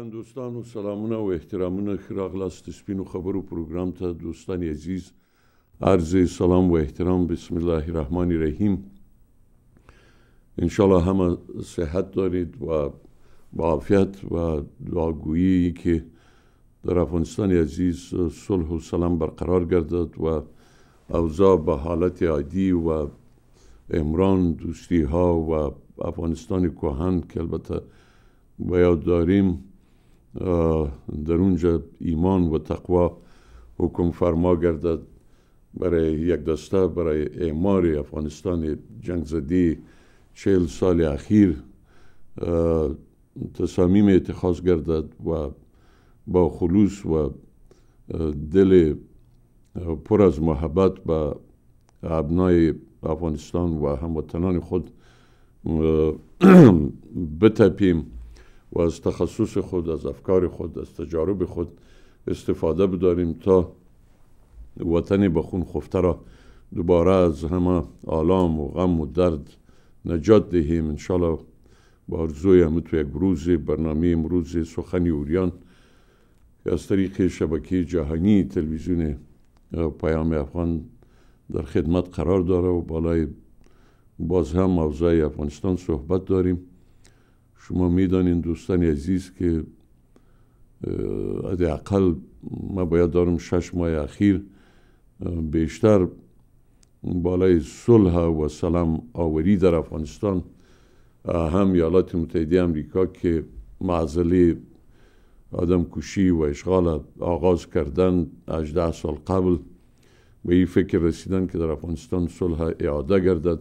ګران دوستانو سلامونه او احترامونه خراغلاست سپینو خبرو پروګرام ته دوستان عزیز. عرض سلام و احترام. بسم الله الرحمن الرحیم. انشالله همه صحت دارید و با عافیت و دعاگویی که در افغانستان عزیز صلح و سلام برقرار گردد و اوضاع به حالت عادی و امران دوستی ها و افغانستان کهن که البته باید داریم در اونجا ایمان و تقوا حکم فرما گردد. برای یک دسته برای اعمار افغانستان جنگ زدی چهل سال اخیر تصامیم اتخاذ گردد و با خلوص و دل پر از محبت به ابنای افغانستان و هموطنان خود بتپیم. و از تخصص خود از افکار خود از تجارب خود استفاده بداریم تا وطن به خون خفته را دوباره از همه آلام و غم و درد نجات دهیم. انشالله با ارزوی همه تو یک روز برنامه امروز سخنی اوریان از طریق شبکه جهانی تلویزیون پیام افغان در خدمت قرار داره و بالای باز هم موضوع افغانستان صحبت داریم. شما می‌دانین دوستان عزیز که حداقل ما باید دارم شش ماه اخیر بیشتر بالای صلح و سلام آوری در افغانستان هم ایالات متحده امریکا که معزله آدم کشی و اشغال آغاز کردن 18 سال قبل به این فکر رسیدن که در افغانستان صلح اعاده گردد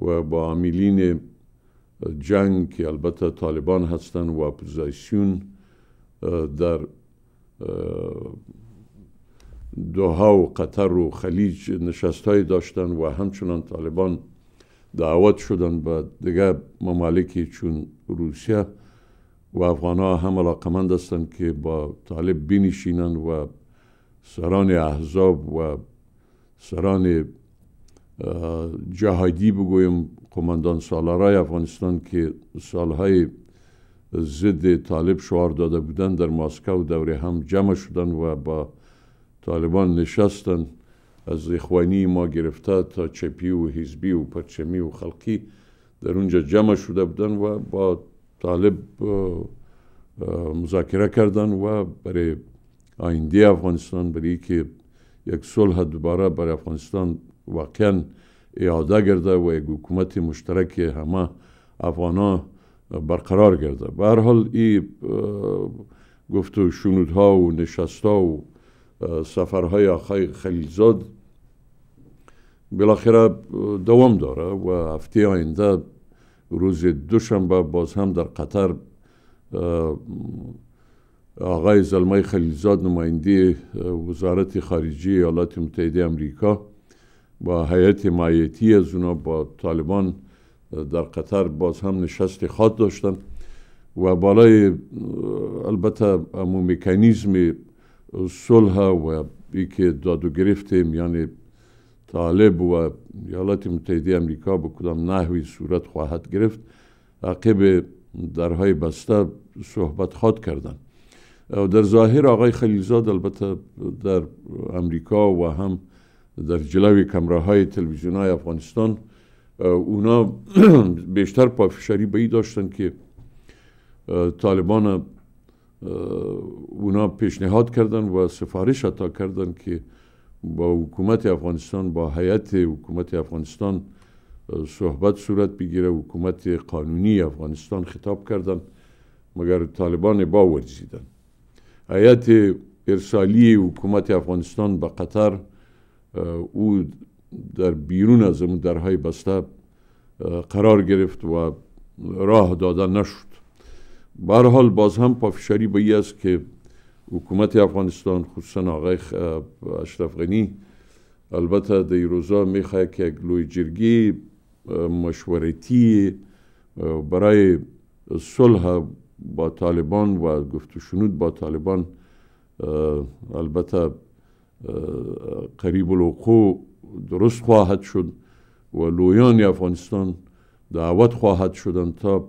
و با عاملین جنگ که البته طالبان هستند و اپوزیسیون در دوها و قطر و خلیج نشست های داشتن و همچنان طالبان دعوت شدن به دیگه ممالکی چون روسیه و افغان ها هم علاقمند هستند که با طالب بینشینند و سران احزاب و سران جهادی بگویم قماندان سالارای افغانستان که سالهای ضد طالب شعار داده بودند در ماسکو دوره هم جمع شدن و با طالبان نشستن. از اخوانی ما گرفته تا چپی و حزبی و پرچمی و خلقی در اونجا جمع شده بودن و با طالب مذاکره کردن و برای آینده افغانستان برای که یک صلح دوباره برای افغانستان واقعا اعاده گرده و یک حکومت مشترک همه افغان برقرار گرده به هر حال این گفت و شنودها و نشستها و سفرهای آقای خلیلزاد بالاخره دوام داره و هفته آینده روز دوشنبه باز هم در قطر آقای زلمه خلیلزاد نماینده وزارت خارجی ایالات متحده امریکا با هیئت مایتی از اونا با طالبان در قطر باز هم نشست خواد داشتن و بالای البته امو مکانیزم صلح و ای که داد و گرفتیم یعنی طالب و ایالات متحده امریکا به کدام نحوی صورت خواهد گرفت عقب درهای بسته صحبت خواد کردن. در ظاهر آقای خلیلزاد البته در امریکا و هم در جلوی کمره های تلویزیون های افغانستان اونا بیشتر پافشاری به داشتن که طالبان اونا پیشنهاد کردن و سفارش عطا کردن که با حکومت افغانستان با هیئت حکومت افغانستان صحبت صورت بگیره حکومت قانونی افغانستان خطاب کردن مگر طالبان با ورزیدن. هیئت ارسالی حکومت افغانستان به قطر او در بیرون از اون درهای بسته قرار گرفت و راه دادن نشد. حال باز هم پافشاری به است که حکومت افغانستان خصوصا آقای اشرف غنی البته در روزا می‌خواه که یک لوی جرگی مشورتی برای صلح با طالبان و گفت و شنود با طالبان البته قریب الوقوع درست خواهد شد و لویان افغانستان دعوت خواهد شدن تا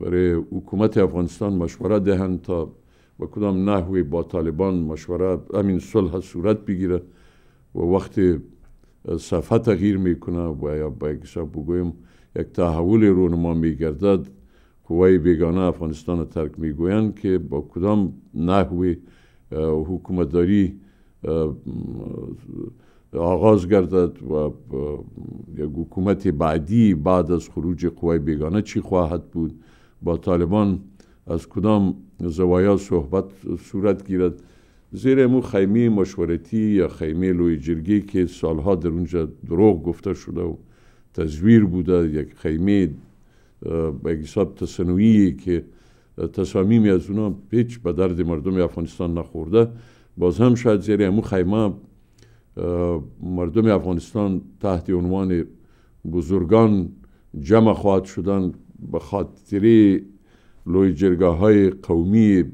برای حکومت افغانستان مشوره دهند تا با کدام نحوی با طالبان مشوره همین صلح صورت بگیره و وقتی صفحه تغییر می‌کنه و یا با یک بگویم یک تحول رونما میگردد. قوای بیگانه افغانستان ترک می‌گویند که با کدام نحوی حکومتداری آغاز گردد و یک حکومت بعدی بعد از خروج قوای بیگانه چی خواهد بود؟ با طالبان از کدام زوایا صحبت صورت گیرد؟ زیر مو خیمه مشورتی یا خیمه لوی جرگی که سالها در اونجا دروغ گفته شده و تزویر بوده یک خیمه به حساب تصنویی که تصامیمی از اونا هیچ به درد مردم افغانستان نخورده باز هم شاید زیر امو خیمه مردم افغانستان تحت عنوان بزرگان جمع خواهد شدن به خاطر لوی جرگاه های قومی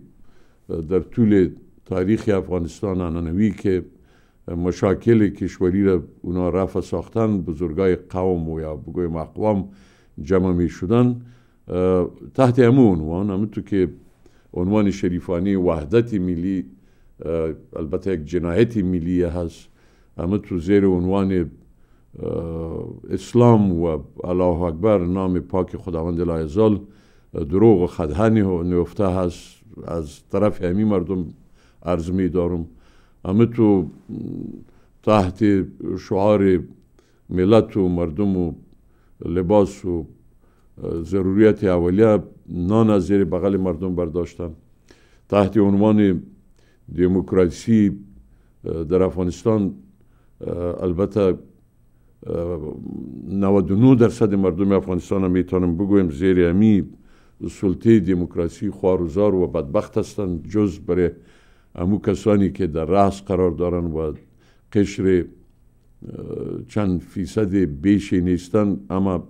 در طول تاریخ افغانستان انانوی که مشاکل کشوری را اونا رفع ساختن بزرگای قوم و یا بگویم اقوام جمع می شدن. تحت امو عنوان همونطور که عنوان شریفانی وحدت ملی البته یک جنایت ملی هست. همه تو زیر عنوان اسلام و الله اکبر نام پاک خداوند لایزال دروغ و خدهه نفته هست. از طرف همی مردم عرض می دارم. همه تو تحت شعار ملت و مردم و لباس و ضروریت اولیه نان از زیر بغل مردم برداشتن. تحت عنوان دموکراسی در افغانستان البته 99 درصد مردم افغانستان هم می‌تونم بگویم زیر امی سلطه دموکراسی خواروزار و بدبخت هستند جز برای امو کسانی که در رأس قرار دارن و قشر چند فیصد بیشی نیستن اما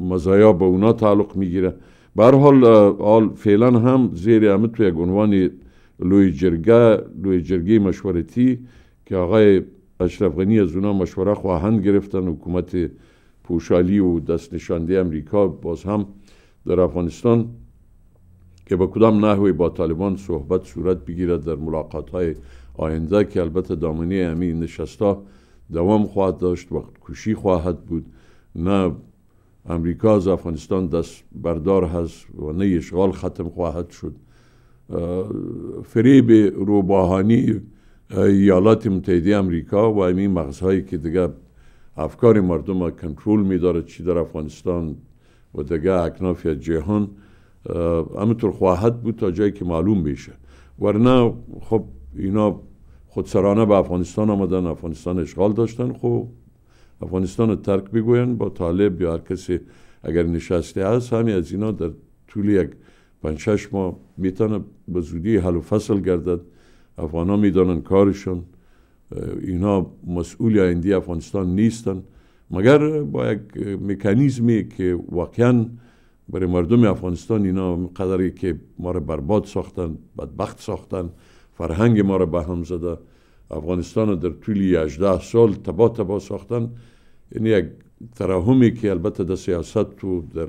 مزایا به اونا تعلق می‌گیره. به حال فعلا هم زیر همه تو یک عنوان لوی جرگه لوی جرگه مشورتی که آقای اشرف غنی از اونا مشوره خواهند گرفتن حکومت پوشالی و دست نشانده امریکا باز هم در افغانستان که با کدام نحوی با طالبان صحبت صورت بگیرد در ملاقات های آینده که البته دامنی همین نشستا دوام خواهد داشت وقت کشی خواهد بود. نه امریکا از افغانستان دست بردار هست و نه اشغال ختم خواهد شد. فریب روباهانی ایالات متحده امریکا و همین مغزهایی که دیگه افکار مردم را کنترل میداره چی در افغانستان و دیگه اکناف جهان همینطور خواهد بود تا جایی که معلوم بشه ورنه خب اینا خودسرانه به افغانستان آمدن افغانستان اشغال داشتن. خب افغانستان رو ترک بگوین با طالب یا هر کسی اگر نشسته هست همین از اینا در طول یک پنج ماه می‌تونه به زودی حل و فصل گردد. افغان ها می‌دانن کارشون. اینا مسئول آینده افغانستان نیستن. مگر با یک مکانیزمی که واقعا برای مردم افغانستان اینا قدری که ما را برباد ساختن بدبخت ساختن فرهنگ ما را به هم زده افغانستان در طول 18 سال تبا تبا ساختن یعنی یک تراهمی که البته در سیاست و در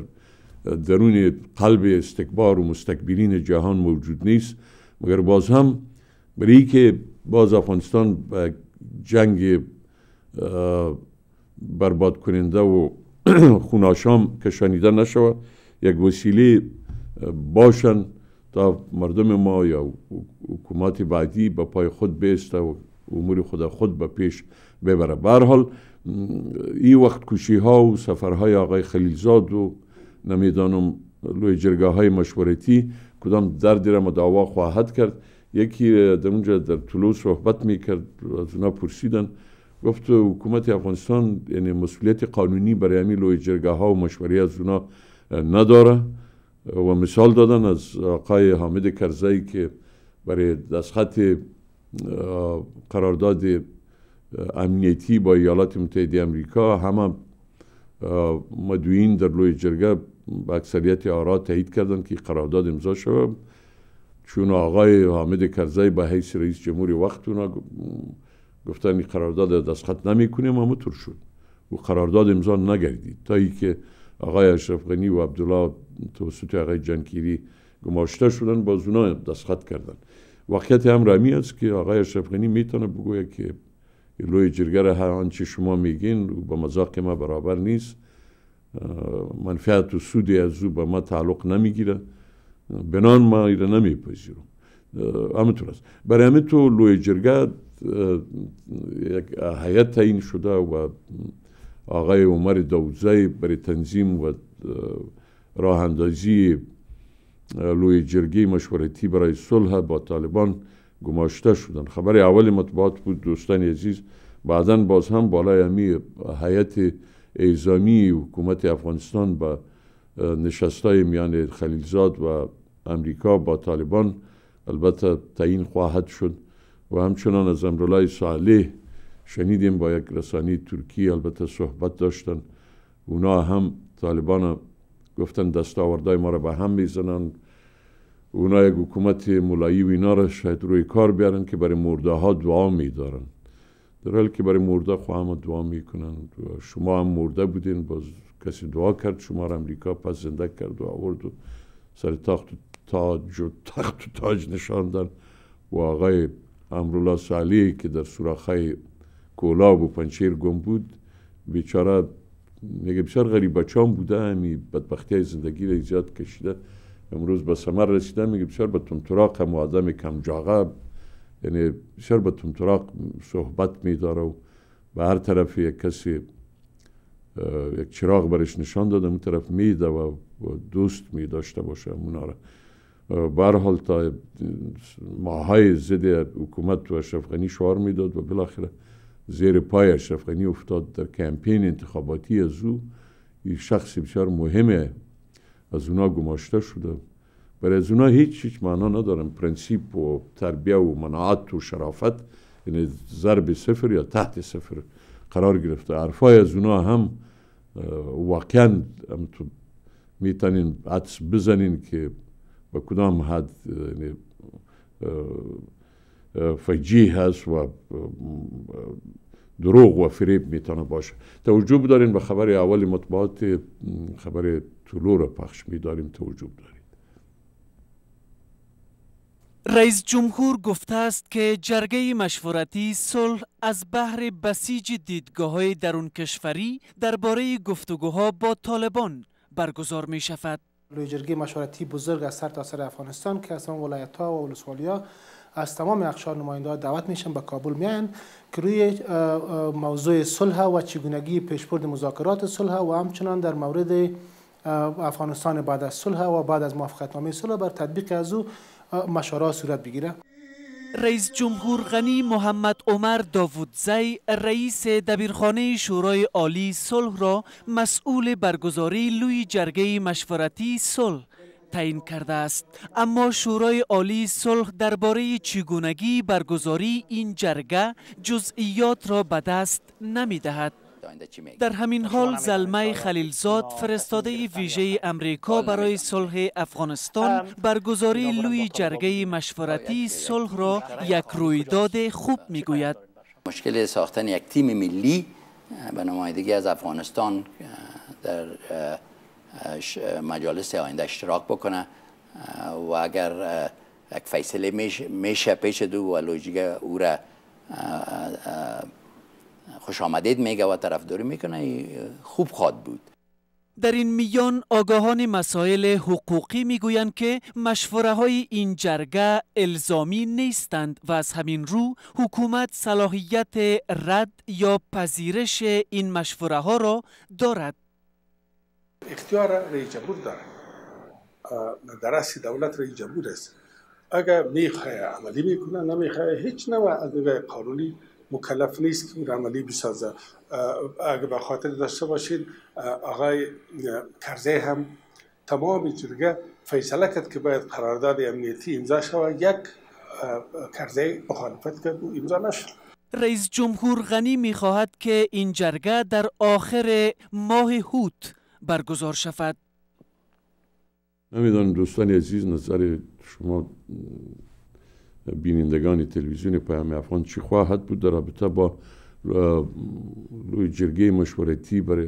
درون قلب استکبار و مستکبرین جهان موجود نیست. مگر باز هم برای که باز افغانستان به جنگ برباد کننده و خوناشام کشانیده نشود یک وسیله باشن تا مردم ما یا حکومت بعدی به پای خود بیسته و امور خود خود به پیش ببره. به حال این وقت کشی ها و سفرهای آقای خلیلزاد و نمی‌دانم لوی جرگاه های مشورتی کدام دردی را مداوا خواهد کرد. یکی در اونجا در طولو صحبت می‌کرد از اونا پرسیدن. گفت حکومت افغانستان یعنی مسئولیت قانونی برای همین لوی جرگاه ها و مشوری از اونا نداره. و مثال دادن از آقای حامد کرزایی که برای دستخط قرارداد امنیتی با ایالات متحده امریکا همه مدوین در لوی جرگه اکثریت آرا تایید کردن که قرارداد امضا شد چون آقای حامد کرزی به حیث رئیس جمهوری وقت اونا گفتن این قرارداد دستخط نمی کنیم همونطور شد. و قرارداد امضا نگردید. تا ای که آقای اشرف غنی و عبدالله توسط آقای جنکیری گماشته شدن باز اونا دستخط کردن. واقعیت هم رمی است که آقای اشرف غنی می‌تونه بگوید که لوی جرگر هر آنچه شما میگین با مذاق ما برابر نیست. منفعت و سودی از او به ما تعلق نمی‌گیره. بنان ما ایره نمیپذیرم همینطور است. برای همین تو لوی جرگه یک هیئت تعیین شده و آقای عمر داوزی برای تنظیم و راه اندازی لوی جرگی مشورتی برای صلح با طالبان گماشته شدن. خبر اول مطبوعات بود دوستان عزیز بعدا باز هم بالای امی هیئت ایزامی حکومت افغانستان با نشستای میان خلیلزاد و امریکا با طالبان البته تعیین خواهد شد و همچنان از امرالله صالح شنیدیم با یک رسانی ترکی البته صحبت داشتن. اونا هم طالبان گفتن دستاوردهای ما را به هم می‌زنن. اونا یک حکومت ملایی و اینا را شاید روی کار بیارن که برای مرده ها دعا میدارن. در حالی که برای مرده خواهم هم دعا می‌کنن. شما هم مرده بودین باز کسی دعا کرد شما را امریکا پس زنده کرد و آورد و سر تخت و تاج و تخت و تاج نشاندن و آقای امرولا سالی که در سوراخای کولاب و پنچیر گم بود بیچاره میگه بسیار غریب بچام بوده همی بدبختی زندگی را زیاد کشیده. امروز به سمر رسیده میگه بسیار به تمتراق هم آدم کم جاغه. یعنی به تمتراق صحبت میداره و به هر طرف یک کسی یک چراغ برش نشان داده اون طرف میده و دوست می داشته باشه اونا را. حال تا ماهای زد حکومت و اشرف غنی شعار می‌داد و بالاخره زیر پای اشرف غنی افتاد در کمپین انتخاباتی از او. این شخص بسیار مهمه از اونا گماشته شده. برای از اونا هیچ هیچ معنا ندارن پرنسیپ و تربیه و مناعت و شرافت یعنی ضرب صفر یا تحت صفر قرار گرفته. حرفای از اونا هم واقعا می‌تونین عدس بزنین که به کدام حد یعنی فجی هست و دروغ و فریب می‌تونه باشه. توجه دارین به خبر اول مطبوعات خبر طلوع را پخش میداریم توجه داریم رئیس جمهور گفته است که جرگه مشورتی صلح از بحر بسیج دیدگاه های درون کشوری درباره گفتگوها با طالبان برگزار می شود. جرگه مشورتی بزرگ از سر تا سر افغانستان که از تمام ولایت ها و ولسوالی ها از تمام اقشار نماینده ها دعوت میشن به کابل میان که روی موضوع صلح و چگونگی پیشبرد مذاکرات صلح و همچنان در مورد افغانستان بعد از صلح و بعد از موافقتنامه صلح بر تطبیق از او مشورات صورت بگیره. رئیس جمهور غنی محمد عمر داوودزی رئیس دبیرخانه شورای عالی صلح را مسئول برگزاری لوی جرگه مشورتی صلح تعیین کرده است. اما شورای عالی صلح درباره چگونگی برگزاری این جرگه جزئیات را به دست نمی دهد در همین حال زلمه خلیلزاد فرستاده ویژه امریکا برای صلح افغانستان برگزاری لوی جرگه مشورتی صلح را یک رویداد خوب می‌گوید؟ مشکل ساختن یک تیم ملی به نمایندگی از افغانستان در مجالس آینده اشتراک بکنه. و اگر یک فیصله میشه پیش دو و لوجیگه او را خوش آمدید. میگه و طرفداری می‌کنه. خوب خواد بود. در این میان آگاهان مسائل حقوقی می‌گویند که مشوره های این جرگه الزامی نیستند و از همین رو حکومت صلاحیت رد یا پذیرش این مشوره ها را دارد. اختیار رئیس جمهور داره درست دولت رئیس جمهور است. اگر می‌خواه عملی می‌کنه نمی‌خواه هیچ نوع از قانونی مکلف نیست که عملی بسازه. اگر به خاطر داشته باشید آقای کرزه هم تمام جرگه فیصله کرد که باید قرارداد امنیتی امضا شود یک کرزه مخالفت کرد و امضا نشد. رئیس جمهور غنی می خواهد که این جرگه در آخر ماه هوت برگزار شود. نمی‌دانم دوستان عزیز نظر شما بینندگان تلویزیون پیام افغان چی خواهد بود در رابطه با روی جرگه مشورتی برای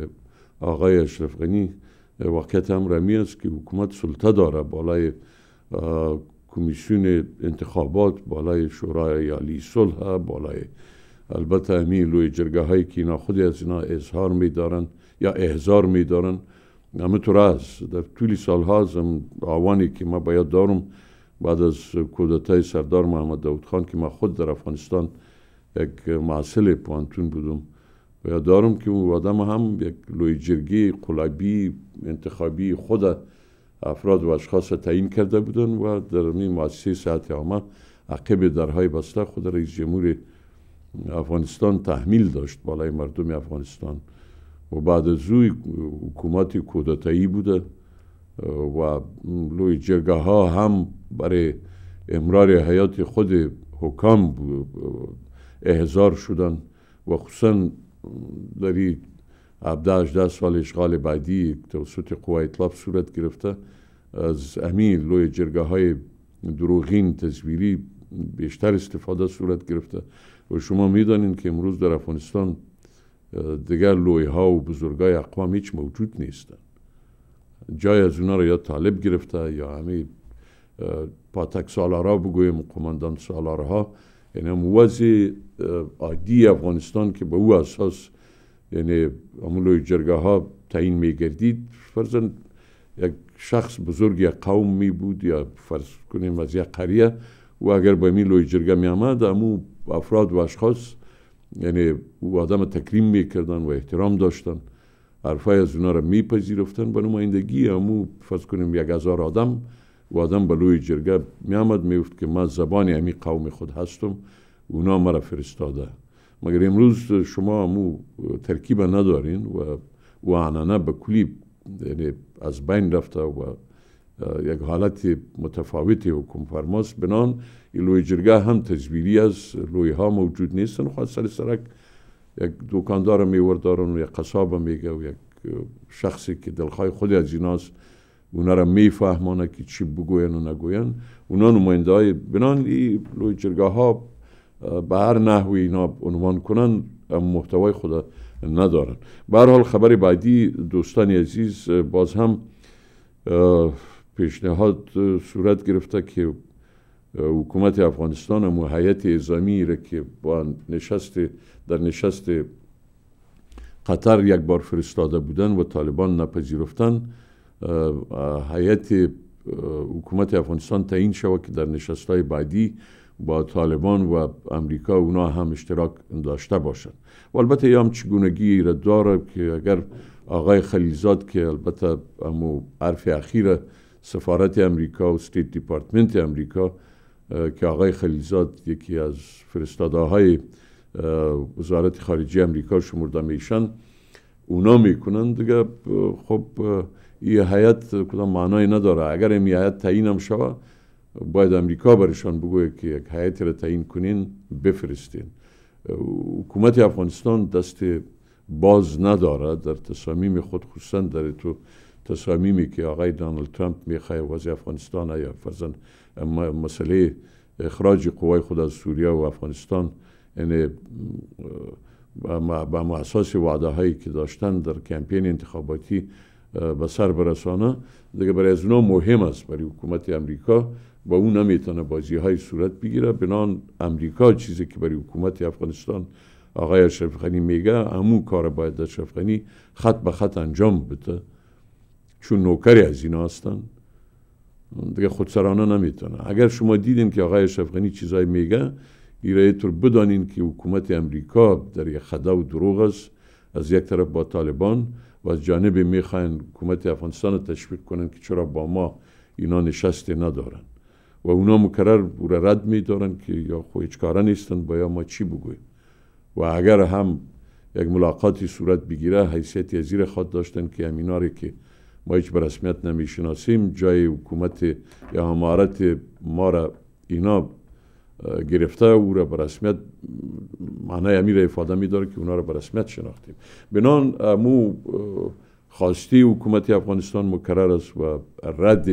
آقای اشرف غنی واقعیت هم رمی است که حکومت سلطه داره بالای کمیسیون انتخابات بالای شورای عالی صلح بالای البته امی لوی جرگه هایی که اینا خود از اینا اظهار میدارن یا احزار میدارن همینطور است. در طول سالها از آوانی که ما باید دارم بعد از کودتای سردار محمد داود خان که ما خود در افغانستان یک معسل پوانتون بودم. و دارم که اون آدم هم یک لوی جرگی قلابی انتخابی خود افراد و اشخاص تعیین کرده بودن و در این مؤسسه صحت عامه عقب درهای بسته خود رئیس جمهور افغانستان تحمیل داشت بالای مردم افغانستان. و بعد از اوی حکومت کودتایی بوده. و لوی ها هم برای امرار حیات خود حکام احضار شدن و خصوصا در این 18 سال اشغال بعدی توسط قوای اطلاف صورت گرفته از امین لوی جرگه های دروغین تصویری بیشتر استفاده صورت گرفته و شما می‌دانید که امروز در افغانستان دیگر لوی ها و بزرگای اقوام هیچ موجود نیستن جای از اونا رو یا طالب گرفته یا همین پاتک سالارا بگویم قماندان سالارها. یعنی هم وضع عادی افغانستان که به او اساس یعنی لوی جرگه ها تعیین میگردید فرزن یک شخص بزرگ یک قوم می بود یا فرض کنیم از یک قریه و اگر به می لوی جرگه می آمد امو افراد و اشخاص یعنی او آدم تکریم می‌کردن و احترام داشتن. حرفای از اونا را میپذیرفتن به نمایندگی. امو فرض کنیم یک هزار آدم و آدم به لوی جرگه می آمد میفت که من زبان امی قوم خود هستم اونا مرا فرستاده. مگر امروز شما امو ترکیب ندارین و و به کلی یعنی از بین رفته و یک حالت متفاوتی حکم فرماست. بنان لوی جرگه هم تزویری از لوی ها موجود نیستن. خواهد سر سرک یک دوکاندار میوردارن و یک قصاب میگه و یک شخصی که دلخواه خود از ایناست اونا را میفهمانه که چی بگوین و نگوین. اونا نماینده های بنان ای لوی جرگه ها به هر نحوی اینا عنوان کنن محتوای خود ندارن. به حال خبر بعدی دوستان عزیز باز هم پیشنهاد صورت گرفته که حکومت افغانستان و هیئت ازامی را که با نشست در نشست قطر یک بار فرستاده بودن و طالبان نپذیرفتن. هیئت حکومت افغانستان تعیین شود که در نشست های بعدی با طالبان و امریکا اونا هم اشتراک داشته باشند و البته یا هم چگونگی را داره که اگر آقای خلیلزاد که البته امو حرف اخیر سفارت امریکا و State Department امریکا که آقای خلیزاد یکی از فرستاده های وزارت خارجی امریکا شمرده میشن اونا می‌کنن. دیگه خب این حیات کدام معنای نداره. اگر این حیات تعیین هم شوه باید امریکا برشان بگوید که یک حیات را تعیین کنین بفرستین. حکومت افغانستان دست باز نداره. در تصامیم خود خصوصا در تو تصامیمی که آقای دانالد ترامپ می‌خواه وضع افغانستان یا فرزن مسئله اخراج قوای خود از سوریه و افغانستان یعنی با اساس وعده هایی که داشتن در کمپین انتخاباتی به سر برسانه. دیگه برای از مهم است برای حکومت امریکا با اون نمی‌تونه بازی های صورت بگیره. بنان امریکا چیزی که برای حکومت افغانستان آقای اشرف غنی میگه همون کار باید اشرف غنی خط به خط انجام بده. چون نوکری از اینا هستن. دیگه خودسرانه نمی‌تونه. اگر شما دیدین که آقای اشرف غنی چیزای میگه ایره طور بدانین که حکومت امریکا در یک خدا و دروغ است. از یک طرف با طالبان و از جانب می‌خواین حکومت افغانستان تشویق کنن که چرا با ما اینا نشسته ندارن و اونا مکرر او رد میدارن که یا خو کاره نیستن با یا ما چی بگویم و اگر هم یک ملاقاتی صورت بگیره حیثیت زیر خود داشتن که همیناری که ما هیچ به رسمیت نمی‌شناسیم جای حکومت یا همارت ما را اینا گرفته او را به رسمیت معنی امیر افاده می داره که اونا را به رسمیت شناختیم. بنان مو خواستی حکومت افغانستان مکرر است و رد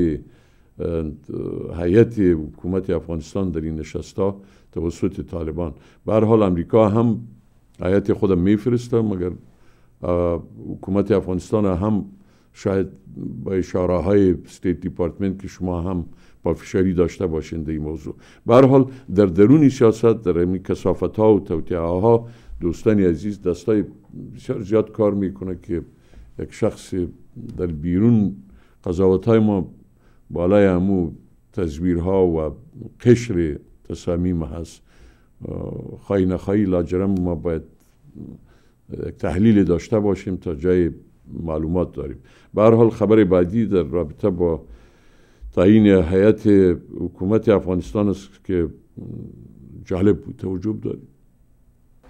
هیئت حکومت افغانستان در این نشستا توسط طالبان. به حال امریکا هم هیئت خود میفرسته مگر حکومت افغانستان هم شاید با اشاره های State Department که شما هم پافشاری داشته باشین در این موضوع. به حال در درون سیاست در این کثافت ها و توطئه ها دوستانی عزیز دستای بسیار زیاد کار می‌کنه که یک شخص در بیرون قضاوت های ما بالای امو تصویرها و قشر تصامیم هست. خواهی نخواهی لاجرم ما باید تحلیل داشته باشیم تا جای معلومات داریم. به هر حال خبر بعدی در رابطه با تعیین هیئت حکومت افغانستان است که جالب بود توجه داریم.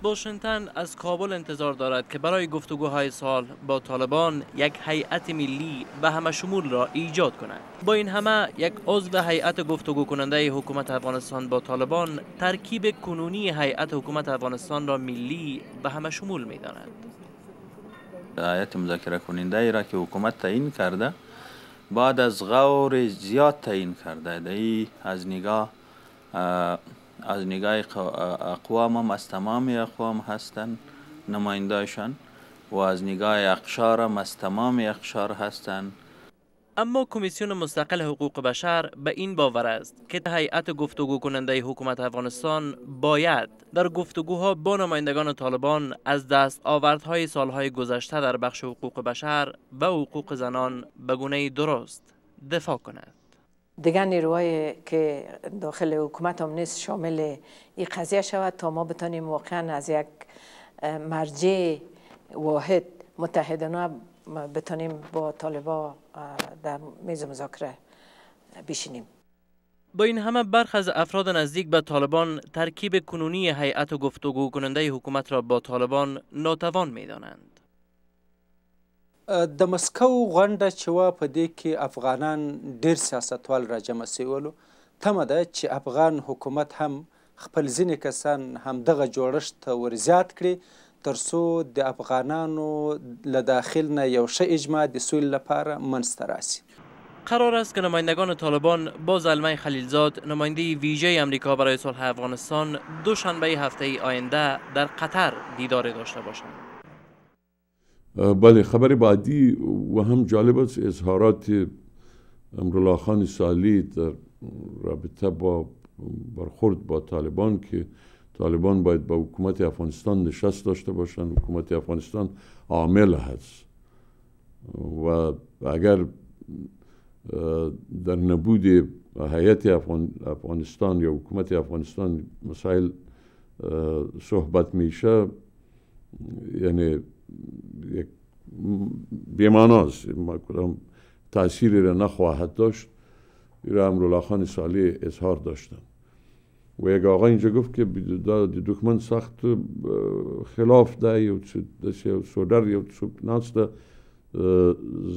واشنگتن از کابل انتظار دارد که برای گفتگوهای سال با طالبان یک هیئت ملی و همه شمول را ایجاد کند. با این همه یک عضو هیئت گفتگو کننده حکومت افغانستان با طالبان ترکیب کنونی هیئت حکومت افغانستان را ملی و همه شمول می داند هیئت مذاکره کننده ای را که حکومت تعیین کرده بعد از غور زیاد تعیین کرده ای از نگاه از نگاه اقوام هم از تمام اقوام هستند نمایندهشان و از نگاه اقشار هم از تمام اقشار هستند اما کمیسیون مستقل حقوق بشر به این باور است که هیئت گفتگو کننده حکومت افغانستان باید در گفتگوها با نمایندگان طالبان از دست آوردهای سالهای گذشته در بخش حقوق بشر و حقوق زنان به گونه درست دفاع کند. دیگر نیروهای که داخل حکومت هم نیست شامل این قضیه شود تا ما بتانیم واقعا از یک مرجع واحد متحدانه بتانیم با طالبا در میز مذاکره بشینیم. با این همه برخ از افراد نزدیک به طالبان ترکیب کنونی هیئت و گفتگو کننده حکومت را با طالبان ناتوان می دانند. د مسکو غونډه چې وه په دې کې افغانان ډیر سیاستوال راجمع سوي تمه ده چې افغان حکومت هم خپل ځینې کسان همدغه جوړښت ورزیات کړي ترڅو د افغانانو له داخل نه یو ښه اجماع د سولې لپاره منځته راسي قرار است که نمایندگان طالبان با زلمه خلیلزاد نماینده ویژه امریکا برای صلح افغانستان دوشنبه هفته آینده در قطر دیدار داشته باشند. بله خبر بعدی و هم جالب است اظهارات امرالله خان سالی در رابطه با برخورد با طالبان که طالبان باید با حکومت افغانستان نشست داشته باشند حکومت افغانستان عامل هست. و اگر در نبود هیئت افغانستان یا حکومت افغانستان مسائل صحبت میشه یعنی یک بیماناست ما کدام تأثیری را نخواهد داشت. را امرالله خان اظهار داشتن و یک آقا اینجا گفت که دکمن سخت خلاف ده یو سودر یو ناست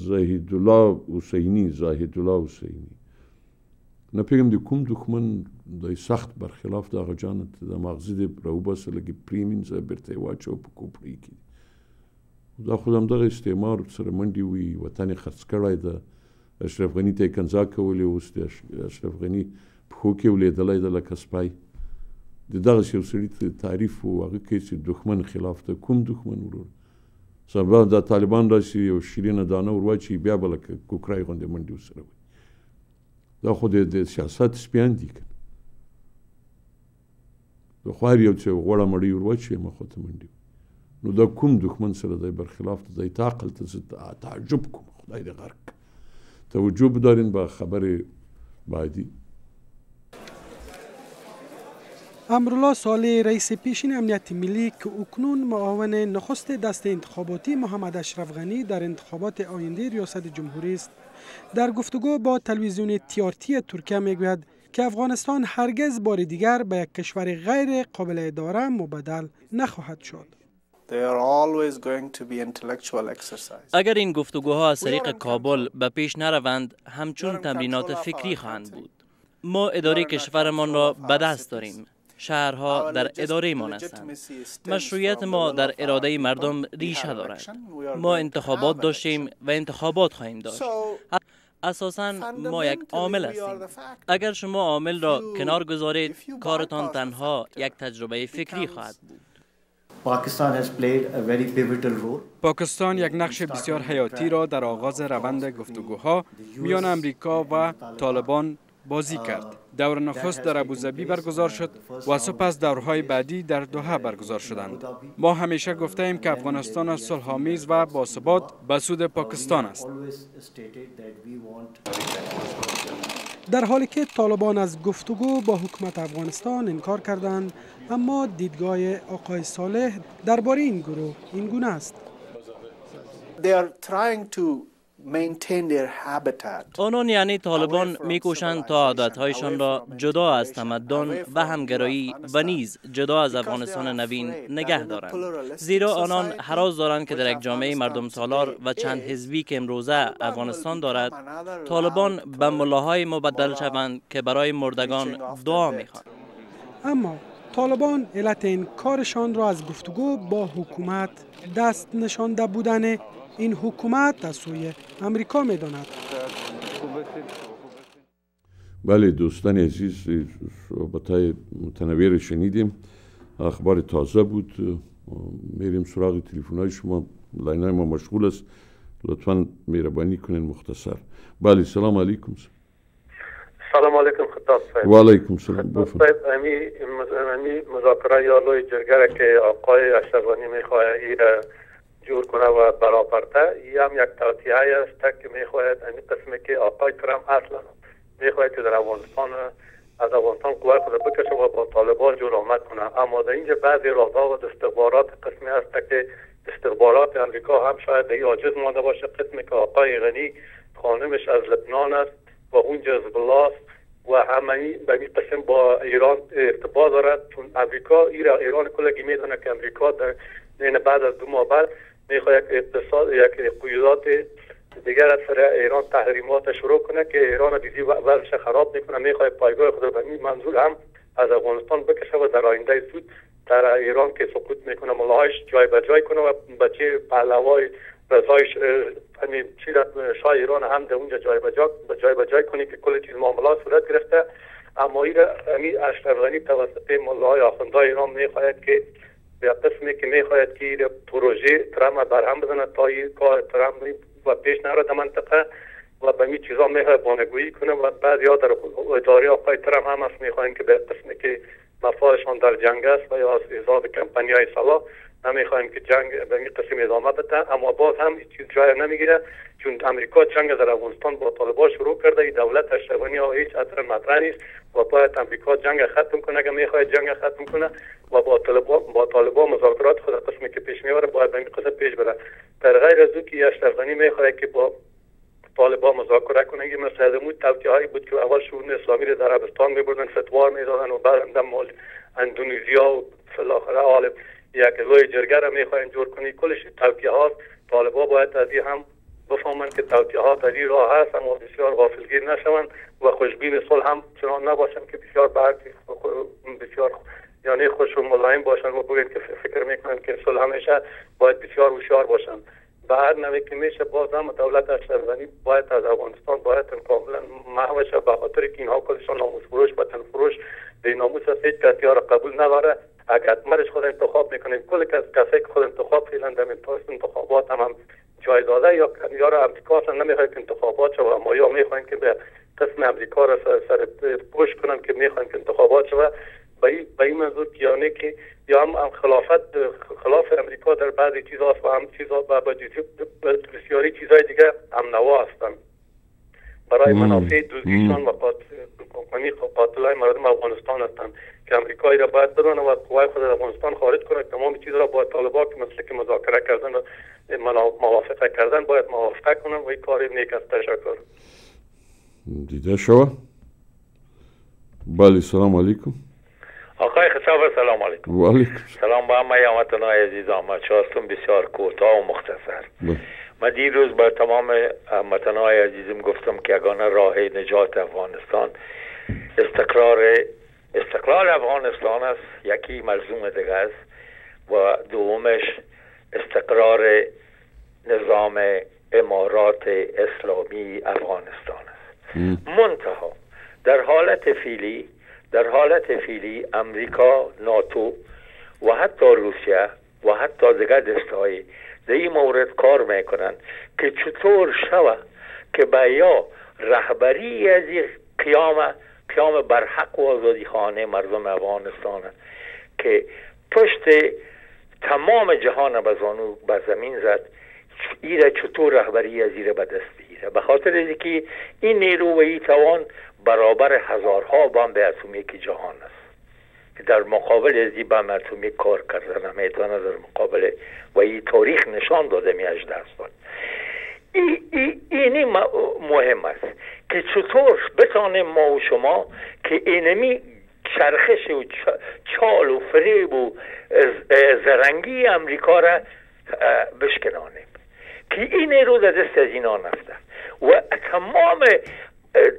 زهید الله حسینی زاهد الله حسینی نه پیغم دی کوم دښمن د سخت برخلاف د غجان د مغزي د راوبس لګي پریمین ز برته واچو په کوپړی کې دا خو همدغه استعمار سره منډې وي وطن خرڅ کړی ده. اشرف غني ته کنځا کولې اوس د اشرف غني پښو کې ولیدلی ده لکه سپی د دغسې یو سړي تعریف و هغه کې چې دښمن خلاف ته کوم دښمن ورور. سبا د طالبان راشي یو شیرینه دانه ور واچي بیا به لکه کوکرای غوندې منډې ورسره وي دا خو د سیاست سپیان دي که د خوار یو څه غوړه مړۍ ور واچي مخ ته منډې نو دا کوم دښمن سره دی برخلاف د تا عقل ته تعجب کوم خدای دې غرق. توجه بدارین با خبر بعدی امرالله صالح رئیس پیشین امنیت ملی که اکنون معاون نخست دست انتخاباتی محمد اشرف غنی در انتخابات آینده ریاست جمهوری است. در گفتگو با تلویزیون تیارتی ترکیه می‌گوید که افغانستان هرگز بار دیگر به یک کشور غیر قابل اداره مبدل نخواهد شد. اگر این گفتگوها از طریق کابل به پیش نروند همچون تمرینات فکری خواهند بود. ما اداره کشورمان را به دست داریم. شهرها در اداره ما هستند. مشروعیت ما در اراده مردم ریشه دارد ما انتخابات داشتیم و انتخابات خواهیم داشت. اساسا ما یک عامل هستیم. اگر شما عامل را کنار گذارید کارتان تنها یک تجربه فکری خواهد بود. پاکستان یک نقش بسیار حیاتی را در آغاز روند گفتگوها میان امریکا و طالبان بازی کرد. دور نخست در ابوظبی برگزار شد و سپس دورهای بعدی در دوحه برگزار شدند. ما همیشه گفته ایم که افغانستان صلحآمیز و باثبات به سود پاکستان است. در حالی که طالبان از گفتگو با حکومت افغانستان انکار کردند اما دیدگاه آقای صالح درباره این گروه این گونه است آنان یعنی طالبان میکوشند تا عادتهایشان را جدا از تمدن و همگرایی و نیز جدا از افغانستان نوین نگه دارند. زیرا آنان حراز دارند که در یک جامعه مردم سالار و چند حزبی که امروزه افغانستان دارد طالبان به ملاهای مبدل شوند که برای مردگان دعا می‌خوان. اما طالبان علت این کارشان را از گفتگو با حکومت دست نشانده بودن این حکومت از سوی امریکا می داند. بله دوستان عزیز صحبت متنویر شنیدیم. اخبار تازه بود. میریم سراغ تلفن های شما. لاین های ما مشغول است. لطفا مهربانی کنین مختصر. بله سلام علیکم. سلام علیکم خطاب صاحب. و علیکم سلام صاحب امی امی مذاکره یا لوی جرگره که آقای اشرفانی می‌خواه جور کنه و برابرتر ای هم یک توطیه است که می‌خواهد این قسمی که آقای ترم اصلا می‌خواهد که در افغانستان از افغانستان قوه خود بکشه و با طالبان جور آمد کنه. اما در اینجا بعضی رازها و استخبارات قسمی هست که استخبارات امریکا هم شاید این عاجز مانده باشه. قسمی که آقای غنی خانمش از لبنان است و از بلاس و همه به این قسم با ایران ارتباط دارد. چون امریکا ایران کلگی می‌دونه که امریکا در بعد از دو ماه بعد می‌خواد یک اقتصاد یک قیودات دیگر از سر ایران تحریمات شروع کنه که ایران دیدی وضعش خراب می‌کنه. می‌خواد پایگاه خود به این منظور هم از افغانستان بکشه و در آینده زود در ایران که سقوط می‌کنه ملاهایش جای به جای کنه و بچه پهلوای رضای همین شاه ایران هم در اونجا جای به جای به جای کنی که کل چیز معاملات صورت گرفته. اما این امی اشرف غنی توسط ملاهای آخوندهای ایران می‌خواهد که به قسمی که می‌خواهد که پروژه ترام برهم بزنه تا این کار ترام و پیش نره در منطقه و به این چیزا می‌خواهد بانگویی کنه و بعد یا در اداره آقای ترام هم هست می‌خواهند که به قسمی که مفادشان در جنگ است و یا از ایزاد کمپانی های سلا نمی‌خوایم که جنگ به این قسم ادامه بده اما باز هم چیز جای نمی‌گیره چون امریکا جنگ در افغانستان با طالبان شروع کرده این دولت اشرفانی ها هیچ اثر مطرح نیست و باید امریکا جنگ ختم کنه. اگر می‌خواد جنگ ختم کنه و با طالبان با طالبان مذاکرات خود قسمی که پیش می‌بره باید به این قسم پیش بره. در غیر از که اشرف غنی می‌خواد که با طالبان مذاکره کنه یه مثل مود توطیه هایی بود که اول شورون اسلامی در عربستان میبردن فتوار می‌دادن و بعد اندونزیا و فلاخره عالم یک لوی جرگه را می‌خواین جور کنی کلش توطیه هاست طالبا باید از هم بفهمن که توطیه ها در این راه هست اما بسیار غافلگیر نشوند و خوشبین صلح هم چنان نباشن که بسیار بعد بسیار یعنی خوش و ملایم باشن و بگید که فکر می‌کنن که صلح همیشه باید بسیار هوشیار باشن بعد نمی که میشه باز هم دولت اشرفانی باید از افغانستان باید کاملا محو شه به خاطر که اینها کلشان ناموس فروش وطن فروش به ناموس از هیچ کسی را قبول نداره. اگر مرش خود انتخاب می‌کنیم کل کس کسی که خود انتخاب فعلا در انتخابات هم, هم جای داده. یا یا را امریکا اصلا نمی‌خواید که انتخابات شود. اما یا می‌خواین که به قسم امریکا را سر, سر پوش کنن که می‌خواین که انتخابات شود. به این منظور که یعنی که یا هم, خلافت خلاف امریکا در بعضی چیزاست و هم چیزا و بسیاری چیزای دیگه هم نوا هستند. برای منافع دوزیشان و قاتلای مردم افغانستان هستند. که امریکایی را باید بدانه و قوای خود افغانستان خارج کنه تمام چیز را با طالبان که مثل که مذاکره کردن و موافقه کردن باید موافقه کنن و این کار نیک است. تشکر. دیده شو؟ بله سلام علیکم. آقای خطاب سلام علیکم. و علیکم سلام با همه هموطنان عزیز آمد شاستون بسیار کوتاه و مختصر. من دیروز با تمام هموطنان عزیزم گفتم که یگانه راه نجات افغانستان استقرار استقلال افغانستان است یکی ملزوم دیگه است و دومش استقرار نظام امارات اسلامی افغانستان است. منتها در حالت فیلی در حالت فیلی امریکا ناتو و حتی روسیه و حتی دیگه دستهایی در این مورد کار می‌کنن که چطور شوه که به یا رهبری از این قیام قیام برحق و آزادی خانه مردم افغانستان که پشت تمام جهان به زانو به زمین زد. ایره چطور رهبری از ایره به دست بگیره به خاطر که این نیرو و این توان برابر هزارها بمب اتمی که جهان است. در مقابل از این بمب اتمی کار کردن نمی‌تونه در مقابل و این تاریخ نشان داده می 18 سال اینی مهم است که چطور بتانیم ما و شما که اینمی چرخش و چال و فریب و زرنگی امریکا را بشکنانیم. که این رو در دست از اینا نفته. و تمام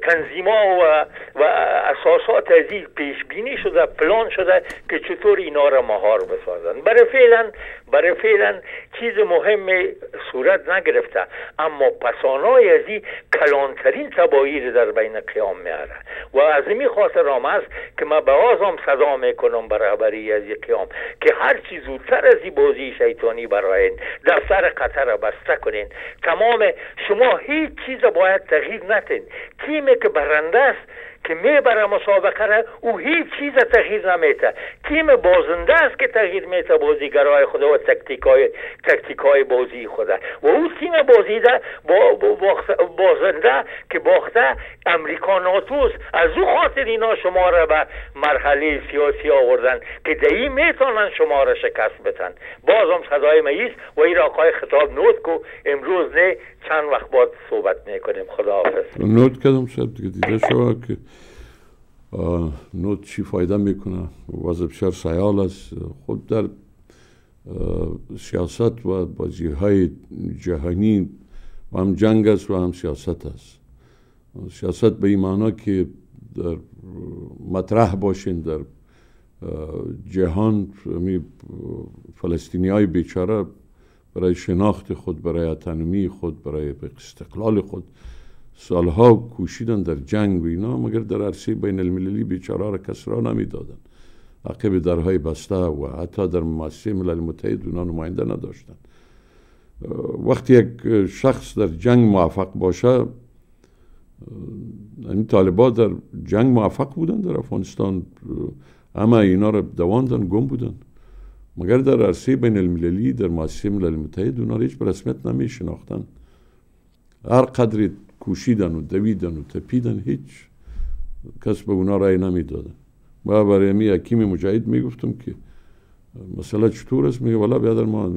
تنظیما و, و اساسات از این پیش بینی شده پلان شده که چطور اینا را مهار بسازن. برای فعلا برای فعلا چیز مهم صورت نگرفته. اما پسانای از این کلانترین تبایی در بین قیام میاره. و از این خاطر هم است که من به آزم صدا می‌کنم برابری از این قیام. که هر چی زودتر از این بازی شیطانی براین دفتر قطر بسته کنین. تمام شما هیچ چیز باید تغییر نتین. تیمی که برنده است که می‌بره مسابقه را او هیچ چیز تغییر نمیته تیم بازنده است که تغییر میته بازیگرای خود و تکتیکای تکتیکای بازی خود. و او تیم بازیده با بازنده که باخته امریکا ناتوس از او خاطر اینا شما را به مرحله سیاسی آوردن که دهی می‌تونن شما را شکست بتن بازم صدای ماییست و این خطاب نوت کو امروز نه چند وقت بعد صحبت می‌کنیم خداحافظ. نوت کردم شاید دیده شما که نوت چی فایده می‌کنه؟ وضع بسیار سیال است. خود در سیاست و بازی های جهانی و هم جنگ است و هم سیاست است. سیاست به این معنا که در مطرح باشین در جهان فلسطینی های بیچاره برای شناخت خود برای اتنومی خود برای استقلال خود. سالها کوشیدن در جنگ و اینا مگر در عرصه بین المللی بیچاره را کس را نمی‌دادن. عقب درهای بسته و حتی در مؤسسه ملل متحد اونا نماینده نداشتن. وقتی یک شخص در جنگ موفق باشه این طالبا در جنگ موفق بودن در افغانستان. اما اینا را دواندن گم بودن. مگر در عرصه بین المللی در مؤسسه ملل متحد اونا هیچ برسمیت نمی شناختن؟ هر قدری کوشیدن و دویدن و تپیدن هیچ کس به اونا رای نمی‌دادن و برای امی حکیم مجاهد می‌گفتم که مسئله چطور است؟ میگه والا بیادر ما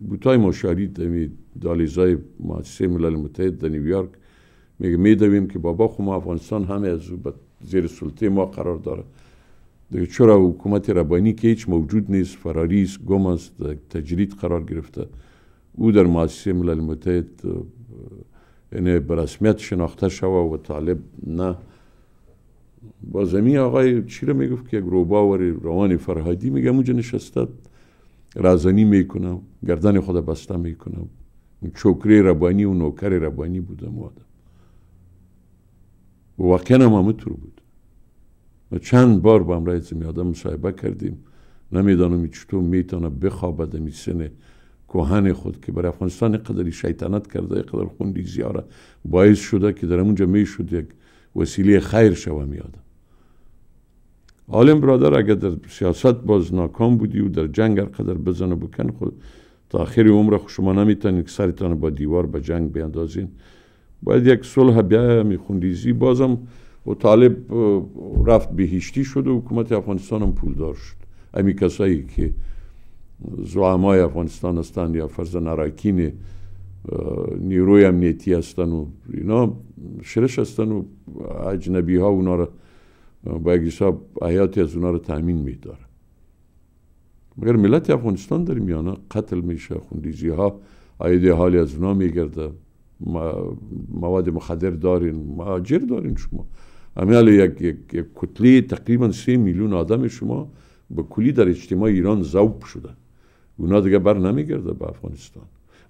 بوتای ما شارید امی دالیزای مؤسسه ملل متحد در نیویورک. میگه میدویم که بابا خو ما افغانستان همه از زیر سلطه ما قرار داره. دیگه چرا حکومت ربانی که هیچ موجود نیست فراری است گم است تجرید قرار گرفته. او در مؤسسه ملل متحد یعنی به رسمیت شناخته شوه و طالب نه. با زمین آقای چی رو می‌گفت که یک روباور روان فرهادی میگه اونجا نشسته. رازنی می‌کنم گردن خود بسته می‌کنم چوکری ربانی و نوکر ربانی بودم آدم و واقعا هم همونطور بود. و چند بار با امرای آدم مصاحبه کردیم. نمی‌دانم چطور می‌تونه بخوابد می سن کوهن خود که برای افغانستان قدری شیطنت کرده قدر خوندی زیاره باعث شده که در اونجا می‌شد یک وسیله خیر شوه میاد. عالم برادر اگر در سیاست باز ناکام بودی و در جنگ قدر بزنه بکن خود تا آخر عمر شما نمی‌تونید که سرتان با دیوار به جنگ بیاندازین باید یک صلح بیا میخوندیزی بازم. و طالب رفت بهشتی شد و حکومت افغانستان هم پولدار شد. امی کسایی که زعمای افغانستان هستند یا فرض نراکین نیروی امنیتی هستن و اینا شرش هستن و اجنبی ها اونا رو با حساب حیاتی از اونا رو تأمین میداره مگر ملت افغانستان در میانه قتل میشه خوندیزی ها آیده حالی از اونا میگرده مواد مخدر دارین مهاجر دارین شما. امیال یک, یک, یک کتلی تقریبا سه میلیون آدم شما به کلی در اجتماع ایران زوب شدن اونا دیگه بر نمیگرده به افغانستان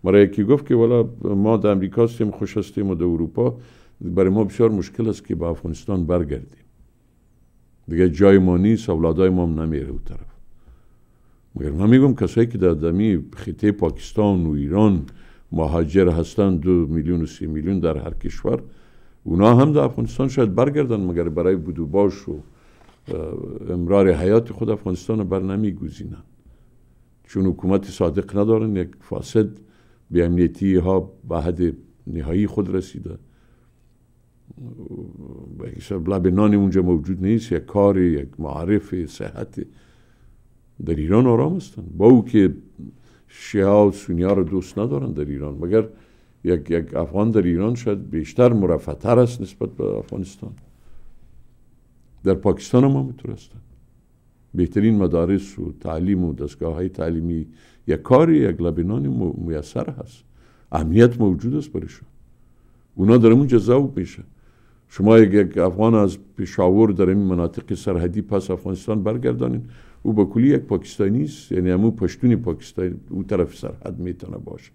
مرا یکی گفت که والا ما در امریکا هستیم خوش هستیم و در اروپا برای ما بسیار مشکل است که به افغانستان برگردیم دیگه جای ما نیست اولادای ما نمیره او طرف مگر من میگم کسایی که در دمی خطه پاکستان و ایران مهاجر هستند دو میلیون و سی میلیون در هر کشور اونا هم در افغانستان شاید برگردن مگر برای بدوباش و امرار حیات خود افغانستان بر نمی چون حکومت صادق ندارن یک فاسد به امنیتی ها به حد نهایی خود رسیده. لبنان اونجا موجود نیست یک کار یک معرف صحت. در ایران آرام هستن. با او که شیعه و سونی رو دوست ندارن در ایران. مگر یک, یک افغان در ایران شاید بیشتر مرفتر است نسبت به افغانستان. در پاکستان هم همینطور هستن بهترین مدارس و تعلیم و دستگاه های تعلیمی یک کاری یک لبنان میسر هست. امنیت موجود است برشون اونا در اونجا ذوق میشه. شما یک افغان از پشاور در این مناطق سرحدی پس افغانستان برگردانین او با کلی یک پاکستانی است یعنی همون پشتون پاکستانی او طرف سرحد می‌تونه باشه.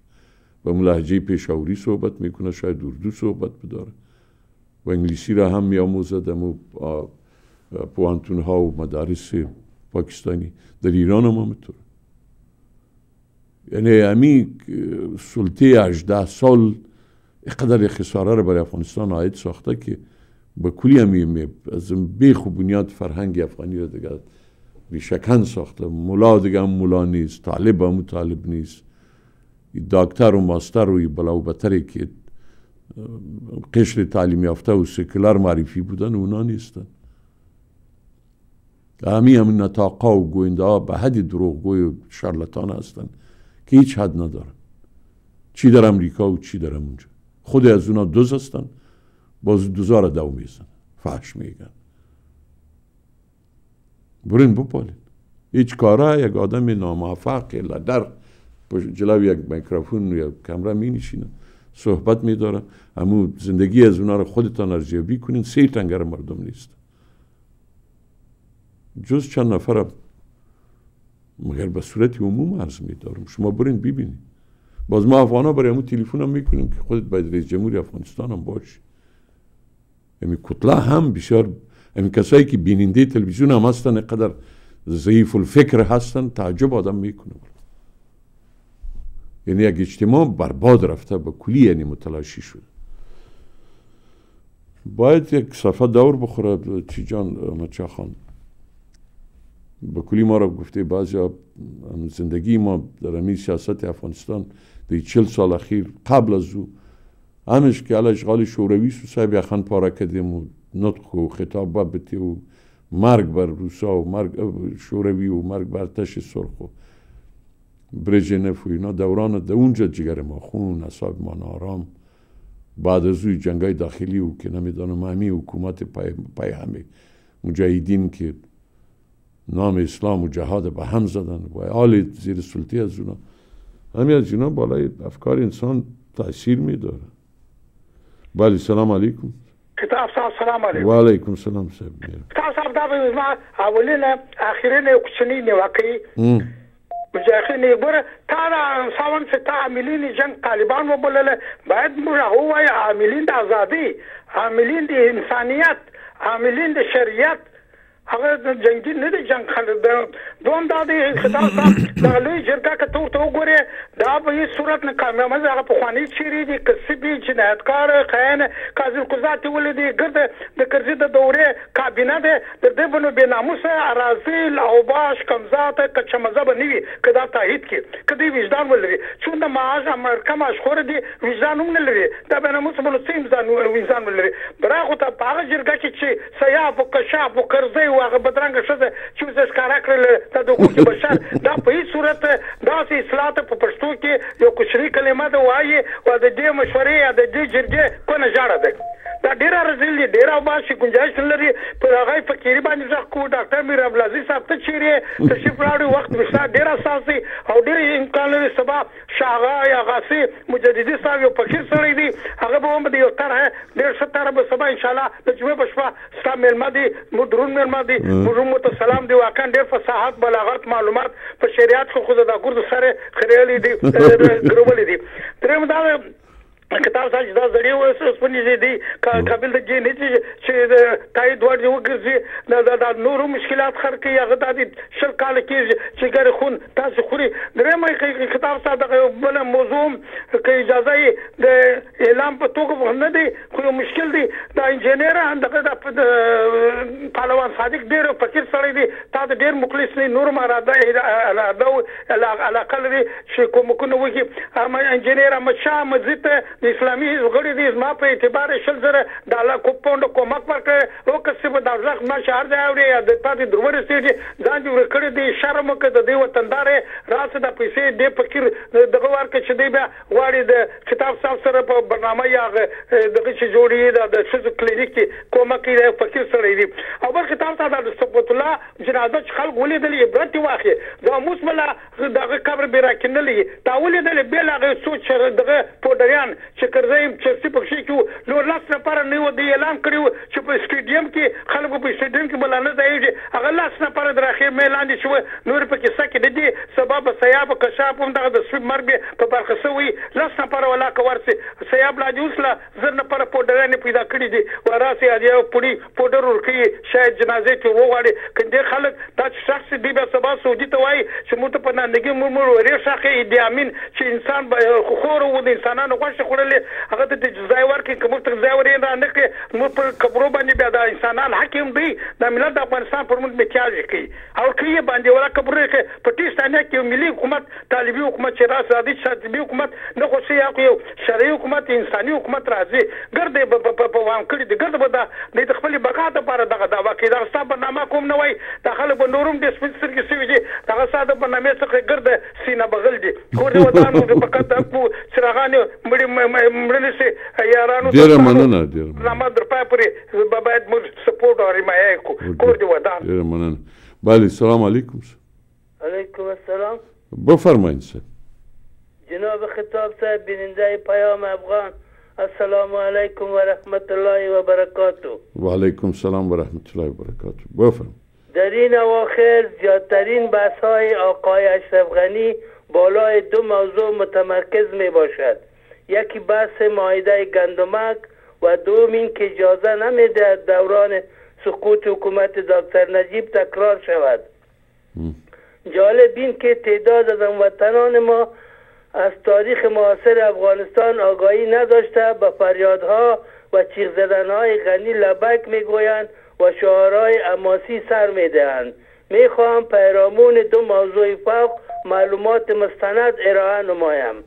و اون لحجه پیشاوری صحبت می‌کنه شاید اردو صحبت بداره. و انگلیسی را هم میآموزد امو پوانتون ها و مدارس پاکستانی در ایران هم همینطور. یعنی امی سلطه 18 سال اقدر خساره رو برای افغانستان آید ساخته که به کلی همی از بیخ و بنیاد فرهنگ افغانی رو دیگه بیشکن ساخته. ملا دیگه هم نیست طالب هم طالب نیست. دکتر و ماستر و بلا و بتری که قشر تعلیم یافته و سکولار معرفی بودن اونا نیستن. همین همین نتاقا و گوینده ها به حد دروغگوی و شارلتان هستن که هیچ حد ندارن. چی در امریکا و چی در اونجا. خود از اونا دوز هستن باز دوزا را دو میزن. فحش میگن. برین بپالین. هیچ کارا یک آدم ناموفق در جلو یک میکروفون یا کمره می نشینه صحبت می داره امو زندگی از اونا رو خودتان ارزیابی کنین سه تنگر مردم نیست. جز چند نفر مگر به صورت عموم عرض می دارم شما برین ببینید باز ما افغان برای همون تلفن هم می‌کنیم که خودت باید رئیس جمهوری افغانستان هم باشی. یعنی کتله هم بسیار یعنی کسایی که بیننده تلویزیون هم هستن قدر ضعیف الفکر هستن تعجب آدم می‌کنه. یعنی یک اجتماع برباد رفته به کلی یعنی متلاشی شد. باید یک صفحه دور بخوره. چی جان مچا خان؟ به کلی ما را گفته بعضی زندگی ما در امی سیاست افغانستان در چل سال اخیر قبل از او همش که اشغال شوروی سو یخن پاره کردیم و نطق و خطاب بابتی و مرگ بر روسا و مرگ شوروی و مرگ بر تش سرخ و برژنف و اینا دوران در اونجا جگر ما خون اصاب ما نارام. بعد از اوی جنگای داخلی و که نمی‌دانم همی حکومت پای, پای همه مجاهدین که نام اسلام و جهاد به هم زدن و آل زیر سلطی از اونا. همین از اینا بالای افکار انسان تاثیر میداره. بله سلام علیکم. کتاب صاحب سلام علیکم. و علیکم سلام صاحب کتاب صاحب دا به ما اولین اخرین کوچنی نیوکه مجاهدین ګوره تا دا انسان چې تا عاملین جنگ طالبان وبلل باید موږ هو عاملین د ازادي عاملین د انسانیت عاملین د شریعت هغه جنگي نه دي جنگ خلک دوم دا دی خدای صاحب دا لوی جرګه که ته ته وګورې دا په هیڅ صورت نه کامیاب مزه هغه په خواني چیرې دي کسبي جنایتکار خاين قاضي قضات ولدي ګرد د کرزي د دورې کابینه ده د دې بنو بے ناموسه اراضي او باش کمزات کچ مذهب نیوي کدا تایید کی کدی وجدان ولري چون د معاش امریکا معاش خور دي وجدان هم نه لري دا بے ناموسه بنو سیم ځان وجدان ولري براغه ته پاغه جرګه کې چې سیاف او کشاف او کرزي هغه بدرنګ شته چې زه ښکارا کړل د حقوق بشر دا په هیڅ صورت دا سي اصلاحات په پښتو کې یو کوچنی کلمه ده وایي او د دې مشورې د دې جرګې کو نه جاړه ده دا ډیر رزل دي ډیر باسي گنجائش لري په هغه فقيري باندې ځکه کو ډاکټر میر عبد العزيز صاحب ته چیرې تشریف راوړي وخت مشتا ډیر اساسي او ډیر امکان لري سبا شاغا یا غاسي مجددي صاحب یو فقير سره دي هغه به هم د یو طرح ډیر ستاره به سبا ان شاء الله د جمعې په شپه ستا مېلمه دي مدرون مېلمه دي مجموع ته سلام دی واقعا ډیر فصاحت بلاغت معلومات په شریعت خو خود د ګرد سره خریالي دي ګرولې دي دریم دا کتاب سال دا زړی و اوس په نږدې دی قابل د جې نه چې تایید ورځ وګرځي دا د نورو مشکلات خر کې هغه د شل کال کې چې ګر خون تاسو خوري درېمه کتاب سال د بل موضوع کې اجازه یې د اعلان په توګه نه دی خو مشکل دی دا انجنیر دغه د پهلوان صادق ډیر فقیر سره دی تا د ډیر مخلص نه نور ما را ده دا علاقه لري چې کوم کو وږي اما انجنیر احمد شاه مزید د اسلامي غړي دي ما په اعتبار شل زره د الله کو پوند کومک ورکړ او کسب د ځخ ما شهر دی او د پاتې درور سټي ځان جوړ کړی دی شرم کړه د وطندار راس د پیسې د فکر دغه ورکه چې دی بیا غواړي د کتاب صاحب سره په برنامه یا دغه چې جوړي د شذ کلینیک کومک دی فکر سره دی. او بل کتاب ته د صفوت الله جنازه خلک ولیدل عبرت واخی دا موس مله دغه قبر بیره کېنلې تا ولیدل بل هغه سوچ دغه پودریان چې چې په شي کې نو لاس لپاره نه و دی اعلان کړو چې په سټیډیم کې خلکو په سټیډیم کې بلانه دی هغه لاس لپاره درخه اعلان شو نور په کې سکه د دې سبب سیاب کشاف هم دغه د سوب مرګ په برخه سوی لاس لپاره ولا کورسي سیاب لا جوسلا زر لپاره پودرانه پیدا کړی دي. وراسي اجي پوډي پودر ورکی شاید جنازه ته وغواړي. کنده خلک دا شخص دی به سبا سعودي ته وای چې موږ په نندګي مور ورې شاخه دی امين چې انسان به خور و د انسانانو غوښه خورلې هغه د ځای ورکې کوم ته ځای ورې نه نه کې نو پر قبرو باندې بیا د انسانان حکیم دی. د ملت د افغانستان پر موږ میتیاج کوي او کې باندې ولا قبرو کې پټیستان کې ملي حکومت طالبي حکومت چې راځي شرعي حکومت نه خو شي یو شرعي حکومت انساني حکومت راځي. ګرځي په وام کړی دی ګرځي به د خپل بقا لپاره دغه دا واقع دا ستاسو برنامه کوم نه وای د خلکو نورم د سپیڅر کې سوي دي. دغه ساده برنامه څخه ګرځي سینه بغل دي. کور دی ودانو د پکته کو چراغانه مړي مړي سي یارانو ډیر مننه ډیر نامه در پای پرې باید موږ سپورټ او حمایه کو. کور دی ودان. ډیر مننه. بله سلام علیکم علیکم السلام. بفرمایید سر. جناب خطاب صاحب بیننده پیام افغان. السلام علیکم و رحمت الله و برکاته. و علیکم السلام و رحمت الله و برکاته. بفرمایید در این اواخر زیادترین بحث های آقای اشرف غنی بالای دو موضوع متمرکز می باشد یکی بحث معایده گندمک و دوم این که اجازه نمیده دوران سقوط حکومت دکتر نجیب تکرار شود. جالب این که تعداد از هموطنان ما از تاریخ معاصر افغانستان آگاهی نداشته به فریادها و چیغ زدنهای غنی لبک می‌گویند و شعارهای اماسی سر می‌دهند. می‌خواهم پیرامون دو موضوع فوق معلومات مستند ارائه نمایم.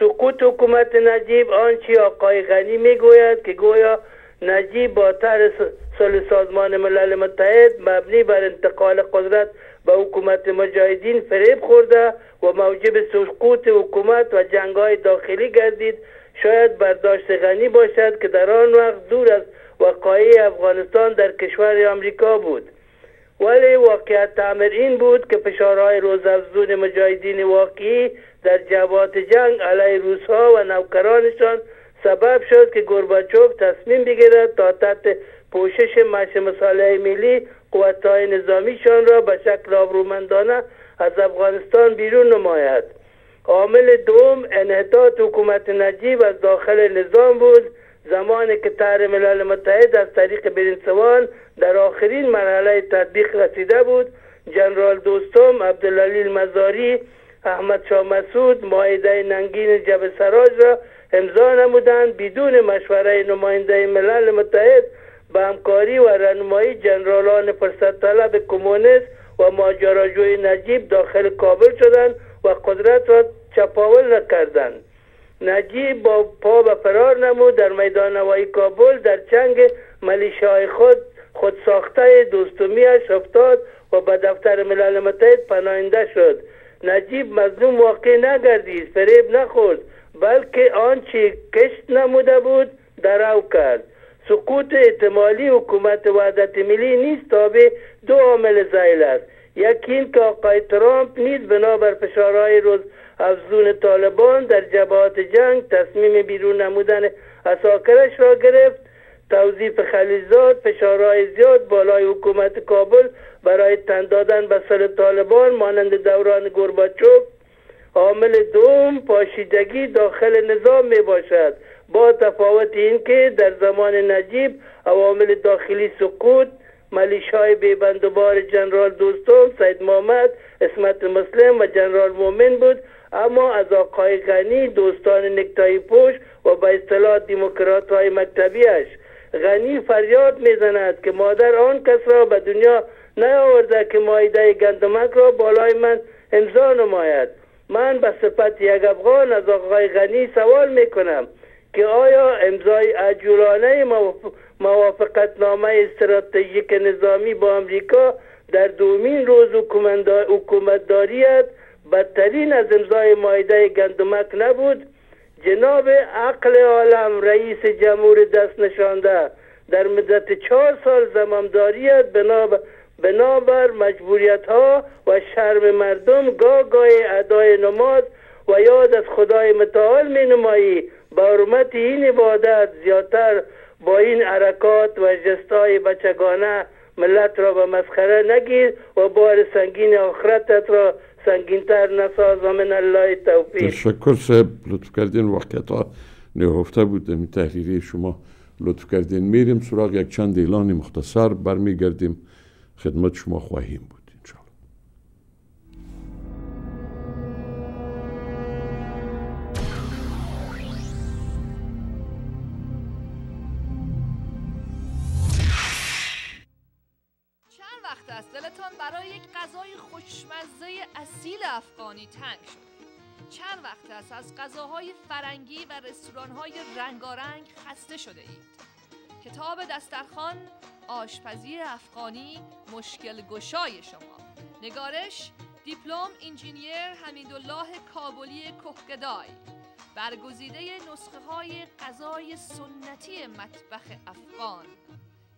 سقوط حکومت نجیب آنچه آقای غنی می‌گوید که گویا نجیب با طرح سال سازمان ملل متحد مبنی بر انتقال قدرت به حکومت مجاهدین فریب خورده و موجب سقوط حکومت و جنگ های داخلی گردید. شاید برداشت غنی باشد که در آن وقت دور از وقایع افغانستان در کشور آمریکا بود. ولی واقعیت تعمیر این بود که فشارهای روزافزون مجاهدین واقعی در جوات جنگ علیه روسها و نوکرانشان سبب شد که گورباچوف تصمیم بگیرد تا تحت پوشش مش مصالح ملی قوتهای نظامیشان را به شکل آبرومندانه از افغانستان بیرون نماید. عامل دوم انحطاط حکومت نجیب از داخل نظام بود. زمانی که طرح ملل متحد از طریق برینسوان در آخرین مرحله تطبیق رسیده بود جنرال دوستم عبدالعلی مزاری احمد شاه مسعود معایده ننگین جب سراج را امضا نمودند. بدون مشوره نماینده ملل متحد به همکاری و رهنمایی جنرالان فرصت طلب کمونیست و ماجراجوی نجیب داخل کابل شدند و قدرت را چپاول نکردند. نجیب با پا به فرار نمود. در میدان هوایی کابل در چنگ ملیشای خود خود ساخته دوستومیش افتاد و به دفتر ملل متحد پناهنده شد. نجیب مظلوم واقع نگردید فریب نخورد بلکه آنچه کشت نموده بود درو کرد. سقوط احتمالی حکومت وحدت ملی نیست تابع دو عامل زیل است. یکی این که آقای ترامپ نیز بنابر فشارهای روز افزون طالبان در جبهات جنگ تصمیم بیرون نمودن اساکرش را گرفت. توظیف خلیزات فشارهای زیاد بالای حکومت کابل برای تن دادن به سر طالبان مانند دوران گورباچوف عامل دوم پاشیدگی داخل نظام می باشد. با تفاوت این که در زمان نجیب عوامل داخلی سقوط ملیشای بیبندوبار جنرال دوستم سید محمد اسمت مسلم و جنرال مومن بود. اما از آقای غنی دوستان نکتای پوش و به اصطلاح دیموکرات های مکتبیش غنی فریاد می‌زند که مادر آن کس را به دنیا نیاورده که مایده گندمک را بالای من امضا نماید. من به صفت یک افغان از آقای غنی سوال می‌کنم که آیا امضای عجولانه موافقت نامه استراتژیک نظامی با امریکا در دومین روز حکومتداریت بدترین از امضای مایده گندمک نبود؟ جناب عقل عالم رئیس جمهور دست نشانده در مدت چهار سال زمامداریت بنابر مجبوریت ها و شرم مردم گاه گاه ادای نماز و یاد از خدای متعال می نمایی به حرمت این عبادت زیادتر با این حرکات و جستای بچگانه ملت را به مسخره نگیر و بار سنگین آخرتت را سنگینتر نساز و من الله توفیق. تشکر صاحب. لطف کردین. ها نهفته بود. می تحریری شما لطف کردین. میریم سراغ یک چند اعلان مختصر برمیگردیم. خدمت شما خواهیم بود برای یک غذای خوشمزه اصیل افغانی تنگ شده چند وقت است؟ از غذاهای فرنگی و رستورانهای رنگارنگ خسته شده اید. کتاب دسترخان آشپزی افغانی مشکل گشای شما. نگارش دیپلم انجینیر حمیدالله کابلی کهگدای. برگزیده نسخه های غذای سنتی مطبخ افغان.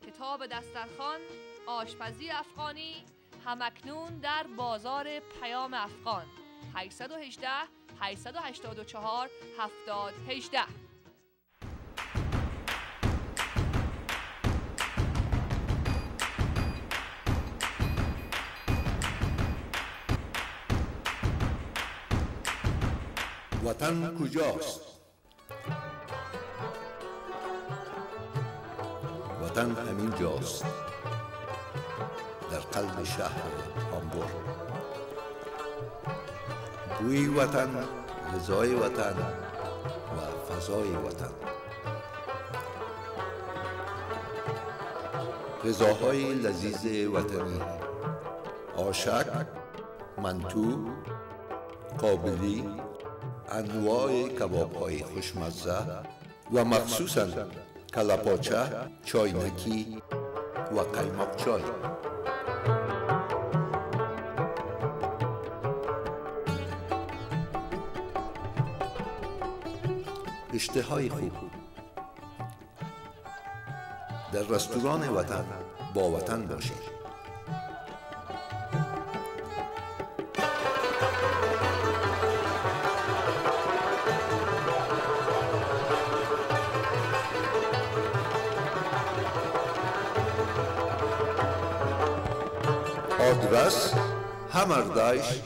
کتاب دسترخان آشپزی افغانی همکنون در بازار پیام افغان. 818 884 7018 وطن کجاست؟ وطن همین جاست. در قلب شهر هامبورگ. بوی وطن غذای وطن و فضای وطن. غذاهای لذیذ وطنی آشک منتو قابلی انواع کباب های خوشمزه و مخصوصا کلپاچه چاینکی و قیماق چای. اشتهای خوب. در رستوران وطن با وطن باشید. همردایش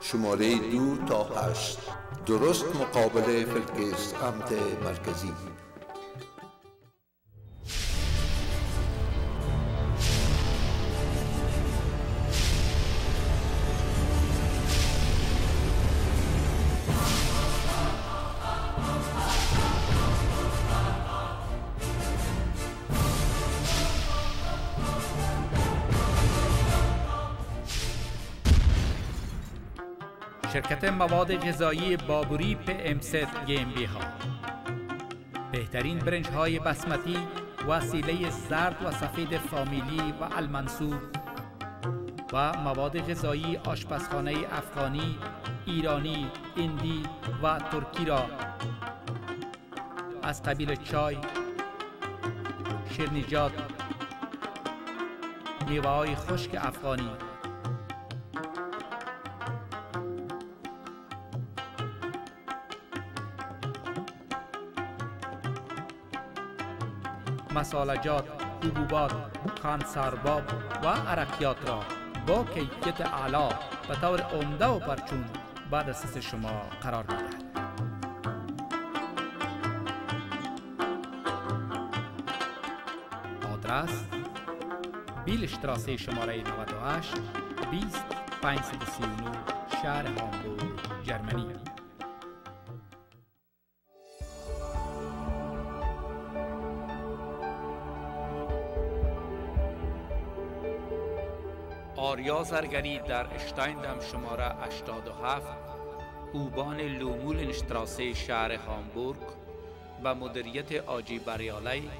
شماره دو تا هشت. درست مقابل فلکیس امت مرکزی. مواد غذایی بابوری بی ها. بهترین برنج های بسمتی وسیله زرد و سفید فامیلی و المنصور و مواد غذایی آشپزخانه افغانی، ایرانی، ایندی و ترکی را. از قبیل چای، شیرنیجات، میوه های خشک افغانی. مسالجات، حبوبات، قندسرباب و عرقیات را با کیفیت اعلا به طور عمده و پرچون به دسترس شما قرار می‌دهد آدرس بیل اشتراسه شماره 98 20 539 شهر هامبورگ جرمنی. آریا زرگری در Steindamm شماره 87 U-Bahn Lohmühlenstraße شهر هامبورگ و مدیریت حاجی بریالی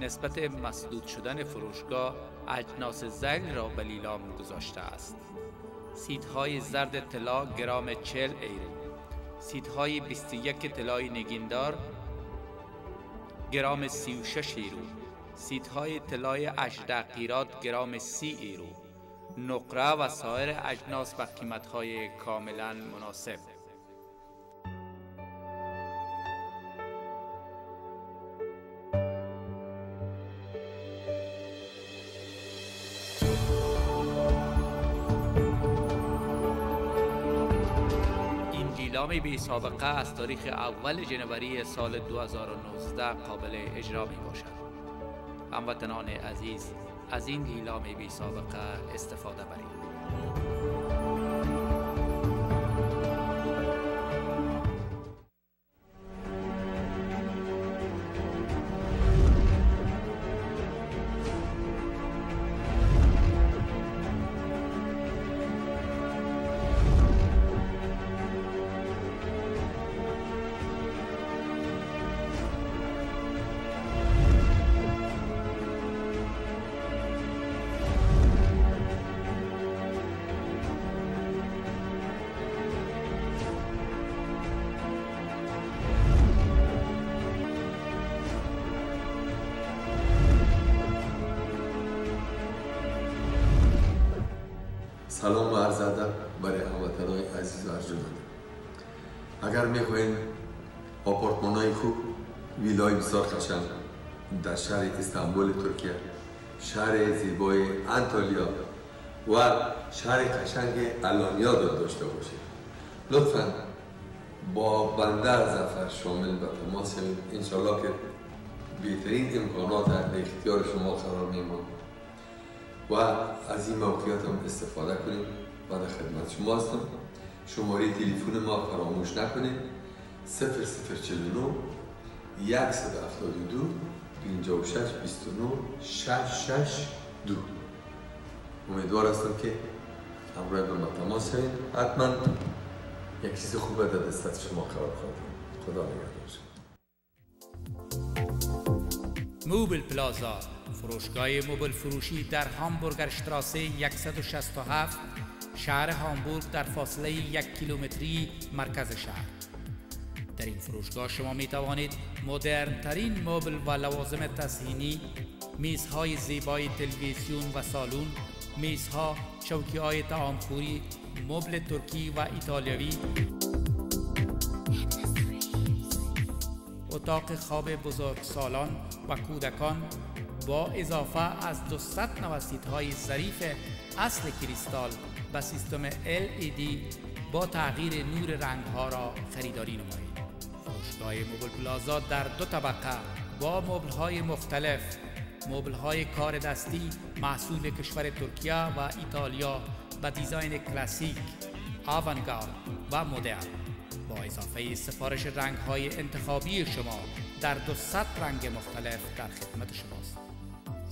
نسبت مسدود شدن فروشگاه اجناس ذیل را به لیلام گذاشته است. های زرد طلا گرام 40 ایرو های 21 طلای نگیندار گرام 36 ایرو. های طلای 18 قیرات گرام 30 ایرو. نقره و سایر اجناس به های کاملا مناسب. اعلامی بی سابقه از تاریخ اول جنوری سال 2019 قابل اجرا می باشد هموطنان عزیز از این اعلام بی سابقه استفاده برید سلام و عرض ادب برای هموطنان عزیز و ارجمند اگر می‌خواین آپارتمان های خوب ویلای بسیار قشنگ در شهر استانبول ترکیه شهر زیبای انتالیا و شهر قشنگ الانیا داشته باشید لطفا با بنده زفر شامل به تماس انشالله که بهترین امکانات در اختیار شما قرار میماند و از این موقعیت هم استفاده کنیم. و در خدمت شما هستم. شماره تلفن ما فراموش نکنید. 0049 172 56 29 662 امیدوار هستم که همراه به ما تماس شوید حتما یک چیز خوب در دست شما قرار خواهد خدا نگهدار. موبل پلازا. فروشگاه موبل فروشی در هامبورگر شتراسه 167 شهر هامبورگ در فاصله یک کیلومتری مرکز شهر. در این فروشگاه شما می توانید مدرن ترین مبل و لوازم تزئینی میزهای زیبای تلویزیون و سالون میزها چوکی های تعامخوری مبل ترکی و ایتالیوی اتاق خواب بزرگ سالان و کودکان با اضافه از 200 نوسید های ظریف اصل کریستال و سیستم LED با تغییر نور رنگ ها را خریداری نمایید. فروشگاه موبل پلازا در دو طبقه با مبل های مختلف مبل های کار دستی محصول کشور ترکیه و ایتالیا با دیزاین کلاسیک آوانگارد و مدرن با اضافه سفارش رنگ های انتخابی شما در 200 رنگ مختلف در خدمت شماست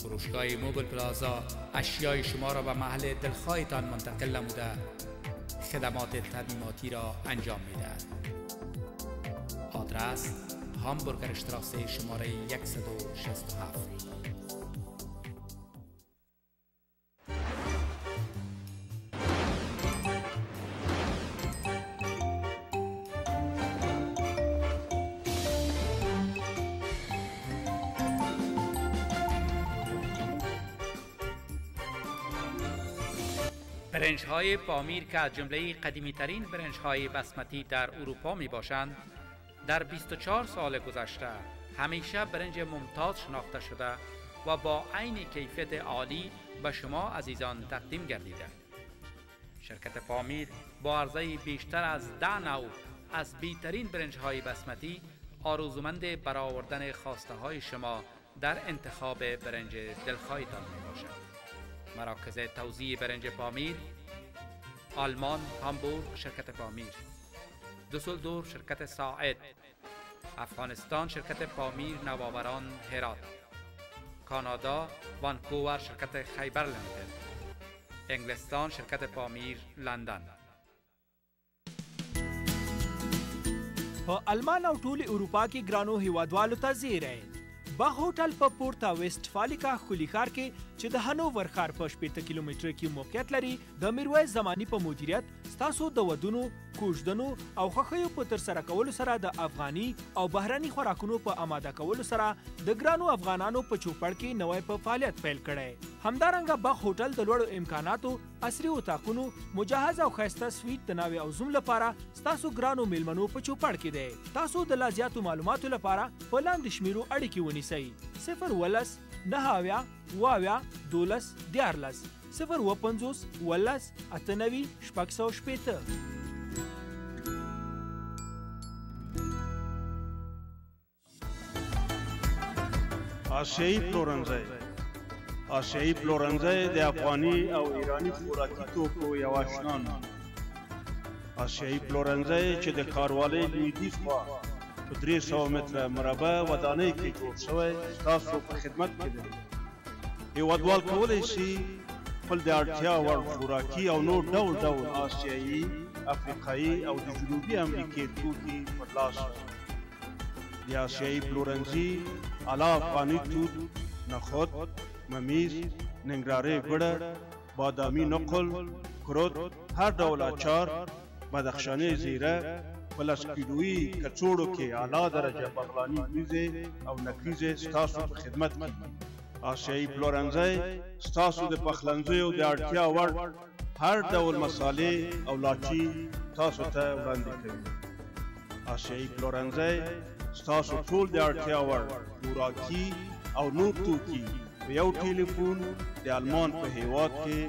فروشگاه موبل پلازا اشیای شما را به محل دلخواهتان منتقل نموده. خدمات تدیماتی را انجام می‌دهد. آدرس هامبورگر اشتراسه شماره 167 برنج های پامیر که از جمله قدیمی ترین برنج های بسمتی در اروپا می باشند در 24 سال گذشته همیشه برنج ممتاز شناخته شده و با عین کیفیت عالی به شما عزیزان تقدیم گردیده. شرکت پامیر با عرضه بیشتر از ده نوع از بیترین برنج های بسمتی آرزومند برآوردن خواسته های شما در انتخاب برنج دلخواهتان می باشد مراکز توزیع برنج پامیر آلمان هامبورگ شرکت پامیر. دور شرکت ساعد. افغانستان شرکت پامیر نواوران هرات. کانادا وانکوور شرکت خیبر لمیتد انگلستان شرکت پامیر لندن. په آلمان او ټول اروپا کې ګرانو هیوادوالو ته زیری. با هوټل په پورتا ویسټفالیکا خولي ښار کې چې د هنوور ښار په 15 کیلومتر کې موقعیت لري د میرویس زمانی په مدیریت ستاسو د ودونو کوژدنو او خخیو په تر سره کولو سره د افغاني او بهراني خوراکونو په آماده کولو سره د ګرانو افغانانو په چوپړ کې نوې په فعالیت پیل کړي همدارنګه باغ هوټل د لوړو امکاناتو عصري اتاقونو مجهز او خیسته سویټ د ناوې او زوم لپاره ستاسو ګرانو میلمنو په چوپړ کې دی تاسو د لا زیاتو معلوماتو لپاره په لاندې شمیرو اړیکې ونیسئ صفر ولس نه اویا واویا دولس دیارلس صفر و پنځوس ولس اته نوي شپږ سوه شپېته آسیایي پلورنځی آسیایي پلورنځی د افغاني او ایرانی خوراکي توکو یو آشنا نوم آسیایي پلورنځی چې د ښاروالۍ لویدیځ خوا په درې سوه متره مربع ودانۍ کې جوړ شوی ستاسو په خدمت کې دی. هیوادوال کولی شي خپل د اړتیا وړ خوراکي او نور ډول ډول آسیایي افریقایي او د جنوبي امریکې توکي پر لاس د آسیایي پلورنځي اعلی افغاني توت نخود ممیز ننګرهارۍ ګوړه بادامي نقل کروت هر ډول اچار بدخشاني زیره په لس کیلویي کڅوړو کې اعلی درجه بغلاني وریځې او نکریزې ستاسو په خدمت کې. آسیایي پلورنځی ستاسو د پخلنځیو د اړتیا وړ هر ډول مسالې او لاچي تاسو ته وړاندې کوي. آسیایي پلورنځی ستاسو ټول د اړتیا وړ خوراکي او نور توکي په یو ټلیفون د آلمان په هیواد کې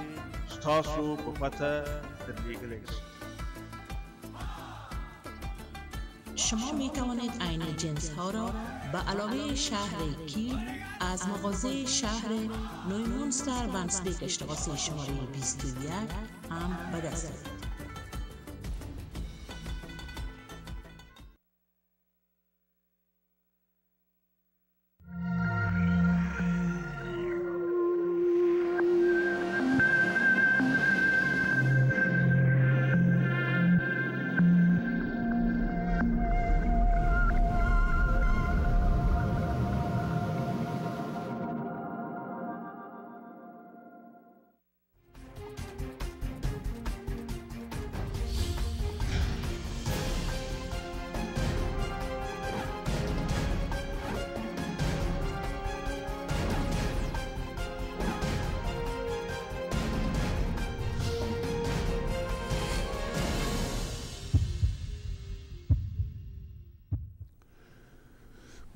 ستاسو په پته درلیږلی شي شما می توانید عین جنس ها را به علاوه شهر کیل از مغازه شهر نویمونستر ونسبیک اشتغاسی شماره 21 هم به دست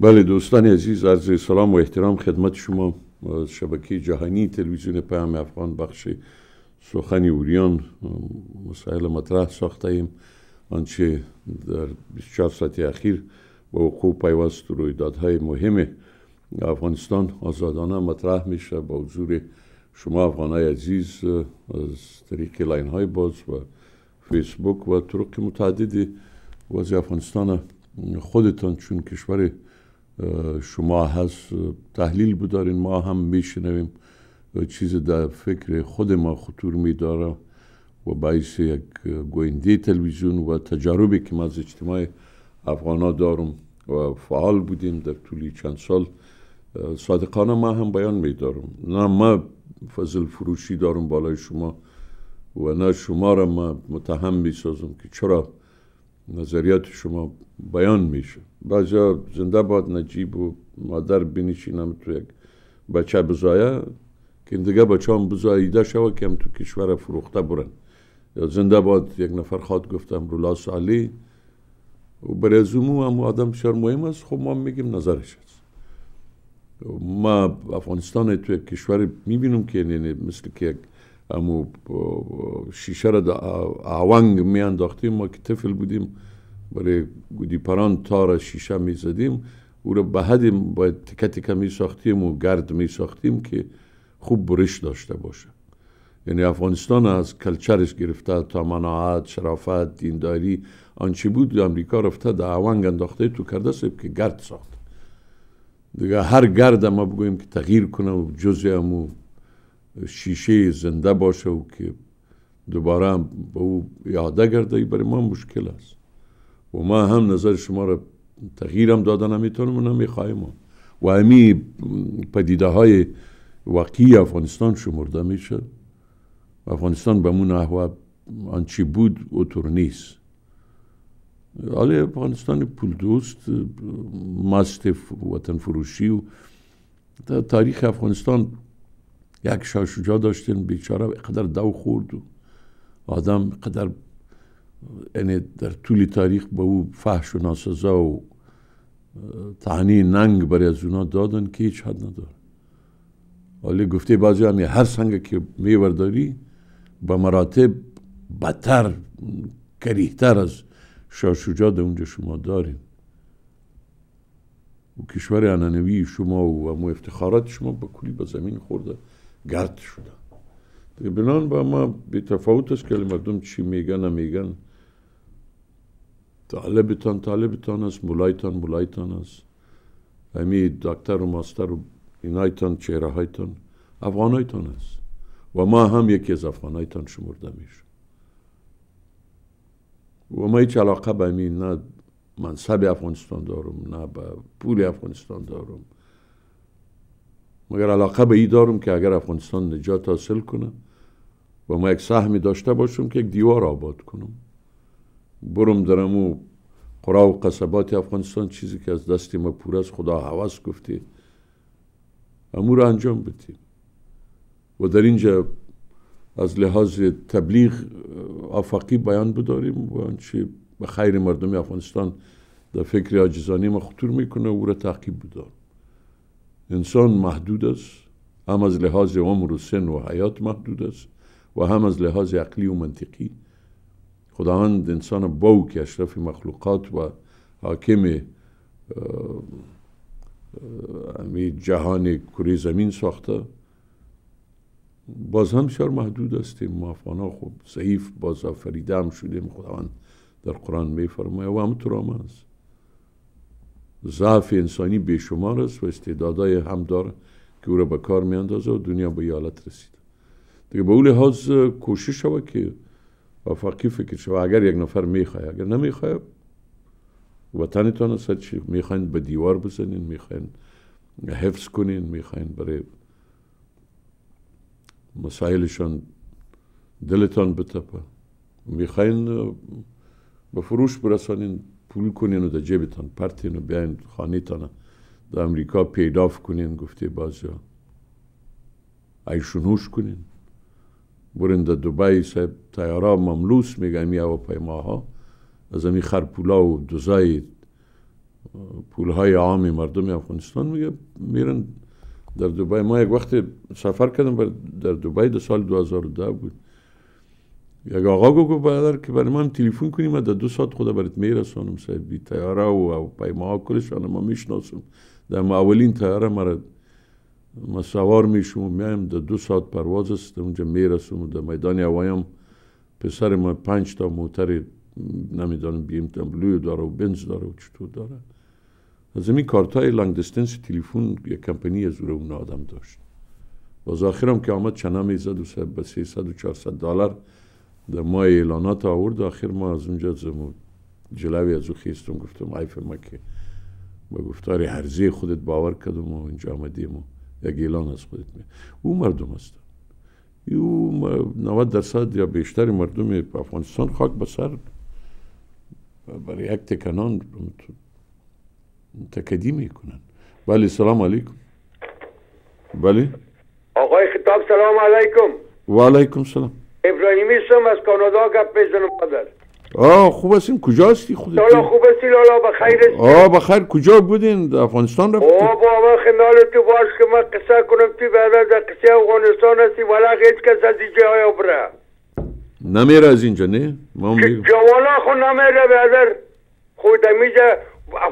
بله دوستان عزیز عرض سلام و احترام خدمت شما. شبکه جهانی تلویزیون پیام افغان بخش سخن اوریان مسائل مطرح ساخته ایم. آنچه در 24 ساعت اخیر با وقوع پیوست رویدادهای مهم افغانستان آزادانه مطرح میشه. با حضور شما افغانای عزیز از طریق لاین های باز و فیسبوک و طرق متعدد وضع افغانستان خودتان چون کشور شما هست تحلیل بدارین ما هم میشنویم چیز در فکر خود ما خطور میداره و باعث یک گوینده تلویزیون و تجاربی که ما از اجتماع افغانا دارم و فعال بودیم در طول چند سال صادقانه ما هم بیان میدارم نه ما فضل فروشی دارم بالای شما و نه شما را ما متهم می‌سازم که چرا نظریات شما بیان میشه. بعضا زنده باد نجیب و مادر بینشینم تو یک بچه بزایه که دیگه بچه هم بزاییده شوه که هم تو کشور فروخته برن. یا زنده باد یک نفر خواد گفتم رولا سالی و برای زمو هم آدم بسیار مهم است. خب ما میگیم نظرش است ما افغانستان تو یک کشور می‌بینم که یعنی مثل که یک امو شیشه را آونگ می انداختیم ما که طفل بودیم برای گودی پران تار شیشه می زدیم او رو به حدی باید تکه تکه می ساختیم و گرد می ساختیم که خوب برش داشته باشه. یعنی افغانستان از کلچرش گرفته تا مناعت شرافت دینداری آنچه بود امریکا رفته در اوانگ انداخته تو کرده سب که گرد ساخت دیگه هر گرد ما بگویم که تغییر کنه و جزء امو شیشه زنده باشه و که دوباره به او یاده گرده برای ما مشکل است. و ما هم نظر شما را تغییر هم داده نمی‌تونم و نمی‌خواهیم و امی پدیده های واقعی افغانستان شمرده میشه. افغانستان به مون نحوه آنچی بود اوتور نیست. حالا افغانستان پول دوست مست وطن فروشی و تاریخ افغانستان یک شاه داشتین بیچاره قدر دو خورد و آدم قدر یعنی در طول تاریخ به او فحش و ناسزا و تعنی ننگ برای از اونا دادن که هیچ حد نداره. حالی گفته بعضی هم هر سنگ که میورداری به مراتب بدتر کریهتر از شجاع اونجا شما داریم و کشور انانوی شما و امو افتخارات شما به کلی به زمین خورده. گرد شده. دیگه بنان با ما بی تفاوت است که مردم چی میگن نمیگن. طالبتان طالبتان است مولایتان مولایتان است. همی دکتر و ماستر و اینایتان چهره هایتان افغانایتان است. و ما هم یکی از افغانایتان شمرده میشه. و ما هیچ علاقه به نه منصب افغانستان دارم نه به پول افغانستان دارم. مگر علاقه به ای دارم که اگر افغانستان نجات حاصل کنه و ما یک سهمی داشته باشم که یک دیوار آباد کنم؟ برم و قرا و قصبات افغانستان چیزی که از دست ما پور از خدا حواس گفته. امور انجام بدیم. و در اینجا از لحاظ تبلیغ آفاقی بیان بداریم و آنچه به خیر مردم افغانستان در فکر عاجزانه ما خطور می‌کنه او را تعقیب بدار انسان محدود است هم از لحاظ عمر و سن و حیات محدود است و هم از لحاظ عقلی و منطقی. خداوند انسان باو که اشرف مخلوقات و حاکم جهان کره زمین ساخته. باز هم بسیار محدود هستیم. ما افغان خوب ضعیف باز آفریده هم شدیم. خداوند در قرآن میفرماید و همطور هم هست. ضعف انسانی بیشمار است و استعدادهای هم داره که او را به کار میاندازه و دنیا به حالت رسید. دیگه به اون لحاظ کوشش شوه که وفاقی فکر شوه. اگر یک نفر می‌خواه اگر نمی‌خواه وطنتان است چی. می‌خواین به دیوار بزنین می‌خواین حفظ کنین می‌خواین برای مسائلشان دلتان بتپه. می‌خواین به فروش برسانین. پول کنین و در جیبتان پرتین و بیاین خانیتان در امریکا پیداف کنین گفته بازی ایشونوش کنین. برین در دوبای صاحب تیارا مملوس میگه امی ها از امی خرپولا و دوزای پولهای عام مردم افغانستان میگه میرن در دوبای ما یک وقت سفر کردم در دوبای در سال 2010 بود. یک آقا گفت برادر که برای من تلفن کنیم در دو ساعت خدا برات میرسانم. صاحب بی تیاره و پیما کلشان ما می‌شناسم. در اولین تیاره مرا ما سوار میشم میایم در دو ساعت پرواز است. اونجا می‌رسم در میدان هوایم پسر ما پنج تا موتر نمی‌دانم بیم تمبلوی داره و بنز داره و چطور داره. از این کارت های لانگ دیستنس تلفن یک کمپنی از اون آدم داشت. باز آخرم که آمد چنا می‌زد و به 300 و 400 دلار در ماه اعلانات آورد آخر ما از اونجا زمون جلوی از او خیستم گفتم عیف ما که با گفتار هرزی خودت باور کردم و اینجا آمدیم و یک اعلان از خودت می او مردم هستن او 90 درصد یا بیشتر مردم افغانستان خاک به سر. برای یک تکنان تکدی می‌کنن بله سلام علیکم. بله؟ آقای خطاب سلام علیکم. و علیکم سلام. ابراهیمی سم از کانادا گپ می‌زنم مادر. آه خوب هستین. کجا هستی خودت؟ لالا خوب هستی لالا؟ بخیر هستی؟ آه بخیر کجا بودین؟ در افغانستان رفتی؟ آه بابا خنال تو باش که من قصه کنم. تو بعد در قصه افغانستان هستی. ولی هیچ کس از اینجا های بره نمیره از اینجا نه؟ ما جوانا خو نمیره برادر خود میجا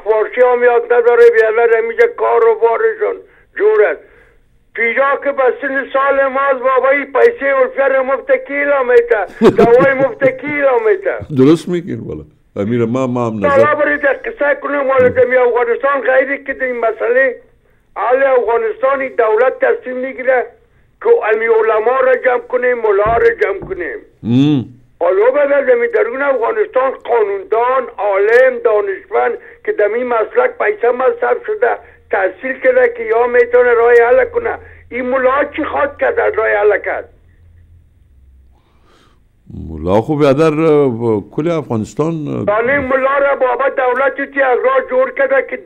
فارسی هم یاد نداره. بیادر همیشه کار و بارشون. جور است. پیجا که به سن سال ماز بابایی پیسه الفر مفت کیلا میتا دوای مفت کیلا میتا درست میگین والا. امیر ما ما هم نظر حالا برید قصه کنم والا دمی افغانستان خیلی که این مسئله. حال افغانستانی دولت تصمیم می‌گیره که علمی علما را جمع کنیم ملا را جمع کنیم. حالا به دمی درون افغانستان قانوندان عالم دانشمند که دمی مسلک پیسه مصرف شده. تحصیل کرده که یا می‌تونه راه حل کنه. این ملا چی خواد کرد راه حل کرد؟ ملا خوب در کل افغانستان دانه ملا را بابا دولت تی راه جور کرده که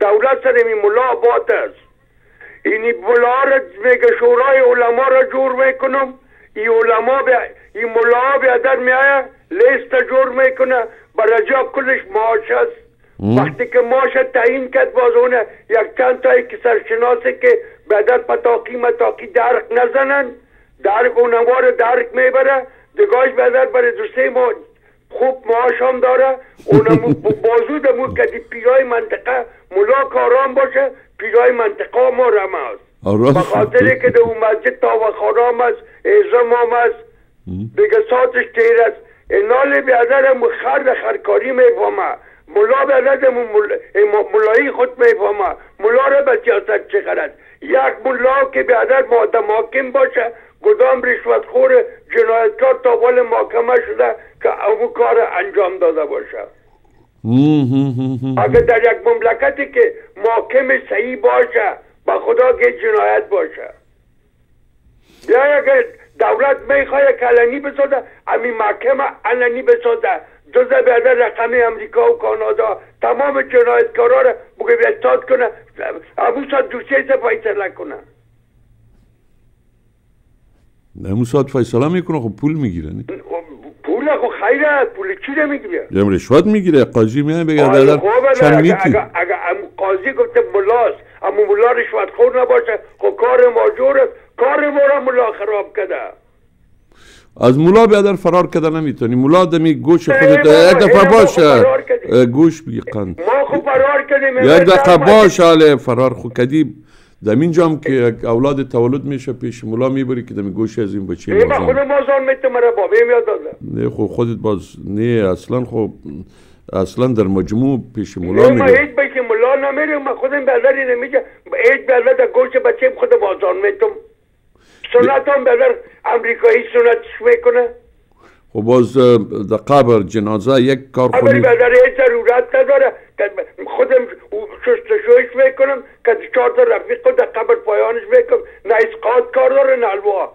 دولت سر می ملا آباد است. اینی ملا را میگه شورای علما را جور می‌کنم. این علما بیا این ملا بیادر میایه لیست جور می‌کنه. برای جا کلش معاش است. وقتی که ماش تعیین کرد باز اونه یک چند تایی که سرشناسه که بعدت پتاقی متاقی درک نزنن درک اونوار درک می‌بره دگاهش بعدت برای دو سه ماه خوب معاش هم داره. اونم بازو دمو کدی پیرای منطقه ملا کاران باشه پیرای منطقه ما رماز به خاطر که در اون مسجد تاوه خارام است اعظم هم است. بگه ساتش تیر است. انال بیادر خرد خرکاری می‌فهمه. ملا به عدد ملایی خود می‌فهمه. ملا را به سیاست چه خرد یک ملا که به عدد محاکم باشه گدام رشوت خور جنایتکار تا قول محاکمه شده که او کار انجام داده باشه. اگر در یک مملکتی که محاکم صحیح باشه با خدا که جنایت باشه. یا اگر دولت می‌خواه کلنی بسازه امی محکمه علنی بسازه. جز بعد رقم امریکا و کانادا تمام جنایتکارا رو بگه بیستاد کنه ابو ساعت دوسیه سه فیصله کنه امو ساعت فیصله می‌کنه خب پول می‌گیره پول خب خیره پول چی نمی‌گیره یم رشوت می‌گیره قاضی میانه بگه دادر چند میتی اگه قاضی گفته ملاست اما ملا رشوت خور نباشه خب کار ما جور است کار ما را ملا خراب کرده. از مولا بیادر فرار کرده نمی‌تونی. مولا دمی گوش خودت یک دفعه باشه. گوش بیقن ما خب فرار کردیم یک دفعه باشه. حاله فرار خود کدی. دمین جام که یک اولاد تولد میشه پیش مولا می‌بری که دمی گوش از این بچه مازان خود مازان می‌تونه مرا بابیم یاد داده نه خب خودت باز نه اصلا خب اصلا در مجموع پیش مولا میگه. ما هیچ بیش مولا نمیریم ما خودم برداری نمیگه. هیچ بردار گوش بچه خود مازان می‌تونم. سنت هم بذار امریکایی سنت می‌کنه؟ خب باز در قبر جنازه یک کار خونی. هیچ ضرورت نداره. خودم شستشویش می‌کنم که چهار تا رفیق در قبر پایانش می‌کنم. نه اسقاط کار داره نه الوا.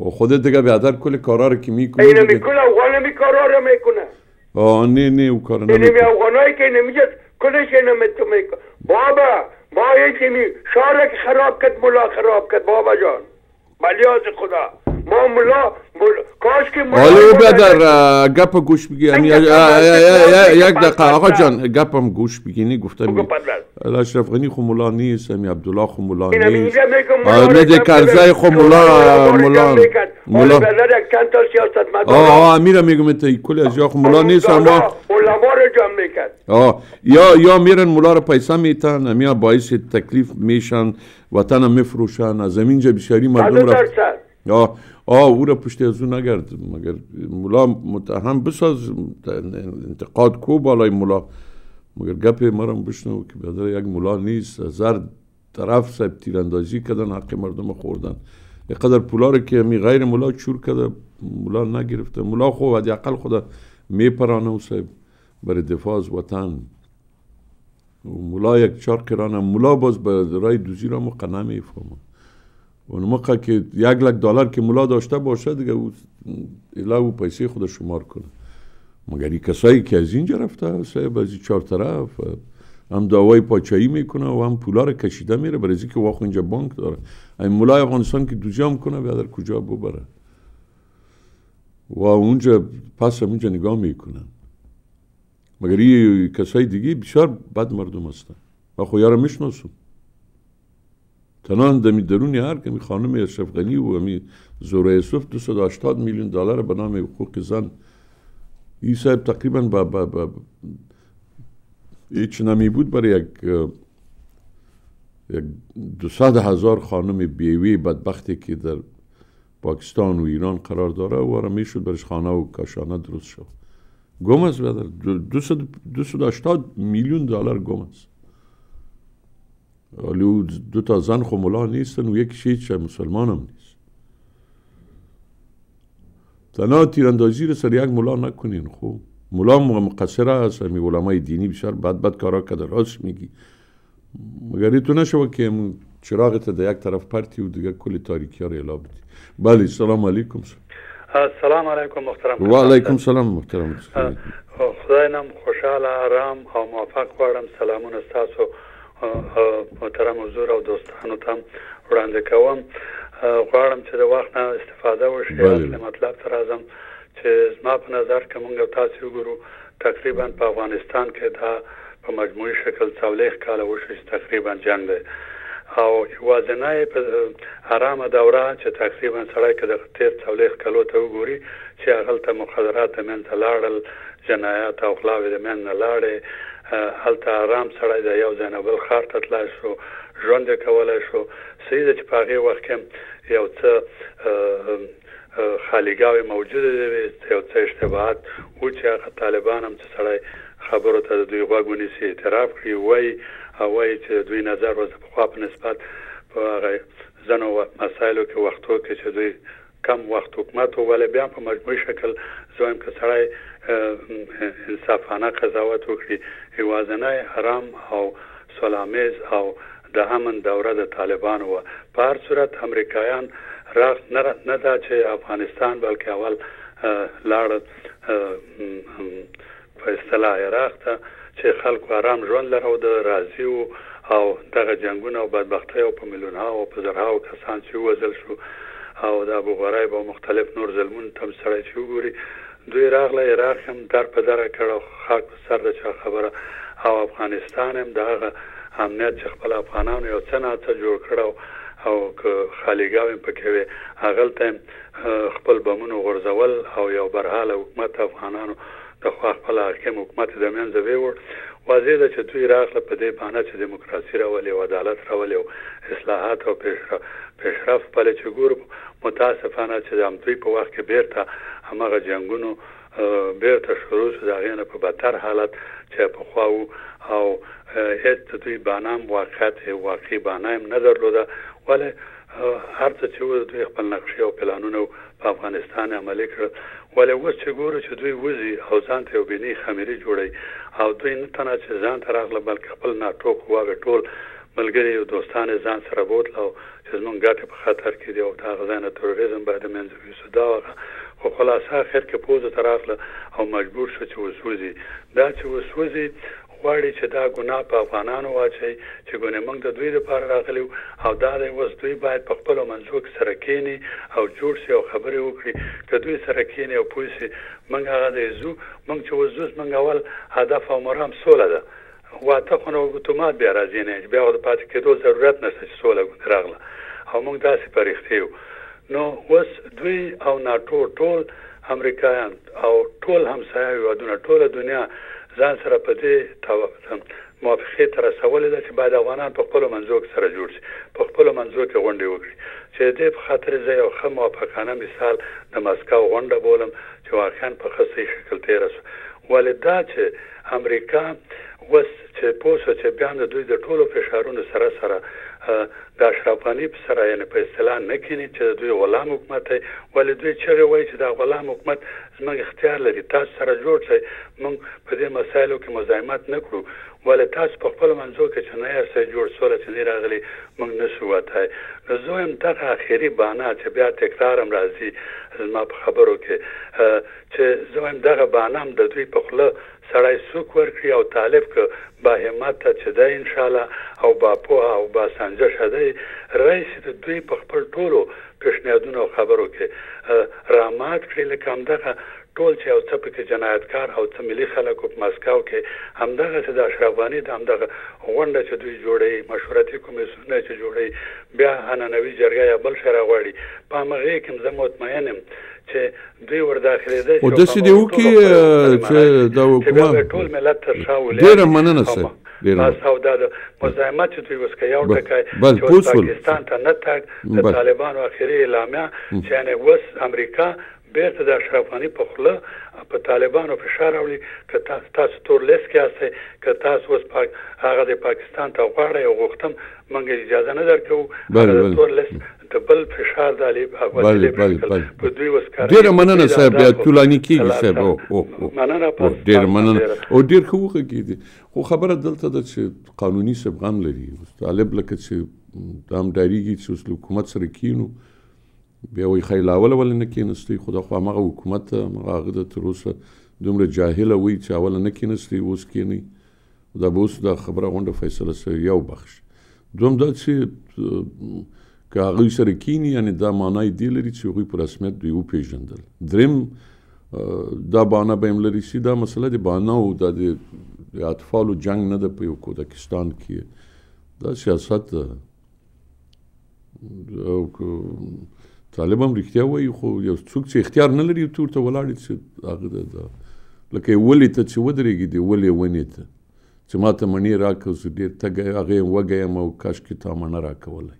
و خودت دیگه بیادر کل کارا رو که می‌کنی اینه می‌کنه افغان نمی کارا رو می‌کنه. آه نه نه او کار نمی‌کنه. اینه افغانایی که نمیجد کلش اینه می‌کنه. بابا ما یکی می شارک خراب کرد ملا خراب کرد بابا جان. ملیاز خدا. ما ملا کاش که حالا او در گپ گوش بگی. یک دقیقه آقا جان گپم گوش بگینی گفتم اشرف غنی خو ملا نیست امی عبدالله خو ملا نیست. نده کرزای خو ملا ملا ملا آه آه امیرم میگم تا کل از خو ملا نیست اما علما رو جمع می‌کرد آه یا یا میرن ملا رو پیسه میتن امیا باعث تکلیف میشن وطن میفروشن از اینجا بسیاری مردم رفت آه آه او را پشت از او نگرد مگر مولا متهم بساز انتقاد کو بالای مولا مگر گپ مرم بشنو که بیادر یک مولا نیست زر طرف صاحب تیراندازی کردن حق مردم خوردن. قدر پولا رو که می غیر مولا چور کرده مولا نگرفته. مولا خو حدی اقل خدا میپرانه و صاحب برای دفاع از وطن. مولا یک چار کرانه مولا باز به رای دوزی را مقنع می‌فهمه اون موقع که یک لک دلار که مولا داشته باشه دیگه او الا پیسه خود شمار کنه. مگر این کسایی که از اینجا رفته صاحب از چهار طرف هم دعوای پاچایی می‌کنه و هم پولا رو کشیده میره برای که واقع اینجا بانک داره. این مولای افغانستان که دوزی هم کنه بیادر کجا ببره؟ و اونجا پس هم اونجا نگاه می‌کنن مگر کسای دیگه بسیار بد مردم هستن. و خو یارو می‌شناسم. تنان دمی درونی هر که می خانم اشرف غنی و امی زوره یوسف 280 میلیون دلار به نام حقوق زن. این صاحب تقریبا با, با, با هیچ نمی بود برای یک یک دوصد هزار خانم بیوی بدبختی که در پاکستان و ایران قرار داره و می‌شد برش خانه و کاشانه درست شد. گم است دوست هشتاد میلیون دلار گم است ولی دو تا زن خو نیستن و یک شیچ مسلمان هم نیست تنها تیراندازی رو سر یک ملا نکنین خوب ملا مقصر است می علمای دینی بسیار بد بد کارا کده راست میگی مگر تو نشو که چراغت در یک طرف پرتی و دیگه کل تاریکی ها رو اعلا بدی بله سلام علیکم سلام علیکم محترم و علیکم سلام محترم خدای نم خوشحال آرام او موفق غواړم سلامونه ستاسو محترم حضور او دوستانو ته وړاندې کوم غواړم چې د وخت نه استفاده وشي اصل مطلب ته راځم چې زما په نظر کې موږ تاسو وګورو تقریبا په افغانستان کې دا په مجموعي شکل څولېخ کاله وشي تقریبا جنگ دی او یوازنۍ په آرامه دوره چې تقریبا سړی کې د تیر څولېخ کلو ته وګوري چې هغه ته مخدرات من ته لاړل جنایات او خلاوې د من نه لاړې هلته آرام سړی د یو ځای نه بل خار ته تلای شو ژوند کولای شو. سیده چې په هغه وخت کې یو څه خالیګاوي موجوده دي یو څه اشتباهات او چې طالبان هم چې سړی خبرو ته دوی غوږ سي اعتراف کوي وای او وای چې دوی نظر وځ په خوا په نسبت په هغه زنو مسایلو کې وختو کې چې دوی کم وخت حکومت ولې بیا په مجموعي شکل زویم که سړی انصافانه قضاوت وکړي. هیوازنه حرام او سلامیز او د امن دوره د طالبانو و په هر صورت امریکایان راغ نه دا چې افغانستان بلکې اول لاړ په اصطلاح عراق ته چې خلکو آرام ژوند لرو د راضي او دغه جنگونه او بدبختی او په میلیونها او په زرهاو کسان چې وزل شو او د ابو غریب او مختلف نور ظلمون تم سره چې وګوري. دوی راغله عراق هم در په در کړه خاک په سر د چا خبره. او افغانستان هم دغه امنیت چې خپل افغانانو یو څه نه جوړ کړو او که خالیګاوي پکې وي هغه ته خپل بمونو غرزول او یو برحاله حکومت افغانانو د خپل حاکم حکومت د منځ ویور واضح ده چې دوی راغله په دې باندې چې دیموکراسي راولي او عدالت راولي او اصلاحات او پیشرفت په لچ ګور متاسفانه چې د دوی په وخت کې بیرته همغه جنگونو بیرته شروع شو دا غینه په بدتر حالت چې په خواو او هیڅ دوی بانام واقعیت واقعي بانام نه درلوده. ولې هر څه چې دوی خپل نقشې او پلانونه په افغانستان عملي کړل ولې اوس چې ګورو چې دوی وزي او ځان ته وبیني خمیري جوړي او دوی نه تنه چې ځان ته راغله بلکې خپل ناټو قواوې ټول ملګری او دوستان ځان سره بوتل او چې زمونږ ګټه په خطر کې دی او دا غزانه تروریزم باید منځوي سودا خو خلاصه اخر کې پوزه تراخله او مجبور شو چې وسوځي دا چې وسوځي غواړي چې دا ګناه په افغانانو واچي چې ګناه موږ د دوی لپاره راغلي او دا د وس دوی باید په خپل منځو کې سره کېني او جوړ شي او خبرې وکړي. چې دوی سره کېني او پوه شي موږ هغه د زو موږ چې وزوس موږ اول هدف او مرام سوله ده. واته خو نو اتومات بیا راځي نه بیا د پاتې کېدو ضرورت نشته چې سوله راغله. او موږ داسې پرېختیو نو وس دوی او ناټو ټول امریکایان او ټول همسایه هیوادونه ټول دنیا ځان سره په دې موافقه تر رسولې ده چې باید افغانان په خپل منځو کې سره جوړ شي په خپل منځو کې غونډه وکړي. چې دې په خاطر زه یو ښه موافقانه مثال د مسکو غونډه بولم چې واقعا په خصي شکل تیر شو ولدا چې امریکا وس چې پوسه چې بیان د دوی د ټولو فشارونو سره سره د اشرف غنی په سره یعنی په اصطلاح نه کینی چې دوی غلام حکومت ولې دوی چې وایي چې دا غلام حکومت زموږ اختیار لري. تاسو سره جوړ شئ موږ په دې مسایلو کې مزاحمت نه کړو. ولې تاسو په خپل منځو کې چې نه یې جوړ سول چې نه راغلي موږ نشو وته زه هم دغه اخیری بانه چې بیا تکرار هم راځي زما په خبرو کې چې زه هم دغه بانه هم د دوی په خله سړی سوک ورکړي او طالب ک با همت چې د ان شاء الله او با په او با سنجش دی رئیس د دوی په خپل ټولو پیشنهادونو خبرو کې رامات کړی لکه همدغه ټول چې او څه پکې جنایتکار او څه ملي خلکو په مسکو کې همدغه چې د اشرفانی د همدغه غونډه چې دوی جوړي مشورتي کمیسیون چې جوړي بیا اننوي جرګه یا بل شره غواړي په هغه کې زه مطمئنم چې دوی ور داخليدل او د سې دی وکي چې دا حکومت ټول ملت تر شاول ډیره مننه سره بس او دا د مزاحمت دوی وسکه یو ټکی چې پاکستان ته نه تک د طالبانو اخیری اعلامیه چې یعنی وس امریکا بیرته د اشرف غنی په خله په طالبانو فشار راوړي که تاسو تور لیس کې استه که تاسو اوس پاک هغه د پاکستان ته غواړئ او غوښتم مونږ اجازه نه درکو تور لیس د بل فشار د علی بله بله په دوی وسکار ډیر مننه صاحب بیا تولانی کیږي صاحب. او او مننه او ډیر مننه. او ډیر خو کیږي. خو خبره دلته د چې قانوني سبغان لري. طالب لکه چې دام دایریږي چې حکومت سره کینو. بیا وی خیلاول ول نه کینستی خدا خو هغه حکومت هغه د تر اوسه دومره جاهل وي چې اول نه کینستی اوس کینی دا به اوس دا خبره غونډه فیصله سره یو بخش. دوم دا چې که هغه سره کینی یعنی دا معنی دی لري چې هغه په رسمیت دوی او پیژندل دریم دا بانا به لري چې دا مسله دی بانا او د اطفالو جنگ نه د په کوزاکستان کې. دا سیاست او طالب هم رښتیا وایي خو یو څوک چې اختیار نه لري ته ولاړ چې هغه د لکه ولې ته چې ودرېږي دی ولې ونې ته؟ چې ما ته مڼې راکړه زه ډېر تږی هغه وږی یم او کاشکې تا مڼه راکولی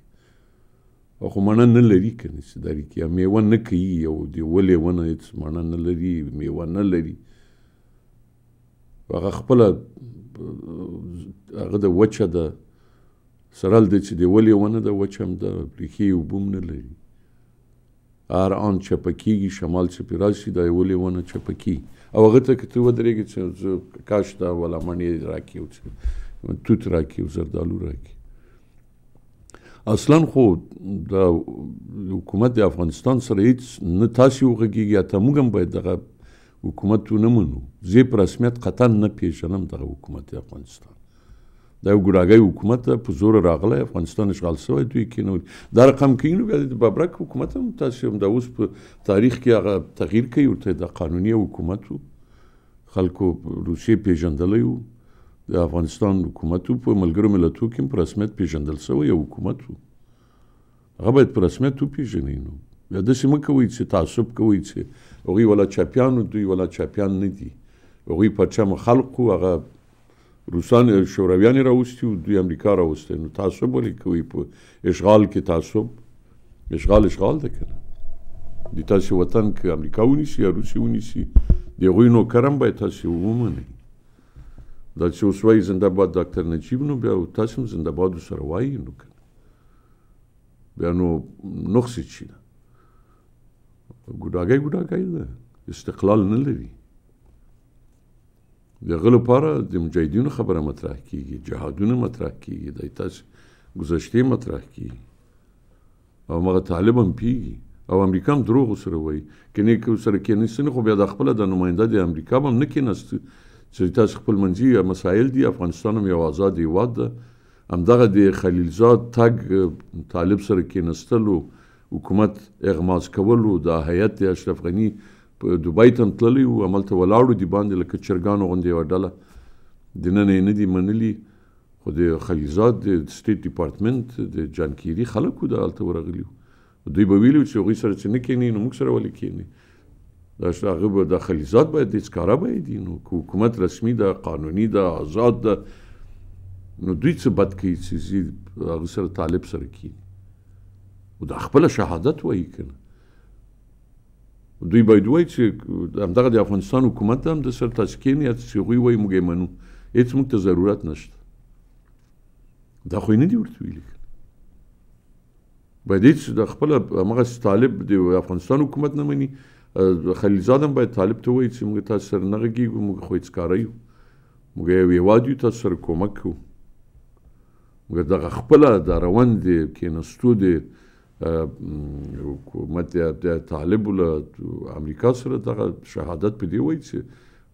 خو مڼه نه لري که نه چې دا رښتیا میوه نه کوي او د ولې ونه هېڅ مڼه نه لري میوه نه لري هغه خپله هغه د وچه ده سرل دی چې د ولې ونه ده وچه هم ده ریښې اوبه هم نه لري هر آن چپکیږي شمال چې راشي دا ولې ونه چپکی او هغه ته کته ودرېږي چې کاش دا ولا راکیو چې توت راکیو زردالو راکی اصلا خو د حکومت د افغانستان سره هیڅ نه تاسو وغږیږي ته موږ هم باید دغه حکومت نه منو. زی په رسمیت قطن نه پیژنم دغه حکومت د افغانستان. د یو ګډاګي حکومت په زور راغله افغانستان اشغال شوی دوی کینو دا رقم کینو بیا د بابرک حکومت هم تاسو هم د اوس په تاریخ کې هغه تغییر کوي ورته د قانوني حکومت خلکو روسي پیژندلې وو د افغانستان حکومت په ملګرو ملتونو کې په رسمیت پیژندل شوی یو حکومت وو هغه باید په رسمیت پیژنې نو. یا د سیمه کوي چې تعصب کوي چې هغه ولا چاپیان دوی ولا چاپیان نه دي. هغه په چم خلقو هغه روسان شورویان راوستي او دوی امریکا راوستي. نو تعصب ولې کوي په اشغال کې تعصب. اشغال اشغال ده کنه د تاسو وطن کې امریکا ونیسي یا روسي ونیسي د غوی نو کرم باید تاسو ومنئ دا چې اوس وایي زنده باد ډاکټر نجیب نو بیا تاسو زنده باد سره وایي نو کنه بیا نو نقص چی ده ګډاګي ګډاګي ده استقلال نه لري دغه لپاره د مجاهدینو خبره مطرح کیږي جهادونه مطرح کیږي د تاسو گذشته مطرح کیږي او مغه طالب هم پیږي او امریکا هم دروغ سره وایي کني که سره کې نسنه خو بیا د خپل د نماینده د امریکا هم نه کېنست چې تاسو خپل منځي مسایل دي افغانستان هم یو آزاد هیواد ده. همدغه د خلیلزاد تګ طالب سره کېنستلو حکومت اغماس کولو د هیئت اشرف غنی په دوبای ته تللی وو عملته ولاړو دی باندې لکه چرګانو غوندې یوه ډله د نن یې نه دي منلي. خو د خلیزات د سټیټ ډپارټمنټ د جانکيري خلکو د هلته ورغلي دوی به ویلي چې هغوی سره چې نه کښېني نو موږ سره ولې کښېني دا هغه به د خلیزات باید د ښکاره باید دي نو حکومت رسمي ده قانوني ده آزاد ده نو دوی څه بد کوي چې هغه سره طالب سره کښېني او د خپله شهادت وایي که نه. دوی باید وایي چې همدغه د افغانستان حکومت هم د سر تسکین یا چې هغوی وایي موږ یې منو. هېڅ موږ ته ضرورت نشته. دا خو یې نه دي ورته ویلي باید هېڅ د خپله همغسې طالب د افغانستان حکومت نه مني خلیلزاد هم باید طالب ته وایي چې موږ تاسو سره نه غږېږو موږ خو هېڅ کاره یو موږ یو هېواد یو تاسو سره کومک کوو موږ دغه خپله د روان د کېناستو د حکومت د طالب له امریکا سره دغه شهادت په دی وایي چې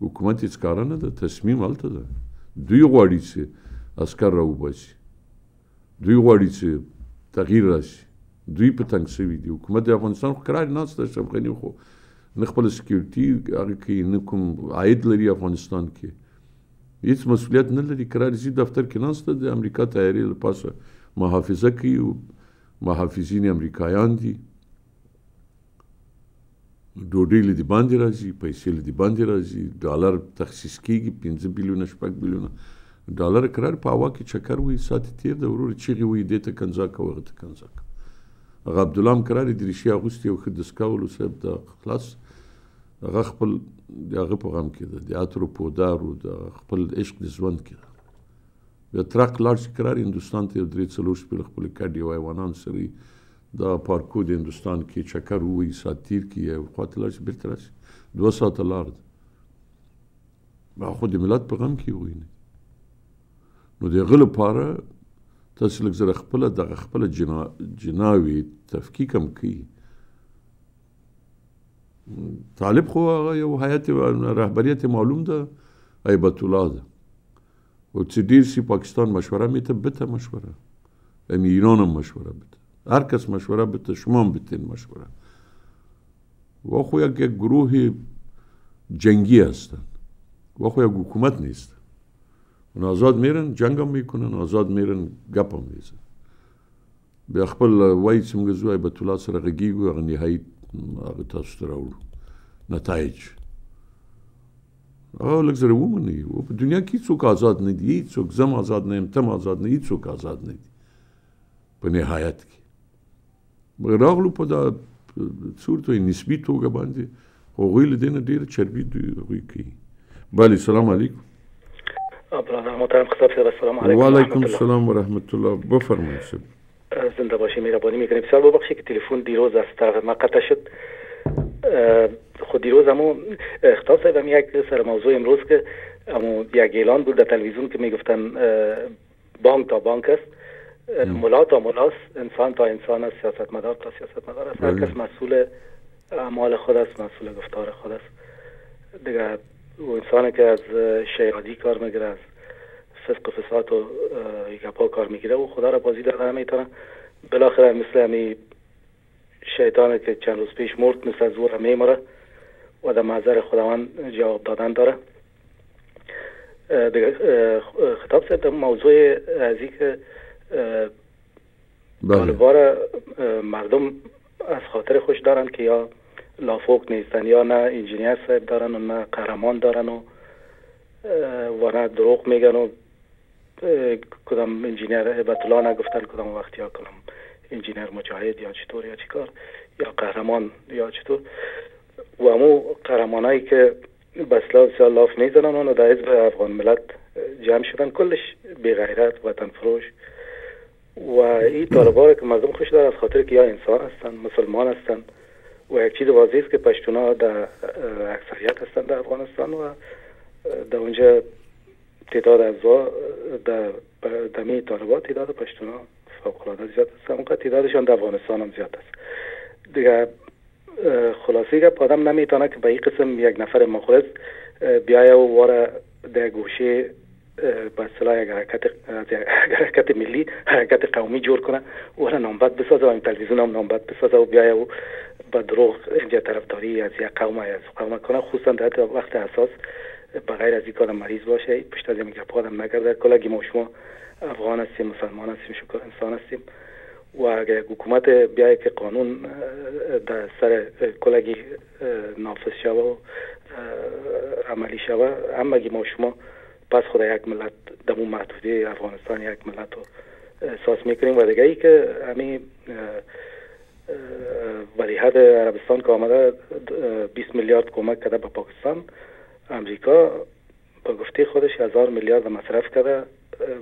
حکومت هیڅ کار نه ده تصمیم هلته ده دوی غواړي چې عسکر راوباسي دوی غواړي چې تغییر راشي دوی په تنګ شوي دي حکومت د افغانستان خو قرار ناست ده اشرف غني خو نه خپل سکیورټي هغه کې نه کوم عاید لري افغانستان کې هیڅ مسولیت نه لري قرار زی دفتر کې ناست ده د امریکا تیاری لپاره محافظه کوي محافظین امریکایان دي ډوډۍ لدی باندې راځي پیسې لدی باندې راځي ډالر تخصیص کیږي 15 بیلیونه شپږ بیلیونه ډالر قرار په هوا کې چکر وي سات تیر د ورور چیغي وي کوي ته کنزا هغه عبد الله قرار د ریشي اغوستي او خد سکاولو سب د خلاص هغه خپل د هغه په غم کې ده د اتروپودارو د خپل عشق د ژوند کې ده بیا ترک لاړ چې کرار هندوستان ته یو درې څلور شپې خپل کډې او حیوانان سره دا پارکو د هندوستان کې چکر ووي ساتیر کې یو خواته لاړ چې بېرته راشي. دوه ساعته لار ده. خو د ملت په غم کې ووي نه نو د هغه لپاره تاسو لږ زره خپله دغه خپله جنا... جناوي تفکیک هم کوي طالب خو یو حیات رهبریت معلوم ده ایبت الله ده. او چې ډیر سی پاکستان مشوره میته بته مشوره. ام ایران هم مشوره بته. هر کس مشوره بته شما هم بتین مشوره. و خو یک گروه جنگی هستن. و خو یک حکومت نیست. اون آزاد میرن جنگ هم می‌کنن آزاد میرن گپ هم میزن بیا خپل وای چې موږ زوی بیت الله سره غږیږو هغه هغه تاسو ته راوړو نتایج او لږ زره ومني او په دنیا کې څوک آزاد نه دي څوک زم آزاد نه یم تم آزاد نه څوک آزاد نه دي په نهایت کې مګر راغلو په دا صورت نسبی توګه باندې هغوی له دې نه ډېره چربي دوی کوي بله سلام علیکم برادر محترم خطاب السلام علیکم و علیکم السلام و رحمت الله بفرمایید زنده باشی مهربانی می‌کنیم بسیار ببخشید که تلفن دیروز از طرف ما قطع شد. خود دیروز امو خطاب صاحب یک سر موضوع امروز که امو یک اعلان بود در تلویزیون که می‌گفتن بانک تا بانک است. ملا تا ملاست انسان تا انسان است. سیاستمدار تا سیاستمدار است. هر کس مسئول اعمال خود است مسئول گفتار خود است. دیگه و انسانی که از شیادی کار می‌گیره از فسق و فساد و گپا کار می‌گیره و خدا را بازی داده نمی‌تونه بالاخره مثل همی شیطانی که چند روز پیش مرد مثل زور میمره و در محضر خداوند جواب دادن داره. دیگه خطاب صاحب موضوع از که طالبا مردم از خاطر خوش دارن که یا لافوک نیستن یا نه انجینیر صاحب دارن و نه قهرمان دارن و و نه دروغ میگن و کدام انجینیر عبت الله نگفتن کدام وقت یا کدام انجینیر مجاهد یا چطور یا چیکار یا قهرمان یا چطور. و امو قهرمانایی که بسلا بسیار لاف می‌زنن و در حزب افغان ملت جمع شدن. کلش بی غیرت وطن فروش و این طالبا که مردم خوش دارن از خاطر که یا انسان هستن مسلمان هستن و یک چیز واضح است که پشتونا در اکثریت هستند در افغانستان و در اونجا تعداد از در دمی طالبات تعداد پشتونا فوق العاده زیاد است. اونقدر تعدادشان در افغانستان هم زیاد است. دیگه خلاصی که آدم نمی‌تونه که به این قسم یک نفر مخلص بیایه و واره در گوشه به اصطلاح یک حرکت حرکت ملی حرکت قومی جور کنه و نامبد بسازه و این تلویزیون هم نامبد بسازه و بیایه و با دروغ اینجا طرفداری از یک قوم از قوم کنه خصوصا در وقت اساس بغیر از این کار مریض باشه پشت از این گپ آدم نگرده. کلاگی ما شما افغان هستیم مسلمان هستیم شکر انسان هستیم و اگر حکومت بیای که قانون در سر کلگی نافذ شوه و عملی شوه همگی ما شما پس خدا یک ملت دمو محدوده افغانستان یک ملت رو احساس می‌کنیم. و دیگه ای که همین ولیحد عربستان که آمده 20 میلیارد کمک کرده به پاکستان امریکا با گفته خودش هزار میلیارد مصرف کرده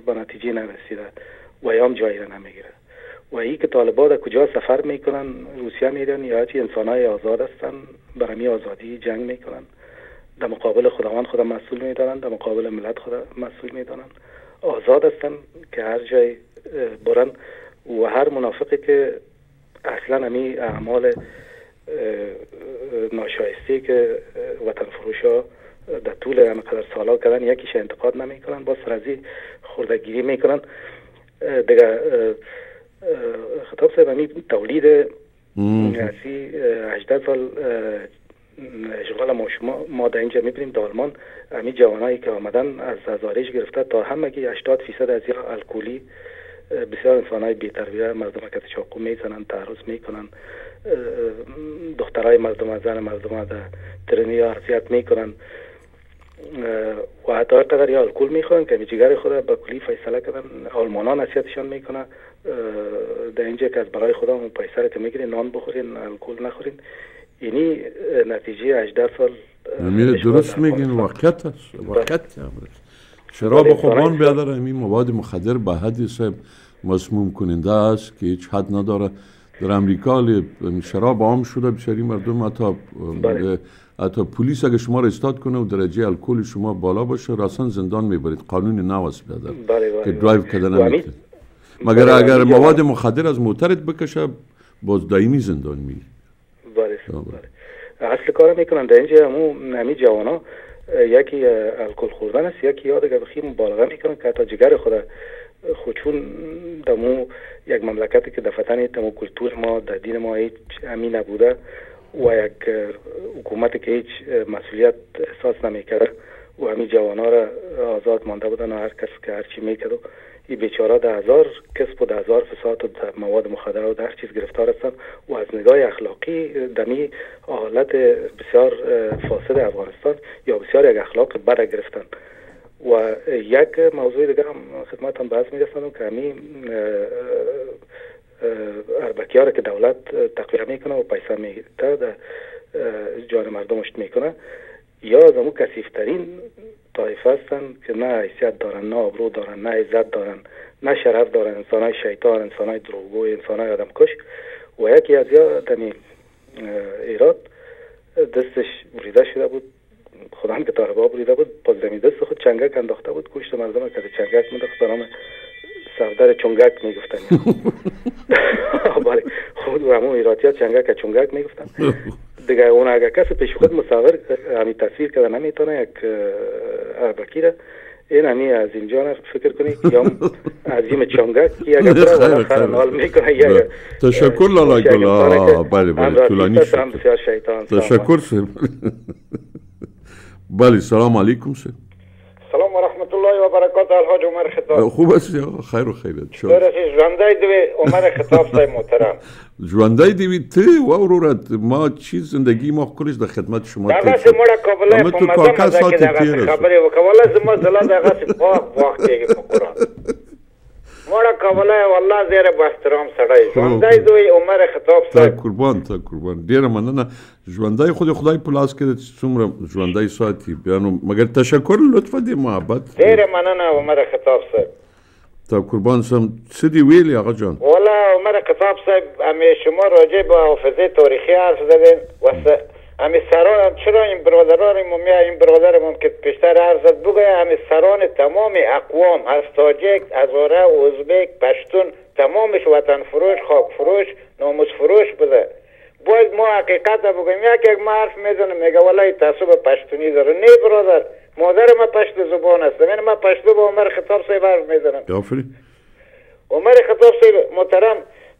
به نتیجه نرسیده. و هم جایی را نمی‌گیره. و ای که طالبا در کجا سفر می‌کنن روسیه میرن یا چی انسان های آزاد هستن برمی آزادی جنگ می‌کنن. در مقابل خداوند خدا مسئول می‌دانن در مقابل ملت خدا مسئول می‌دانن آزاد هستن که هر جای برن. و هر منافقی که اصلا همی اعمال ناشایسته که وطن فروش ها در طول همقدر سالا کردن یکیش انتقاد نمی کنن با سرازی خوردگیری می‌کنن. دیگه خطاب صاحب همی تولید اسی 18 سال اشغال ما شما ما در اینجا می‌بینیم در آلمان همی جوانایی که آمدن از هزارش گرفته تا همگی 80 فیصد از یا الکولی بسیار انسان های بیتربیه مردم که چاقو می‌زنن تعرض می‌کنن. دخترای مردم زن مردم در ترنی می‌کنن. و حتی قدر یا الکل می‌خورن که جگر خود به کلی فیصله کردن. آلمانا نصیحتشان می‌کنه. در اینجا که از برای خدا اون پیسه که می‌گیرین نان بخورین الکل نخورین. اینی نتیجه 18 سال میره درست میگین واقعیت است واقعیت شراب خوبان بیادر این مواد مخدر به حدی صاحب مسموم کننده است که هیچ حد نداره. در امریکا شراب عام شده بسیاری مردم حتی بله. حتی پلیس اگه شما را استاد کنه و درجه الکل شما بالا باشه راسن زندان می‌برید. قانون نو است بله بله. که درایو کردن نمی‌تونید مگر اگر مواد مخدر از موترت بکشه باز دائمی زندان می بله بله. اصل کار می‌کنن. در اینجا همو نمی جوانا یکی الکل خوردن است یکی یاد اگر بخیر مبالغه می‌کنن که حتی جگر خود خودشون دمو یک مملکتی که دفتن دمو کلتور ما در دین ما هیچ امین نبوده. و یک حکومتی که هیچ مسئولیت احساس نمی‌کرده و همین جوانا را آزاد مانده بودن و هر کس که هرچی می‌کرد این بیچاره ده هزار کسب و ده هزار فساد و مواد مخدره و در چیز گرفتار هستن و از نگاه اخلاقی دمی حالت بسیار فاسد افغانستان یا بسیار یک اخلاق بد گرفتن. و یک موضوع دیگه هم خدمت هم بحث میرسنم که همین اربکی ها که دولت تقویه می‌کنه و پیسه میده در جان مردمش می‌کنه. یا از امو کسیفترین طایفه هستن که نه حیثیت دارن نه آبرو دارن نه عزت دارن نه شرف دارن انسان های شیطان انسان های دروگو انسان های آدم کش و یکی از یا دمی ایراد دستش بریده شده بود. هم که تاربا بریده بود باز دمی دست خود چنگک انداخته بود. گوشت مردم که چنگک میدخت به نام سردر چنگک می‌گفتن. بله. خود و همون ایراتی ها چنگک چنگک می‌گفتن. دیگه اون اگر کسی پیش خود مصور همین تصویر کرده نمی‌تونه یک اربکی را. این همی از اینجا فکر کنی؟ یا عظیم چانگک که اگر برای خیر حال می‌کنه یا تشکر لالا گلا. بله بله طولانی شد. تشکر سر بله سلام علیکم سر سلام و رحمت الله و برکات الحاج عمر خطاب. خوب است یا خیر و خیرت. شو ژوندای دوی عمر خطاب صاحب محترم. ژوندای دوی ته و اورورت ما چیز زندگی ما کلش در خدمت شما ته دغه سمړه کابل په مزه مزه کې دغه خبره وکوله زما زلا دغه پاک کې په قران مړه کوله والله زیره با احترام سړی ژوندای دوی عمر خطاب صاحب قربان ته قربان ډیره مننه ژوندای خود خدای په لاس کې څومره ژوندای ساتي بیانو مگر تشکر لطفا دی محبت ډیره مننه عمر خطاب صاحب تا قربان سم څه دی ویلی آقا جان والله عمر خطاب صاحب همه شما راجع به حافظه تاریخی حرف زدین و همین سران چرا این برادران مومیا این برادرم که پیشتر عرض زد بگه همین سران تمام اقوام از تاجک ازاره ازبک پشتون تمامش وطن فروش خاک فروش ناموس فروش بوده. باید ما حقیقت بگیم یک یک ما حرف می‌زنم میگه ولای تعصب پشتونی داره. نه برادر مادر ما پشت زبان است. من ما پشتو با عمر خطاب صاحب حرف می‌زنم. عمر خطاب صاحب محترم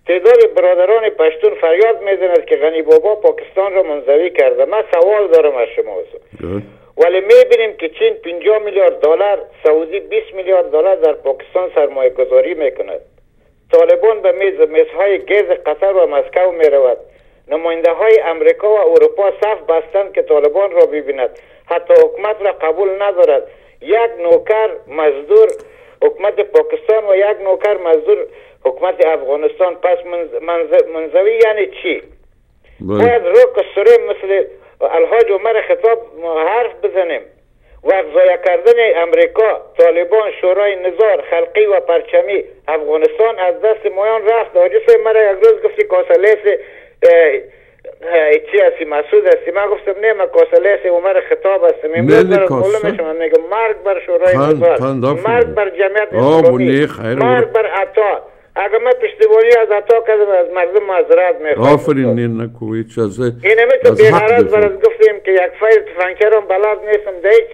تعداد برادران پشتون فریاد می‌زند که غنی بابا پاکستان را منزوی کرده. من سوال دارم از شما. ولی می‌بینیم که چین 50 میلیارد دلار سعودی 20 میلیارد دلار در پاکستان سرمایه گذاری می‌کند. طالبان به میز میزهای گز قطر و مسکو می‌رود. نماینده های امریکا و اروپا صف بستند که طالبان را ببیند. حتی حکومت را قبول ندارد. یک نوکر مزدور حکومت پاکستان و یک نوکر مزدور حکومت افغانستان پس منزوی یعنی چی؟ بله. باید رو کسره مثل الحاج عمر خطاب حرف بزنیم. و ضایع کردن امریکا طالبان شورای نظار خلقی و پرچمی افغانستان از دست مایان رفت. آجیس مرا یک روز گفتی کاسلیس چی هستی؟ مسعود هستی؟ من گفتم نه من کاسلیس عمر خطاب هستم. امروز میشم میگم مرگ بر شورای نظار مرگ بر جمعیت اسلامی. مرگ بر عطا. اگر من پشتیبانی از عطا کردم از مردم معذرت می‌خوام آفرین این نکو هیچ از این تو بیغرض برات گفتیم که یک فایل تفنگچر هم بلد نیستم دیک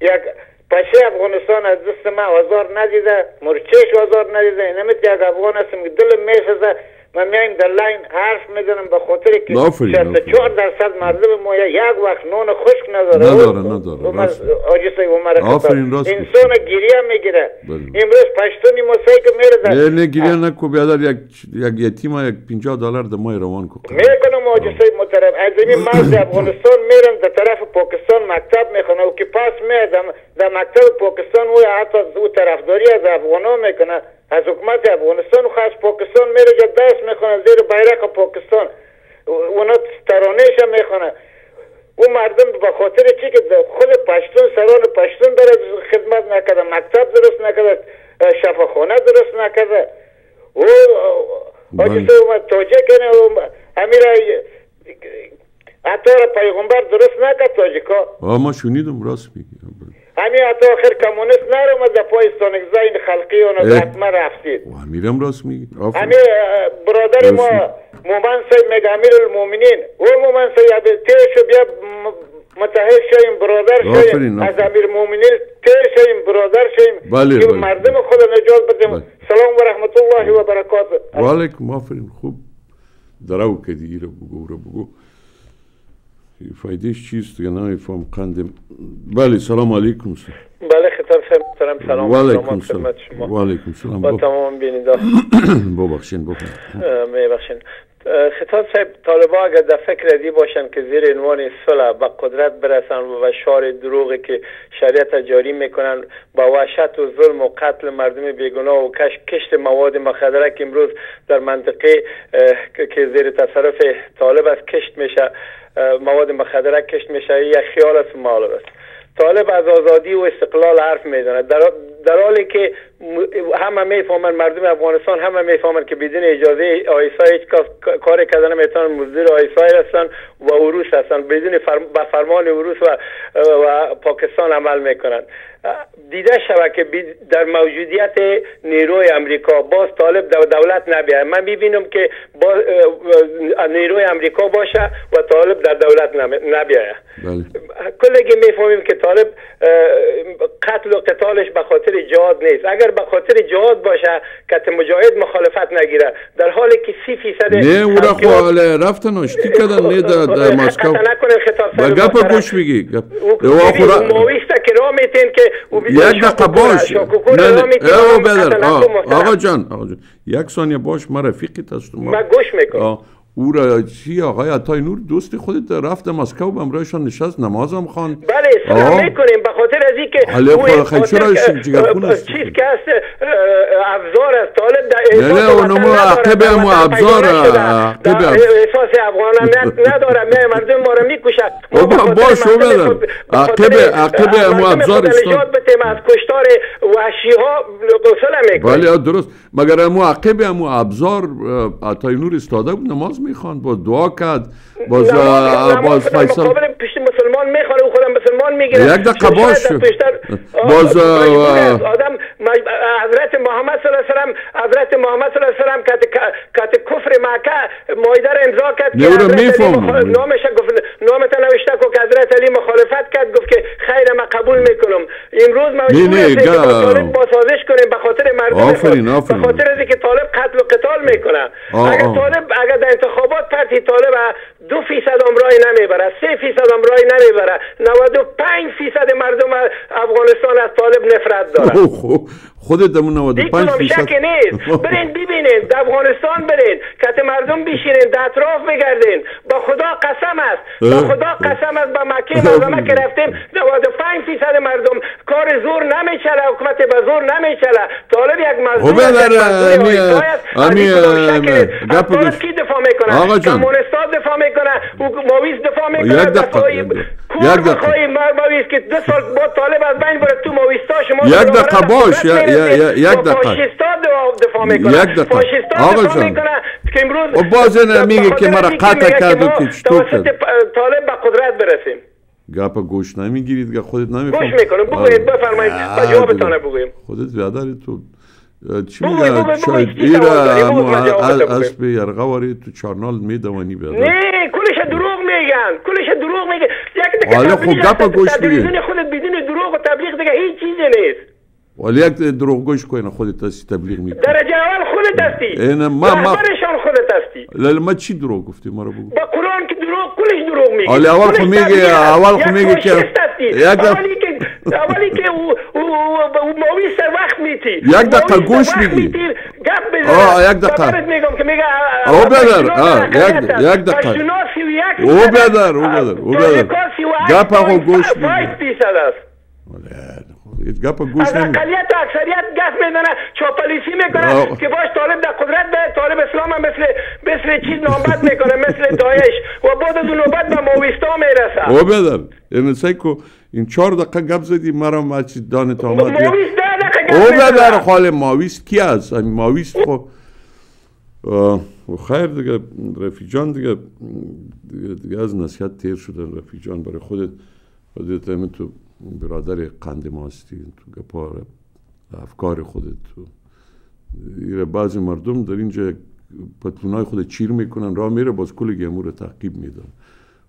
یک پشه افغانستان از دست من آزار ندیده مرچهش آزار ندیده این یک افغان هستم که دل میسزه من میایم در لاین حرف می‌زنم به خاطر که 64 درصد مردم ما یک وقت نون خشک نداره. نداره نداره عمر آفرین راست انسان گریه می‌گیره. امروز پشتونی موسی که میره در نه نه گریه نکو بیادر یک یک یتیم یک 50 دلار در مای روان کو می‌کنم آجیس محترم از این مرد افغانستان میرم در طرف پاکستان مکتب می‌خونه و که پاس میاد در مکتب پاکستان و حتی او طرفداری از افغانا می‌کنه. از حکومت افغانستان و خاص پاکستان میره جا دست می‌خونه زیر بیرق پاکستان. اونا ترانهش هم می‌خونه. او مردم به خاطر چی که خود پشتون سران پشتون داره خدمت نکرده مکتب درست نکرده شفاخانه درست نکرده. او آجی سه توجه کنه امیر عطار پیغمبر درست نکرد تاجیکا ما شنیدم راست میگی. همین حتی آخر کمونیست نرومد در پای این خلقی و حتما رفتید امیرم راست میگی همین برادر ما مومن سید میگه امیر المومنین او مومن سید تیشو بیا متحد شویم برادر شویم از امیر مومنین تیر شویم برادر شویم بله که بله. مردم خود نجات بدیم بله. سلام و رحمت الله و برکاته و علیکم آفرین خوب درو کدی رو بگو رو بگو فایدهش چیست یا نمیفهم قند بله سلام علیکم بله خطاب محترم سلام و علیکم سلام و علیکم سلام با تمام بینیدا ببخشین بخیر میبخشین خطاب صاحب طالبا اگر در فکر دی باشن که زیر عنوان صلح به قدرت برسن و شعار دروغی که شریعت جاری می‌کنن با وحشت و ظلم و قتل مردم بیگناه و کش کشت مواد مخدره که امروز در منطقه که زیر تصرف طالب است کشت میشه مواد مخدره کشت میشه یک خیال است مال است. طالب از آزادی و استقلال حرف می‌زنه در, در حالی که همه می‌فهمن مردم افغانستان همه می‌فهمن که بدون اجازه آیسا هیچ کار کردن می‌تونن مزدور آیسا هستن و عروس هستن. بدون فرم به فرمان عروس و, و پاکستان عمل می‌کنن دیده شود که در موجودیت نیروی امریکا باز طالب دولت نبیه. من می‌بینم که با نیروی امریکا باشه و طالب در دولت نبیه. بله. کلگی می‌فهمیم که طالب قتل و قتالش به خاطر جهاد نیست. اگر به خاطر جهاد باشه که مجاهد مخالفت نگیره. در حالی که سی فیصد نه او را خو رفتن اشتی کردن نه در مسکو. نکنه خطاب و گپ گوش میگی گپ. مویسته که را میتین که یک دقیقه باش. نه نه. او بدر آقا جان آقا جان. یک ثانیه باش ما رفیقی هستم. ما گوش می‌کنم. او را چی آقای عطای نور؟ دوست خودت رفت مسکو به امرایشان نشست نمازم خان بله سلام می‌کنیم. به خاطر از اینکه حالا خیلی چرا جگرخون است؟ چیز که است ابزار است. طالب در نه نه اونمو عقب امو ابزار عقب احساس افغانیت نداره می مردم ما رو می‌کشد باش او بدم عقب عقب امو ابزار است. نجات بتیم از کشتار وحشی ها غسل می‌کنیم. بله درست. مگر امو عقب امو ابزار عطای نور استاده بود؟ نماز می‌خوان با دعا کرد باز باز فیصل پیش مسلمان می‌خوره مسلمان می‌گیره یک دقیقه باش باز آدم حضرت محمد صلی الله علیه و سلم حضرت محمد صلی الله علیه و سلم که کفر مکه مایده را امضا کرد که میفهم نامش گفت نامت نوشته که حضرت علی مخالفت کرد گفت که خیر ما قبول می‌کنم. امروز ما طالب با سازش کنیم به خاطر مردم آفرین آفرین. به خاطر اینکه طالب قتل و قتال می‌کنه. اگر طالب اگر در انتخابات پارتی طالب دو فیصد هم رای نمی‌بره سه فیصد هم رای نمی‌بره 95 فیصد مردم افغانستان از طالب نفرت داره خودت دمون 95 فیصد شک نیست. برین ببینین در افغانستان برین که مردم بشینین در اطراف بگردین. با خدا قسم است. با خدا قسم است با مکه معظمه که رفتیم. 95 فیصد مردم کار زور نمیچله حکومت به زور نمیچله. طالب یک مظلوم است امی امی کی دفاع می‌کنه؟ آقا جان. دفاع می‌کنه. مویز دفاع می‌کنه. یک دقیقه یک دقیقه. مویز که دو سال با طالب از بین بره. تو مویستا شما یک دقیقه باش یک دقیقه فاشیستا دفاع می‌کنه یک دقیقه آقا جان. که امروز و باز میگه که مرا قطع کرد و که چطور کرد طالب به قدرت برسیم. گپ گوش نمی‌گیرید که خودت نمیفهم. گوش می‌کنم. بگوید بفرمایید با جوابتانه بگویم. خودت بیاداری تو چی میگه؟ شاید ایرا اسب یرغه واری تو چارنال میدوانی بیادر نه کلش دروغ میگن. کلش دروغ میگن. یک حالا خب گپ گوش میگه خودت بدون دروغ و تبلیغ دیگه هیچ چیزی نیست. ولی یک دروغگوش کنه خودت هستی تبلیغ می‌کنی. درجه اول خودت هستی. اینه ما ما رهبرشان خودت هستی. لالا ما چی دروغ گفتی؟ ما رو بگو. با قرآن که دروغ کلش دروغ میگی حالا اول خو میگه اول خو میگه که یک اولی که اولی که ماوی سر وقت میتی. یک دقیقه گوش میگی گپ بزن. آه یک دقیقه. میگم که میگه او بدر. آه یک یک دقیقه. او بدر او بدر او گپ خو گوش میگی گپ گوش از اقلیت و اکثریت گپ چاپلیسی می‌کنه که باش طالب در قدرت به طالب اسلام هم مثل مثل چیز نوبت می‌کنه مثل داعش. و بعد از نوبت به ماویستا می‌رسه. او بدر این سیکو این چهار دقیقه گپ زدی مرا ما چی دانت آمد ماویست او بدر خاله ماویست کی است ماویست خو و خیر دیگه رفیق جان دیگه. دیگه از نصیحت تیر شده رفیق جان برای خودت. خودت تو برادر قند ماستی تو گپار افکار خودت تو. ایره بعضی مردم در اینجا پتلونای خود چیر می‌کنن راه میره باز کل گمو رو تعقیب میدن.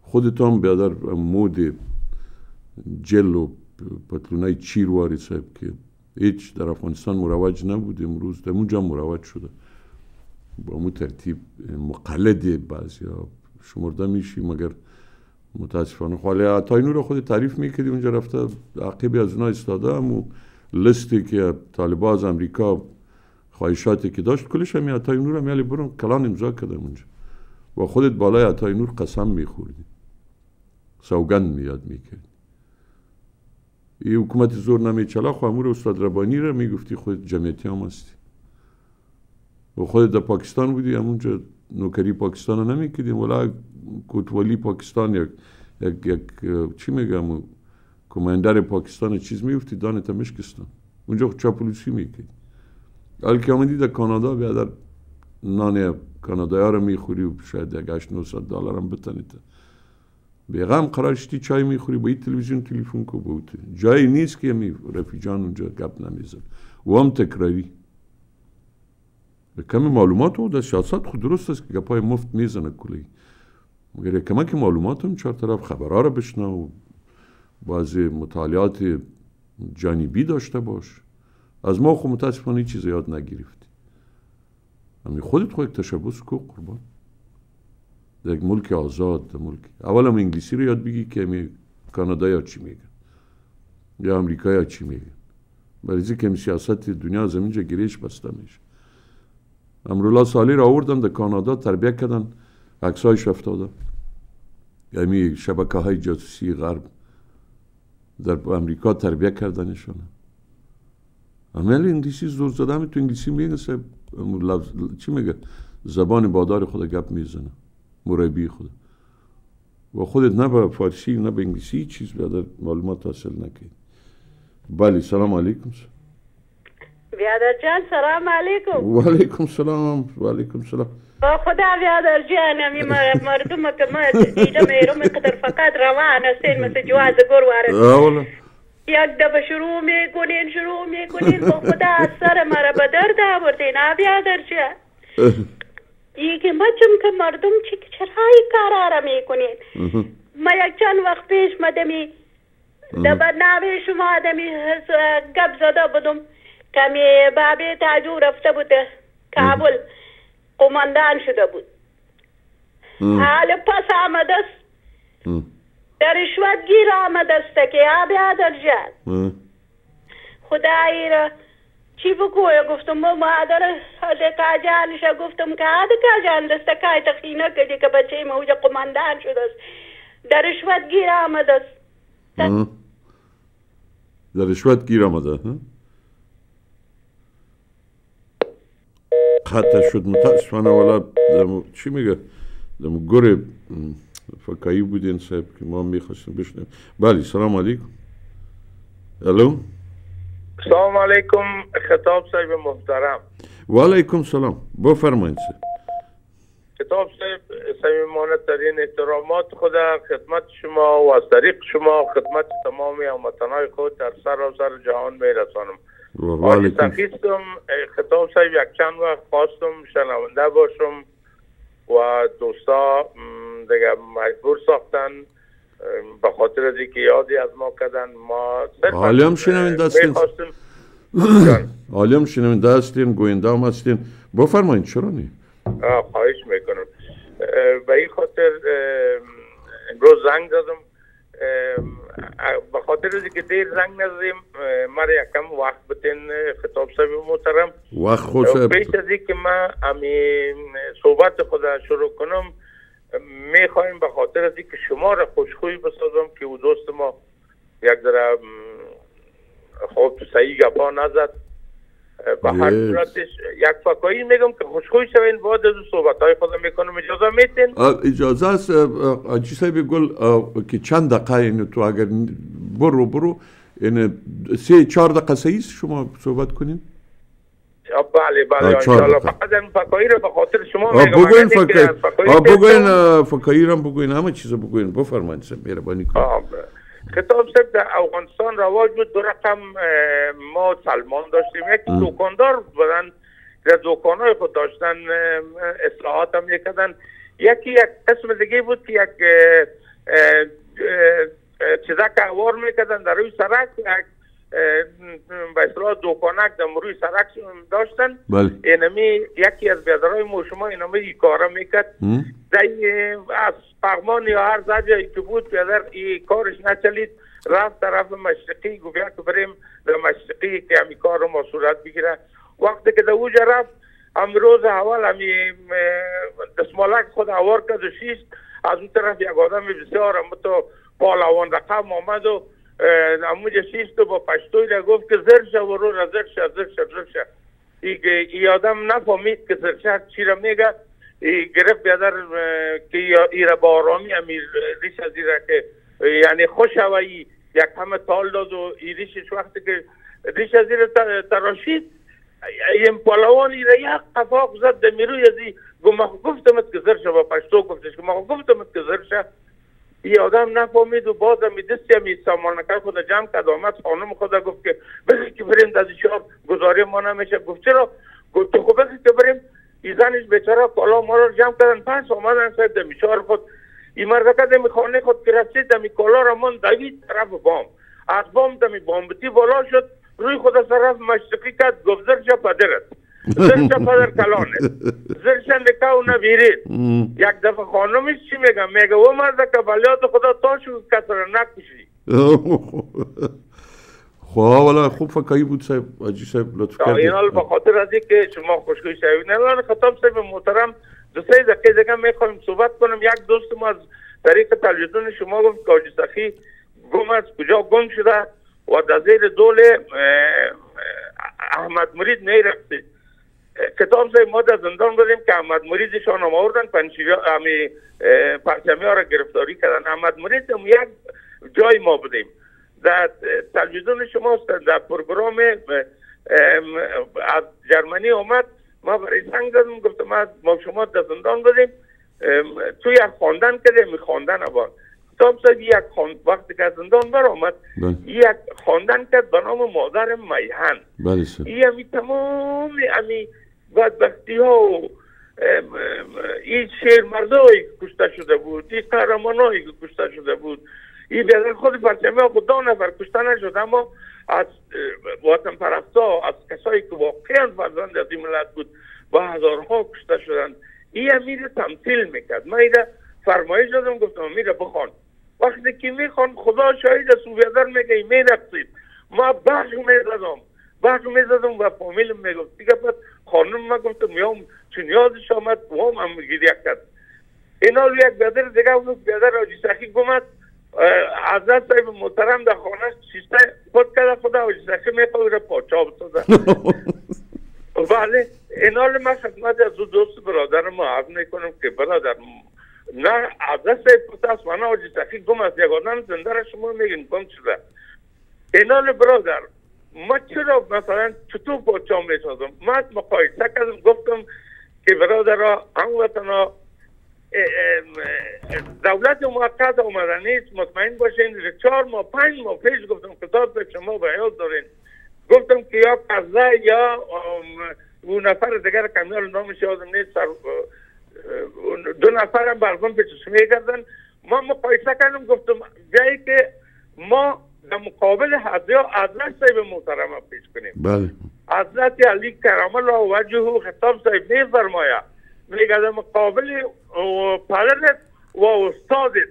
خودت هم بیادر مود جل و پتلونای چیر واری صاحب که هیچ در افغانستان مروج نبود امروز در اونجا مروج شده. با مو ترتیب مقلد بعضی ها شمرده میشی مگر متاسفانه. خاله عطای نور خود تعریف می‌کردی اونجا رفته عقیبی از اونها استاده و لستی که طالبا از امریکا خواهشاتی که داشت کلش همی عطای نور هم یعنی برون کلان امضا کردم اونجا. و خودت بالای عطای نور قسم میخوردی. سوگند میاد می‌کردی. این حکومت زور نمیچلا خو امور استاد ربانی را می‌گفتی خود جمعیتی هم هستی. و خودت در پاکستان بودی همونجا نوکری پاکستان نمی‌کردیم ولی کوتوالی پاکستان یک یک, یک چی میگم کماندر پاکستان چیز میفتی دانت مشکستان اونجا چاپلوسی می‌کردی حال که آمدی در کانادا بیادر نان کانادایی ها رو می‌خوری و شاید یک 8 900 دلار هم بتنید بیغم قرار شدی چای می‌خوری با این تلویزیون تلفن کو بود جایی نیست که می رفیجان اونجا گپ نمیزن و هم تکراری کمی معلومات او در سیاست خود درست است که گپای مفت می‌زنه کلی مگر کمک معلومات هم چهار طرف خبرها رو و بعضی مطالعات جانبی داشته باش از ما خود متاسفانه چیز یاد نگرفتی همین خودت خود تشبس کو قربان در یک ملک آزاد در ملک اول هم انگلیسی رو یاد بگی که می کانادا یا چی میگن یا امریکا یا چی میگن برای که سیاست دنیا زمین جا گریش بسته میشه امرولا سالی را آوردن در کانادا تربیه کردن. عکسایش افتاده. یعنی شبکه های جاسوسی غرب در امریکا تربیه کردنشان عمل انگلیسی زور زده. همه تو انگلیسی میگه چی میگه؟ زبان بادار خود گپ می‌زنه. مربی خود. و خودت نه به فارسی نه به انگلیسی چیز بیادر معلومات حاصل نکنی بله سلام علیکم بیادر جان سلام علیکم. و علیکم سلام و علیکم سلام خدا بیادر جان همی مردم که ما دیده میرم قدر فقط روان هستین مثل جواز گر وارد یک دفعه شروع می‌کنین شروع می‌کنین با خدا از سر مرا به درد آوردین بیادر جان ما چون که مردم چی چرای کارا را می‌کنین. ما یک چند وقت پیش مدمی در برنامه شما آدمی گپ زده بودم. کمی بابی تاجو رفته بود. کابل. قماندان شده بود. حال پس آمده است. در رشوت گیر آمده است که آبی آدر جان. خدایی را چی بگویا گفتم ما مادر حالا کاجانش گفتم که هاده کاجان دست کای تخینه کدی که بچه ما اوجا قماندان شده است. در رشوت گیر آمده است. در رشوت گیر آمده قطع شد متاسفانه. ولا چی میگه؟ گره فکایی بودین صاحب که ما می‌خواستیم بشنیم بله سلام علیکم. الو؟ سلام علیکم خطاب صاحب محترم. و علیکم سلام. بفرمایید خطاب صاحب صمیمانه ترین احترامات خود خدمت شما و از طریق شما خدمت تمامی هموطنهای خود در سر جهان میرسانم. تخیستم خطاب صاحب یک چند وقت خواستم شنونده باشم و دوستا دیگه مجبور ساختن به خاطر از که یادی از ما کردن ما حالی هم شنونده هستین. عالم شنونده هستین گوینده هم هستین. بفرمایید چرا نی خواهش می‌کنم. به این خاطر امروز زنگ دادم به خاطر که دیر زنگ نزدیم مرا یکم وقت بتین خطاب صاحب محترم وقت خوش پیش از که من امی صحبت خود شروع کنم می‌خوایم به خاطر از که شما را خوشخوی بسازم که او دوست ما یک ذره خوب صحیح گپا نزد به هر صورتش یک فکایی میگم که خوشخوی شوین. بعد از صحبت های خودم می‌کنم. اجازه میتین؟ اجازه است آجی صاحب گل که چند دقیقه این تو اگر برو برو. این سه چهار دقیقه سیست شما صحبت کنین؟ بله بله. انشاءالله. فقط این فکایی رو به خاطر شما میگم. بگوین فکایی بگوین فکایی رو بگوین. همه چیز بگوین. بفرمایید مهربانی کنید. خطاب صاحب در افغانستان رواج بود. دو رقم ما سلمان داشتیم. یک دکاندار بودن. در دکانهای خود داشتن اصلاحات هم می‌کردن. یکی یک قسم دیگه بود که یک چیزا که اوار می‌کردن در روی سرک یک به اصطلاح دوکانک در روی سرک داشتن. بله. اینمی یکی از بیادرهای ما شما اینمی ای کارا می‌کرد. در از پغمان یا هر جایی که بود بیادر ای کارش نچلید. رفت طرف مشرقی گویا که بریم در مشرقی که همی کار ما صورت بگیره. وقتی که در اوجا رفت امروز اول همی دسمالک خود اوار کرد و شیست از اون طرف یک آدم بسیار متو پالوان رقم آمد و با پشتوی را گفت که زرشه و رو را زرشه زرشه زرشه ای آدم نفهمید که زرشه چی را میگه ای گرفت بیادر که ای را با آرامی امیر ریش از را که یعنی خوش هوایی یک همه تال داد و ای ریشش وقتی که ریش از را تراشید این پالوان ای را یک قفاق زد دمیروی از ای که زرشه با پشتو گفتش که ما گفتمت که زرشه ای آدم نفهمید و باز می دستی همی سامانکه خود جمع کرد آمد خانم خود گفت که بخی که بریم در شهر گزاری ما نمیشه. گفت چرا؟ گفت تو خب بخی که بریم. ای زنش بیچاره کالا ما رو جمع کردن. پس آمدن سر دمی. شهر خود. ای مردکه دمی خانه خود که رسید دمی کالا را من دوید طرف بام. از بام دمی بامبتی بالا شد. روی خود طرف مشرقی کرد. گفت زرچه پدرت؟ زرچه پدر کلانه زرچه نکه و نبیرید یک دفعه خانمش چی میگم میگه و مرد که بلیات خدا تا شو کسر نکشی خواه والا خوب فکایی بود صاحب آجی صاحب لطف کردید این حال بخاطر از که شما خوشگوی شوید نه خطاب صاحب محترم دو سه دقیقه دیگه می‌خوایم صحبت کنم یک دوست ما از طریق تلویزیون شما گفت که آجی سخی گم از کجا گم شده و در زیر دول احمد مرید نیرفتید کتاب صاحب ما در زندان بودیم که احمد مریدشان هم آوردن همی پرچمی ها را گرفتاری کردن. احمد مرید هم یک جای ما بودیم. در تلویزیون شما در پروگرام از جرمنی آمد ما برای سنگ دادم گفتم ما شما در زندان بودیم. تو یک خواندن کده می خواندن آباد کتاب صاحب یک خواند وقتی که از زندان بر آمد یک خواندن کرد به نام مادر میهن. این همی تمام همی بدبختی ها و این شیر مردایی کشته شده بود این قهرمانایی که کشته شده بود. این بیادر خود پرچمی ها دو نفر کشته نشد اما از وطن پرستا از کسایی که واقعا فرزند از این ملت بود با هزارها کشته شدن. این امیر تمثیل می‌کرد. من ایره فرمایش دادم گفتم میره بخوان. وقتی که می‌خوان خدا شاید از بیادر میگه میرقصید ما بخش می‌زدم بخش می‌زدم و فامیلم می‌گفت دیگه پس خانم ما گفتم میام چه نیازش آمد؟ و هم هم گریه کرد. اینا یک بیادر دیگه اونو بیادر آجی سخی گمد حضرت صاحب محترم در خانه شیسته خود کرده خدا آجی سخی می‌خواه را پاچا بسازه بله این حال من خدمت از دو دوست برادر ما عرض می‌کنم که برادر نه حضرت صاحب پس من آجی سخی گم است یک آدم زنده را شما میگین گم شده. این حال برادر ما چرا مثلا چطور با چا می‌سازم من مقایسه کردم گفتم که برادر هموطن ها دولت موقت آمدن نیست مطمئن باشین چهار ماه پنج ماه پیش گفتم کتاب شما به یاد دارین. گفتم که یا قضا یا اون نفر دیگر کمیال نامش یادم نیست دو نفر هم برزن به چشمه کردن ما مقایسه کردم گفتم جایی که ما در مقابل حضرت صاحب محترم پیش کنیم. بله. حضرت علی کرام الله وجهه خطاب صاحب میفرماید میگه در مقابل پدرت و استادت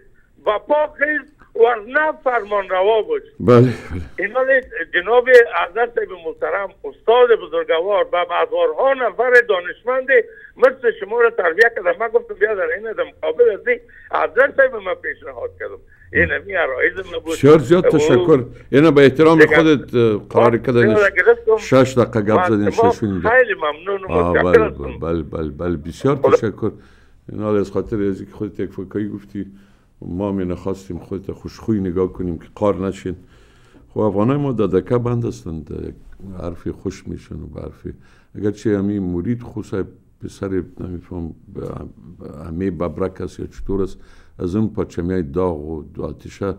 و پاکیز ورنه فرمان روا باش بله اینا جناب حضرت صاحب محترم استاد بزرگوار و هزارها نفر دانشمند مثل شما را تربیه کردم من گفتم بیا در این مقابل از این حضرت صاحب من پیشنهاد کردم. این همی عرایز بود. زیاد تشکر. اینا به احترام خودت قرار کردن. شش دقیقه گپ زدین شش خیلی ممنون و بله بله بله بله بسیار تشکر. اینا از خاطر از که خودت یک گفتی. ما می نخواستیم خودت خوشخوی نگاه کنیم که قار نشین. خب افغانای ما دادکه بند هستند حرفی خوش میشن و حرفی. اگرچه همی مرید خصوصا پسر نمیفهم همه ببرک است یا چطور است از اون پاچمی داغ و آتیشه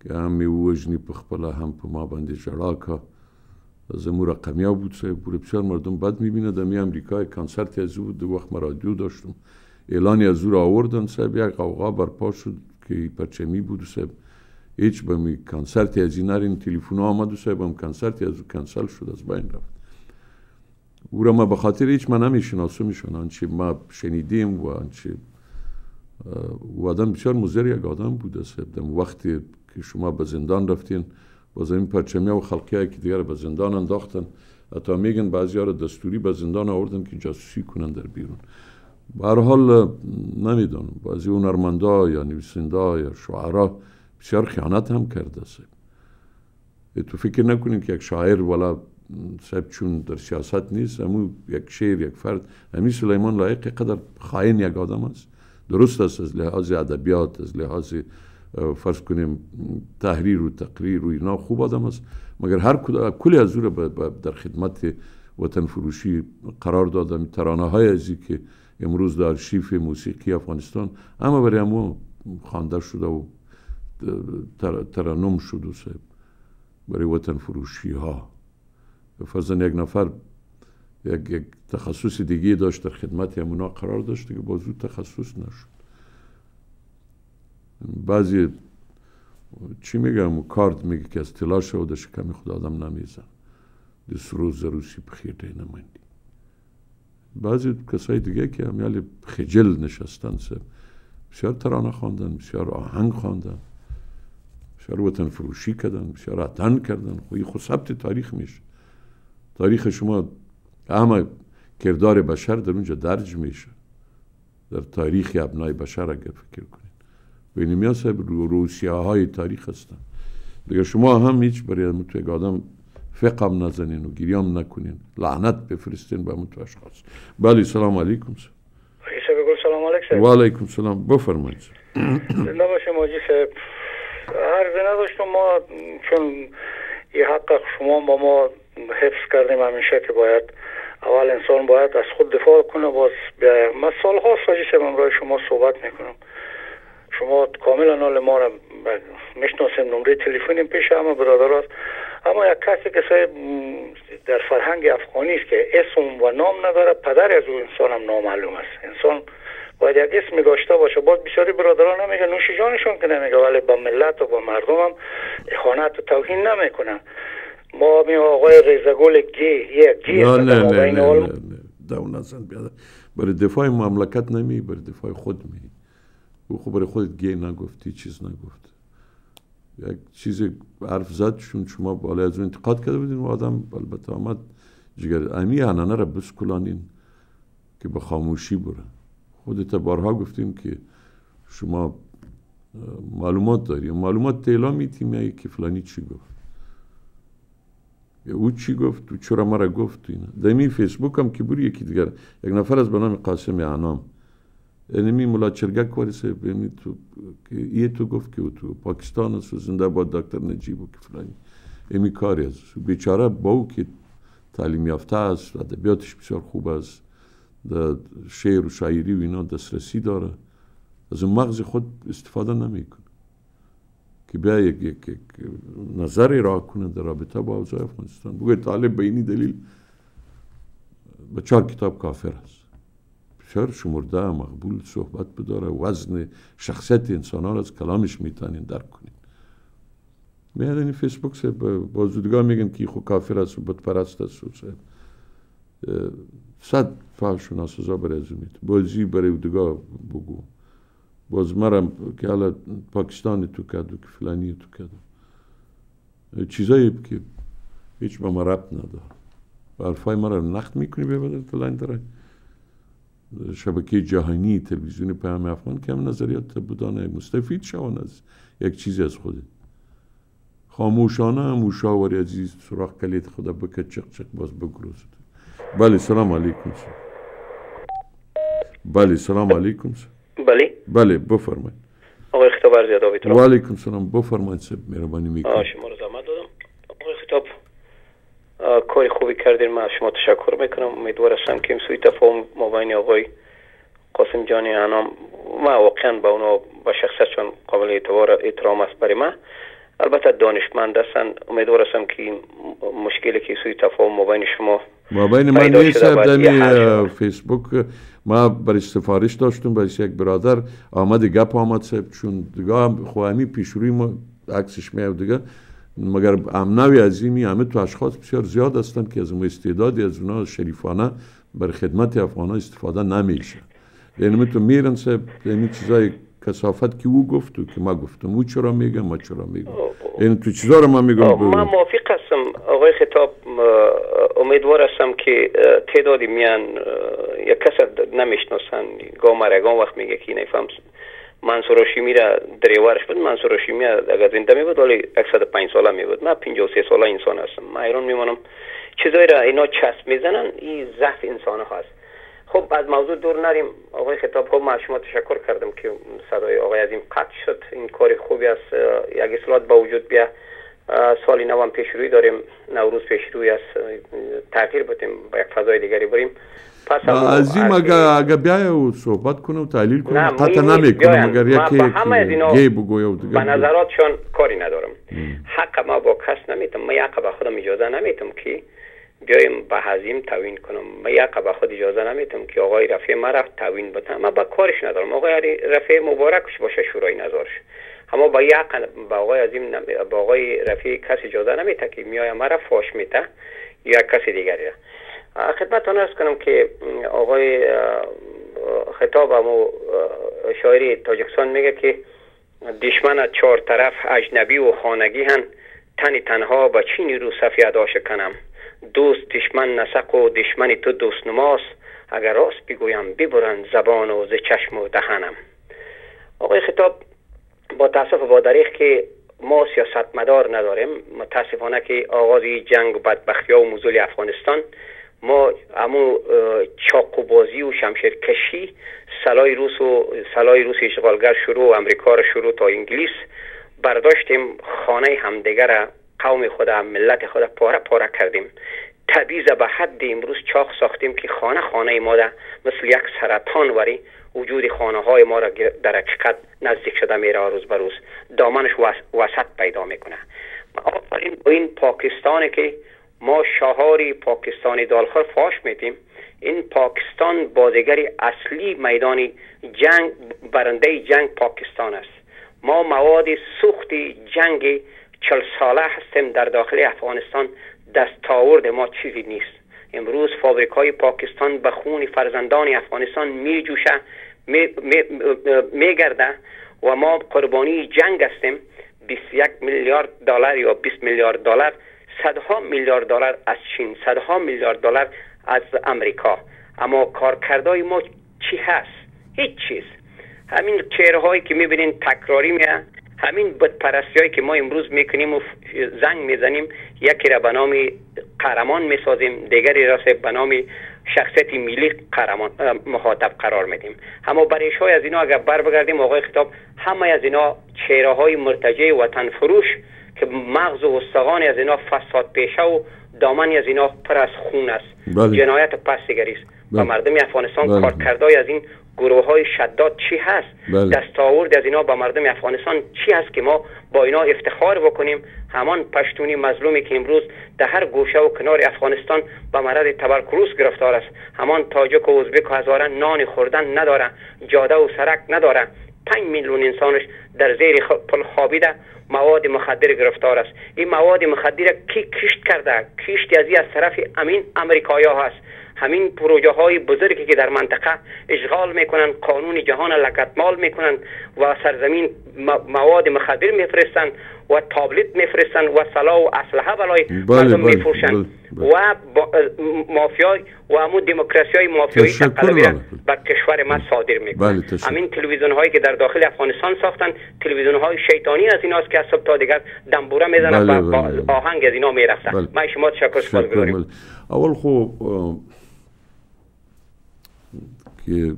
که هم می وجنی په خپل هم په ما باندې جړا کا زمو رقمیا بود سه بوره بسیار مردم بد می‌بینه دمی امریکای کنسرت از بود دو وقت رادیو داشتم. اعلانی از او را آوردن صاحب یک قوقا برپا شد که پرچمی بود صاحب هیچ به می کنسرتی از این نرین تلفن آمد و هم کنسرتی از او کنسل شد از بین رفت. او را ما به خاطر هیچ من نمیشناسمشون آنچه ما شنیدیم و آنچه او آدم بسیار مزر یک آدم بود صاحب. وقتی که شما به زندان رفتین باز این پرچمی و خلقی که دیگر به زندان انداختن حتی میگن بعضی ها دستوری به زندان آوردن که جاسوسی کنن در بیرون. به هر حال نمی‌دونم. بعضی هنرمندا یا نویسنده یا شعرا بسیار خیانت هم کرده صاحب تو فکر نکنید که یک شاعر والا صاحب چون در سیاست نیست امو یک شعر یک فرد. همین سلیمان لایق قدر خائن یک آدم است. درست است از لحاظ ادبیات از لحاظ فرض کنیم تحریر و تقریر و اینا خوب آدم است. مگر هر کلی از او در خدمت وطن فروشی قرار دادم ترانه های ازی که امروز در شیف موسیقی افغانستان. اما برای امو خوانده شده و ترانم شد و صاحب. برای وطن فروشی ها. فرزن یک نفر یک, یک تخصص دیگه داشت در خدمت امونا قرار داشت که بازو تخصص نشد. بعضی چی میگم؟ کارد میگه که از طلا شد شکم خود آدم نمیزن دست روز روسی بخیرده نماندی بعضی کسای دیگه که همیال خجل نشستن سه بسیار ترانه خواندن بسیار آهنگ خواندن بسیار وطن فروشی کردن بسیار عدن کردن خوی خود ثبت تاریخ میشه. تاریخ شما اما کردار بشر در اونجا درج میشه. در تاریخ ابنای بشر اگر فکر کنید بینیمیا صاحب روسیه های تاریخ هستن. دیگه شما هم هیچ برای تو یک آدم فقم نزنین و گریام نکنین. لعنت بفرستین به تو اشخاص. بله سلام علیکم سلام علیکم و علیکم سلام. بفرمایید زنده باشه ماجی صاحب عرض نداشتم ما چون یه حق شما با ما حفظ کردیم همیشه که باید اول انسان باید از خود دفاع کنه باز بیایم من سالها ساجی صاحب امروز شما صحبت می‌کنم. شما کاملا حال ما را می‌شناسیم نمره تلفنیم پیش همه برادرات. اما یک کسی که در فرهنگ افغانی است که اسم و نام نداره پدر از او انسان هم نامعلوم است. انسان باید یک اسمی داشته باشه. باز بسیاری برادران نمیگه نوش جانشون که نمیگه ولی با ملت و با مردم هم اخانت و توهین نمی‌کنن. ما می آقای ریزگول گی یک گی نه نه نه نه نه برای دفاع مملکت نمی برای دفاع خود می. او خب برای خودت گی نگفتی چیز نگفت. یک چیز حرف زد چون شما بالا از انتقاد کرده بودین و آدم البته آمد جگر امی هنانه را بسکلانین که به خاموشی بره. خودت بارها گفتیم که شما معلومات داری. معلومات تیلا میتیم که فلانی چی گفت؟ او چی گفت؟ و چرا مرا گفت؟ اینا دمی فیسبوک هم که بوری یکی دیگر یک نفر از بنام قاسم عنام اینمی ملا چرگک وارسه بینی تو که یه تو گفت که تو پاکستان است و زنده با دکتر نجیب و که فلانی امی کاری است. بیچاره با او که تعلیم یافته است ادبیاتش بسیار خوب است. در شعر و شاعری و اینا دسترسی داره. از اون مغز خود استفاده نمی‌کنه که بیا یک, یک, یک نظری را کنه در رابطه با اوضاع افغانستان. بگه طالب به اینی دلیل به چهار کتاب کافر است. بسیار شمرده مقبول صحبت بداره وزن شخصیت انسان ها از کلامش می‌تونین درک کنین. میاد این فیسبوک سے بازدگاه میگن که خو کافر است و بت پرست است و صد فحش و ناسزا برای ازمیت بازی برای دگاه بگو. باز مرم که حالا پاکستان تو کدو که فلانی تو کدو. چیزایی که هیچ با ما ربط نداره. حرفای ما نقد می‌کنی به بدل فلان داره شبکه جهانی تلویزیون پیام افغان که هم نظریات بودانه. مستفید شوان از یک چیزی از خوده. خاموشانه هم مشاوری عزیز سراخ کلید خدا بکه چق چق باز بگروز بله سلام علیکم بله سلام علیکم بله. بله بفرمایید. آقای خطاب عرض ادب و علیکم سلام بفرمایید سب مهربانی می‌کنم. شما رو زحمت دادم آقای خطاب کاری خوبی کردین من از شما تشکر می‌کنم. امیدوار هستم که این سوی تفاهم مابین آقای قاسم جانی انام ما واقعا با اونا با شخصیتشون قابل اعتبار احترام است برای من. البته دانشمند هستن. امیدوار هستم که مشکلی که سوی تفاهم مابین شما مابین من نیست دمی فیسبوک ما برای سفارش داشتم برای یک برادر. آمد گپ آمد چون دیگه خواهمی پیش روی ما عکسش میاد دیگه. مگر امنوی عظیمی همه تو اشخاص بسیار زیاد هستند که از اون استعدادی از اونا شریفانه بر خدمت افغان استفاده نمیشه. یعنی تو میرن سه یعنی چیزای کسافت که او گفت و که ما گفتم. او چرا میگم ما چرا میگم این تو چیزا رو ما میگم من موافق هستم. آقای خطاب امیدوار هستم که تعدادی میان یک کس نمی‌شناسن. گام مرگان وقت میگه که نفهم منصور هاشمی را دریوارش بود منصور هاشمی اگر زنده می بود ولی 105 ساله می بود من 53 ساله انسان هستم من ایران میمانم چیزایی را اینا چسب می‌زنن این ضعف انسان هست خب از موضوع دور نریم آقای خطاب خب من شما تشکر کردم که صدای آقای عظیم قطع شد این کار خوبی است یک اصلاحات با وجود بیا سالی نو هم پیش روی داریم نوروز پیش روی است تغییر بتیم با یک فضای دیگری بریم پس عظیم اگر اگر بیای صحبت کنه و تحلیل کنه قطع نمی‌کنه مگر یکی و دیگه به نظراتشان کاری ندارم. حق ما با کس نمیتم ما یک به خودم اجازه نمیتم که بیایم به حزیم توین کنم. ما یک به خود اجازه نمیتم که آقای رفیع ما رفت توین بتم ما با کارش ندارم. آقای رفیع مبارکش باشه شورای نظارش. اما با یک با آقای عظیم با آقای رفیع کس اجازه نمیته که میای مرا فاش میته یا کسی دیگری خدمتتان ارز کنم که آقای خطاب همو شاعری تاجکستان میگه که دشمن چهار طرف اجنبی و خانگی هن. تنی تنها با چینی رو صفی ادا کنم دوست دشمن نسق و دشمن تو دوست نماست. اگر راست بگویم ببرن زبان و ز چشم و دهنم. آقای خطاب با تاسف با دریخ که ما سیاست مدار نداریم متاسفانه که آغاز جنگ و بدبختی ها و مزول افغانستان ما امو چاقو بازی و شمشیر کشی سلای روس و سلای روس اشغالگر شروع و امریکا را شروع تا انگلیس برداشتیم. خانه همدیگر قوم خود ملت خود پاره پاره کردیم. تبیز به حد امروز چاق ساختیم که خانه خانه ما ده مثل یک سرطان وری وجود خانه های ما را در حقیقت نزدیک شده میره روز به روز. دامنش وسط پیدا می‌کنه. آفرین این پاکستانی که ما شهاری پاکستانی دالخور فاش میدیم. این پاکستان بازیگری اصلی میدان جنگ برنده جنگ پاکستان است. ما مواد سوخت جنگ چل ساله هستیم در داخل افغانستان. دستاورد ما چیزی نیست. امروز فابریکای پاکستان به خون فرزندان افغانستان می جوشه می, می, می گرده و ما قربانی جنگ هستیم. 21 میلیارد دلار یا 20 میلیارد دلار صدها میلیارد دلار از چین صدها میلیارد دلار از امریکا اما کارکردهای ما چی هست؟ هیچ چیز. همین چهره که می‌بینین تکراری میه همین بدپرستی هایی که ما امروز می‌کنیم و زنگ می‌زنیم یکی را به نام قهرمان می‌سازیم دیگری را به نام شخصیت ملی قهرمان مخاطب قرار میدیم. اما برای های از اینا اگر بر بگردیم آقای خطاب همه از اینا چهره های مرتجع وطن فروش که مغز و استخوان از اینا فساد پیشه و دامنی از اینا پر از خون است بله. جنایت پسگری است و بله. مردم افغانستان بله. کارکردهای از این گروه های شداد چی هست بله. دستاورد از اینا با مردم افغانستان چی هست که ما با اینا افتخار بکنیم همان پشتونی مظلومی که امروز در هر گوشه و کنار افغانستان با مرض تبرکلوس گرفتار است همان تاجک و ازبک و هزاره نان خوردن نداره جاده و سرک نداره 5 میلیون انسانش در زیر پل خوابیده مواد مخدر گرفتار است. این مواد مخدر کی کشت کرده؟ کشت از از طرف امین امریکایا هست. همین پروژه های بزرگی که در منطقه اشغال می‌کنن قانون جهان لگتمال می‌کنن و سرزمین مواد مخدر میفرستن و تابلت میفرستن و سلاح و اسلحه برای بله مردم بله میفروشن بله و مافیای و همون دموکراسی های مافیایی بله. به کشور ما صادر می‌کنن بله همین تلویزیون هایی که در داخل افغانستان ساختن تلویزیون های شیطانی از ایناست که از صبح تا دیگر دنبوره می‌زنن بله، و بله، با آهنگ از اینا می‌رفتن. بله. ما شما تشکر بله. اول خب اه، که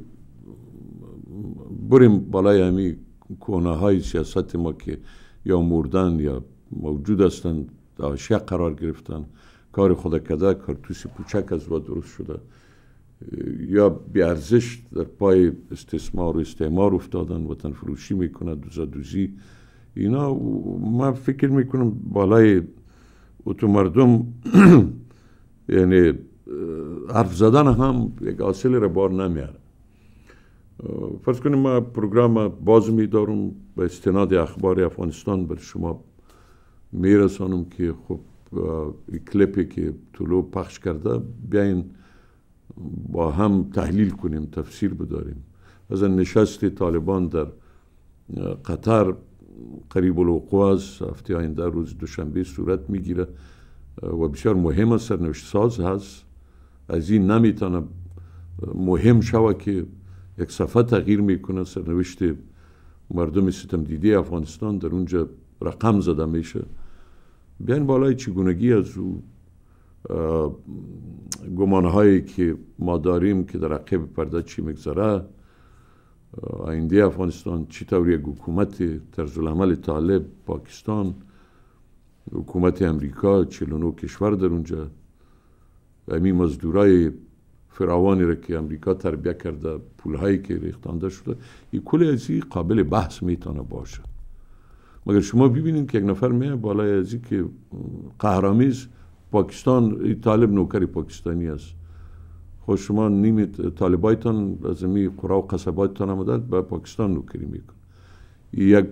بریم بالای همی کونه های سیاست ما که یا مردن یا موجود هستند حاشیه قرار گرفتن. کار خود کرده کارتوس پوچک از با درست شده. یا بیارزش در پای استثمار و استعمار افتادن وطن فروشی می‌کنه دوزا دوزی. اینا من فکر می‌کنم بالای اتو مردم یعنی حرف زدن هم یک حاصل را بار نمیاره. فرض کنیم ما پروگرام باز میدارم به استناد اخبار افغانستان بر شما میرسانم که خب کلیپی که طلو پخش کرده بیاین با هم تحلیل کنیم تفسیر بداریم. از نشست طالبان در قطر قریب الوقوع است هفته آینده روز دوشنبه صورت می‌گیره و بسیار مهم است سرنوشت ساز هست. از این نمی‌تونه مهم شوه که یک صفحه تغییر می‌کنه سرنوشت مردم ستم دیده افغانستان در اونجا رقم زده میشه. بیان بالای چگونگی از او گمانهایی که ما داریم که در عقب پرده چی میگذره آینده افغانستان چی طور یک حکومت طرز العمل طالب پاکستان حکومت امریکا 49 کشور در اونجا. همین مزدورای فراوانی را که امریکا تربیه کرده پولهایی که ریختانده شده این کل از این قابل بحث می‌تونه باشه. مگر شما ببینید که یک نفر میه بالای از این که قهرامیز پاکستان این طالب نوکری پاکستانی است. خب شما نیمی طالبایتان از می قرا و قصبایتان آمدن به پاکستان نوکری میکن یک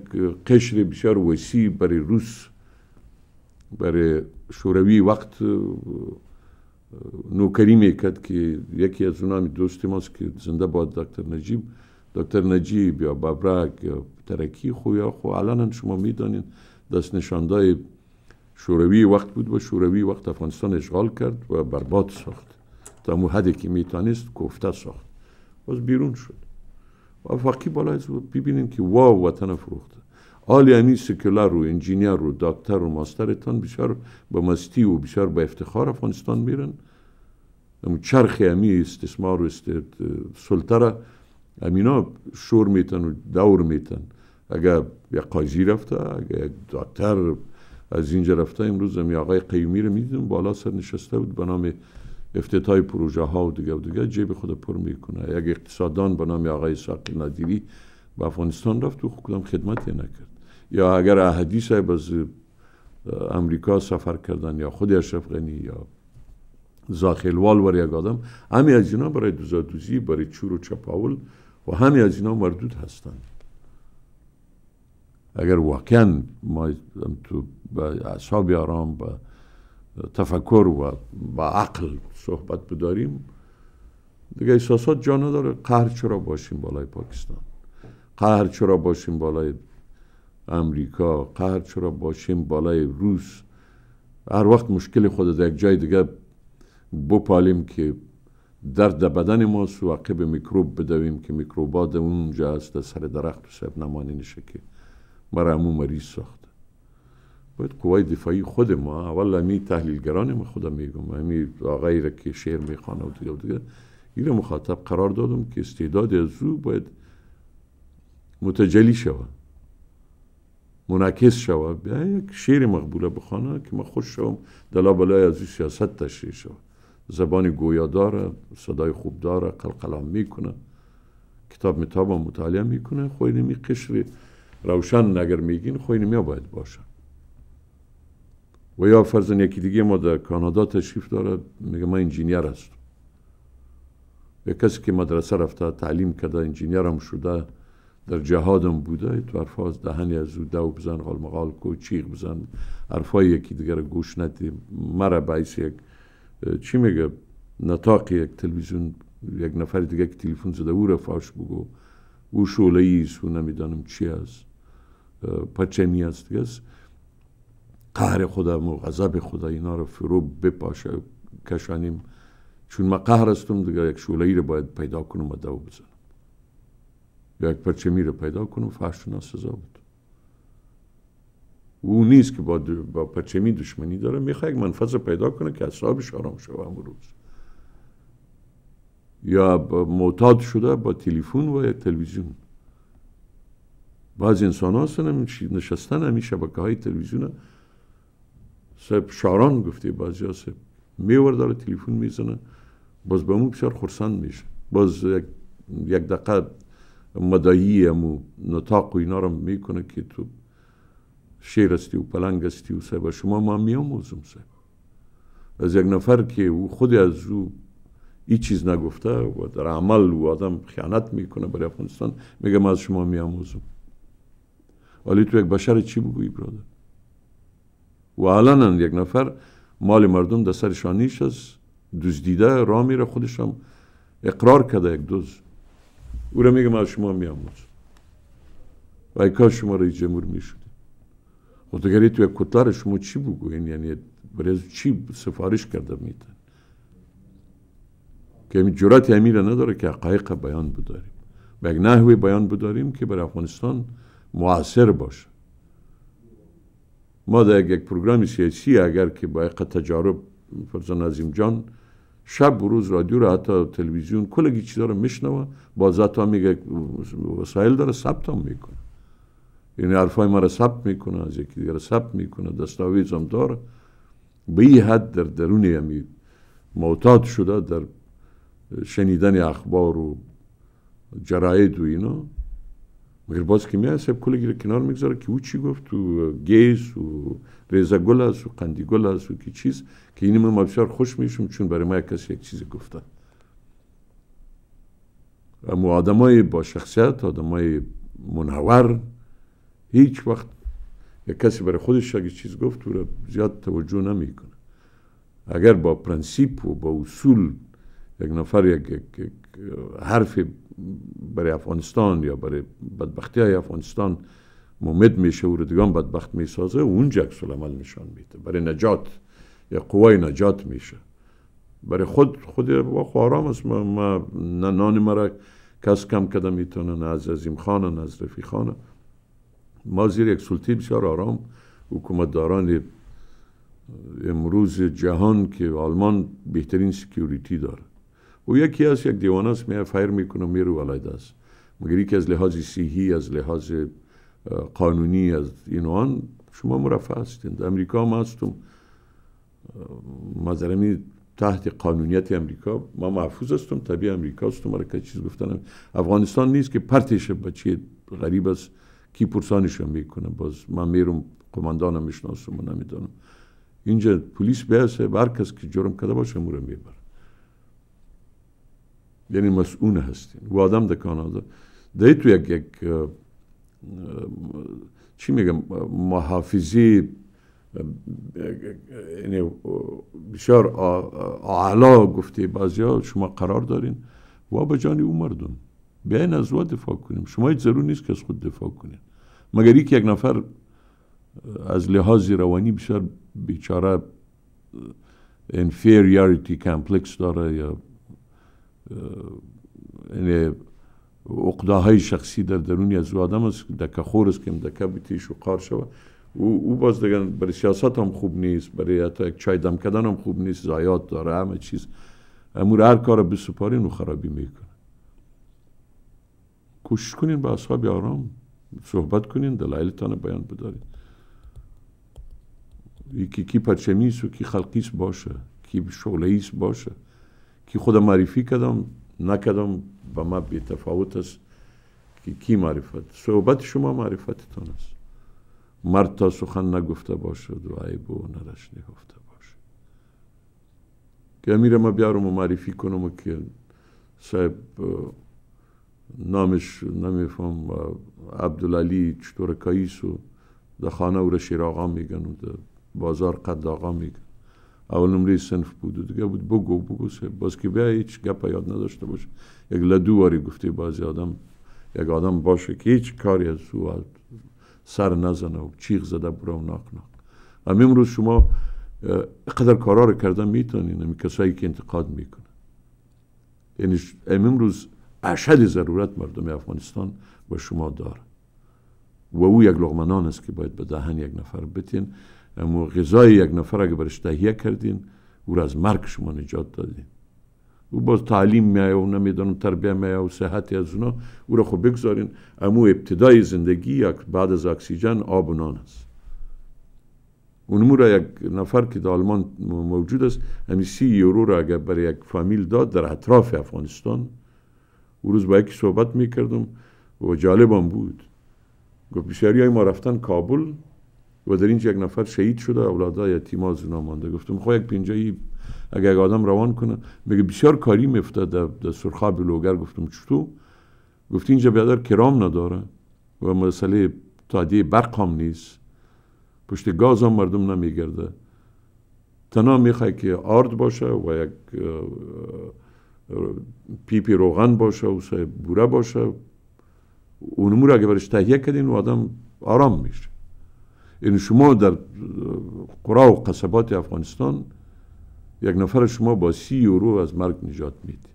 قشر بسیار وسیع برای روس برای شوروی وقت نوکری می‌کرد که یکی از اونا می دوست ماست که زنده باد دکتر نجیب دکتر نجیب یا ببرک یا ترکی خو یا خو الان شما می‌دانین دست نشاندای شوروی وقت بود و شوروی وقت افغانستان اشغال کرد و برباد ساخت تا مو حدی که می‌تونست کوفته ساخت باز بیرون شد و فقی بالا از ببینین که واو وطن فروخته حالی همی سکولر و انجینیر و دکتر و ماسترتان بسیار با مستی و بسیار با افتخار افغانستان میرن. چرخ همی استثمار و سلطه امینا شور میتن و دور میتن. اگر یک قاضی رفته اگر یک دکتر از اینجا رفته امروز همی آقای قیومی رو می‌دونم بالا سر نشسته بود به نام افتتاح پروژه ها و دیگه و دیگه جیب خود پر می‌کنه. یک اقتصاددان به نام آقای ساقی نادری به افغانستان رفت و کدام خدمتی نکرد. یا اگر احدی صاحب از امریکا سفر کردن یا خود اشرف غنی یا زاخلوال ور یک آدم همه از اینا برای دوزادوزی برای چور و چپاول و همه از اینا مردود هستند اگر واقعا ما تو به اعصاب آرام به تفکر و با عقل صحبت بداریم دیگه احساسات جا نداره قهر چرا باشیم بالای پاکستان؟ قهر چرا باشیم بالای امریکا قهر چرا باشیم بالای روس؟ هر وقت مشکل خود در یک جای دیگه بپالیم که درد بدن ما سو عقب میکروب بدویم که میکروبات اونجا هست سر درخت و سب نمانی نشه که مرا امو مریض ساخته باید قوای دفاعی خود ما اول امی تحلیلگران ما خودم میگم امی آقایی را که شعر می‌خوانه و دیگه و دیگه این مخاطب قرار دادم که استعداد از او باید متجلی شود. منعکس شود بیا یک شعر مقبوله بخوانه که ما خوش شوم. دلا بلای از این سیاست تشریح شود زبان گویا داره صدای خوب داره قلقلام می‌کنه. کتاب متاب مطالعه می‌کنه خوی نمی قشر روشن اگر میگین خوی نمی باید باشه. و یا فرزن یکی دیگه ما در کانادا تشریف داره میگه من انجینیر هستم. یک کسی که مدرسه رفته تعلیم کرده انجینیر هم شده در جهادم بوده تو حرفا از دهنی از او دو بزن غال مقال کو چیغ بزن. حرفای یکی دیگر گوش ندی مرا باعث یک چی میگه؟ نطاق یک تلویزیون یک نفر دیگه که تلفن زده او را فاش بگو. او شوله ایست و نمی‌دانم چی است. پچمی است دیگه قهر خدا و غضب خدا اینا رو فرو بپاشه. کشانیم. چون ما قهر هستم دیگه یک شوله ای رو باید پیدا کنم و دو بزنم. یک پرچمی رو پیدا کنم فحش سزا بود او نیست که با, با پرچمی دشمنی داره می‌خواه یک منفذ پیدا کنه که اصابش آرام شده امروز یا معتاد شده با تلفن و یک تلویزیون بعض انسان هستن نشستن همین شبکه های تلویزیون سب شاران گفته بعضی ها سب میور داره تلفن می‌زنه باز به اون بسیار خورسند میشه باز یک, یک دقیقه مدایی امو نطاق و اینا رو می‌کنه که تو شیر استی و پلنگ استی و سب شما ما میاموزم سب از یک نفر که او خود از او ای چیز نگفته و در عمل و آدم خیانت می‌کنه برای افغانستان میگه ما از شما میاموزم ولی تو یک بشر چی بگویی برادر؟ و الان یک نفر مال مردم در سر شانیش است دزدیده را میره خودش هم اقرار کرده یک دوز. او را میگه از شما میاموز و ای کاش شما رئیس جمهور می‌شدی. خود تو یک کتلار شما چی بگوین یعنی برای چی سفارش کرده میتن که این جرات امیر نداره که حقایق بیان بداریم. به یک نحوی بیان بداریم که بر افغانستان موثر باشه. ما در یک پروگرام سیاسی اگر که با تجارب فرزان عظیم جان شب و روز رادیو رو حتی تلویزیون کلگی چیزا رو میشنوه. باز حتی میگه وسایل داره ثبت هم می‌کنه. یعنی حرفای ما رو ثبت می‌کنه از یکی دیگر ثبت می‌کنه دستاویز هم داره. به این حد در درون یمی معتاد شده در شنیدن اخبار و جراید و اینا. مگر باز که میاد سب کلگی رو کنار می‌گذاره که او چی گفت تو گیز و ریزه گل است و قندی گل است و که چیز که اینی ما بسیار خوش میشم چون برای ما کسی یک چیز گفته اما آدمای با شخصیت آدمای منور هیچ وقت یک کسی برای خودش اگه چیز گفت او زیاد توجه نمی‌کنه اگر با پرنسیپ و با اصول یک نفر یک, یک حرف برای افغانستان یا برای بدبختی های افغانستان ممد میشه و دیگان بدبخت می‌سازه و اونجا عکس عمل نشان میده. برای نجات یا قوای نجات میشه. برای خود خود با آرام است. ما, ما مرا کس کم کده می‌تونه نه از عظیم خانه نه از رفی خانه ما زیر یک سلطی بسیار آرام حکومتداران امروز جهان که آلمان بهترین سکیوریتی داره. و یکی از یک دیوان است میه فایر می‌کنه میرو علایده است. مگر که از لحاظ سیهی از لحاظ قانونی از اینوان شما مرفع هستید امریکا ما هستم. مذرمی تحت قانونیت امریکا ما محفوظ هستم طبیع امریکا هستم. مرا که چیز گفتن افغانستان نیست که پرتش بچه غریب است کی پرسانش می‌کنه. باز من میرم قماندانم می‌شناسم و نمی‌دانم. اینجا پلیس بیاسه هر کس که جرم کرده باشه مورا می‌بره. یعنی مسئول هستین و آدم در کانادا. ده تو یک, یک چی میگم؟ محافظی یعنی بسیار اعلا گفته بعضی ها شما قرار دارین. و به جان او مردم. بیاین از او دفاع کنیم. شما هیچ ضرور نیست که از خود دفاع کنین. مگر که یک نفر از لحاظ روانی بسیار بیچاره inferiority complex داره یا یعنی های شخصی در درونی از او آدم است دکه خور است که دکه بیتیش و قار شود او, او باز دیگه برای سیاست هم خوب نیست برای حتی یک چای دم کردن هم خوب نیست زایات داره همه چیز. امور هر کار بسپارین و خرابی می‌کنه. کوشش کنین با اصحاب آرام صحبت کنین دلایلتان بیان بدارین. یکی کی پرچمیست و کی خلقیست باشه کی شغلیست باشه. کی خود معرفی کردم نکردم با ما بی تفاوت است که کی معرفت. صحبت شما معرفتتان است. مرد تا سخن نگفته باشد و عیب و نرش نگفته باشد. که امیر ما بیارم و معرفی کنم و که صاحب نامش نمیفهم عبدالعلی چطور کاییس و در خانه را شیر آقا میگن و در بازار قد آقا میگن. اول نمره سنف بود دیگه بود بگو بگو سه باز که بیا هیچ گپ یاد نداشته باشه یک لدو واری گفته بازی آدم یک آدم باشه که هیچ کاری از او سر نزنه و چیغ زده برو و ناک ناک اما امروز شما قدر کارا رو کردن می‌تونین امی کسایی که انتقاد می‌کنه یعنی امروز اشد ضرورت مردم افغانستان با شما داره و او یک لغمنان است که باید به دهن یک نفر بتین اما غذای یک نفر اگه برش تهیه کردین او را از مرگ شما نجات دادین. او باز تعلیم میایه و نمی‌دانم تربیه میایه و صحتی از اونا او را خب بگذارین. اما ابتدای زندگی بعد از اکسیژن آب و نان است. اونمو را یک نفر که در آلمان موجود است همی سی یورو را اگر برای یک فامیل داد در اطراف افغانستان او روز با یکی صحبت می‌کردم و جالبم بود. گفت بسیاری های ما رفتن کابل و در اینجا یک نفر شهید شده اولادا یتیما از اونا مانده. گفتم خب یک پینجایی اگر یک آدم روان کنه. میگه بسیار کاری میفته در, سرخاب لوگر. گفتم چطور؟ گفت اینجا بیادر کرام نداره و مسئله تادیه برق هم نیست. پشت گاز هم مردم نمیگرده. تنها می‌خوای که آرد باشه و یک پیپی روغن باشه و بوره باشه. اونمو رو اگه برش تهیه کردین و آدم آرام میشه. این شما در قرا و قصبات افغانستان یک نفر شما با سی یورو از مرگ نجات میدی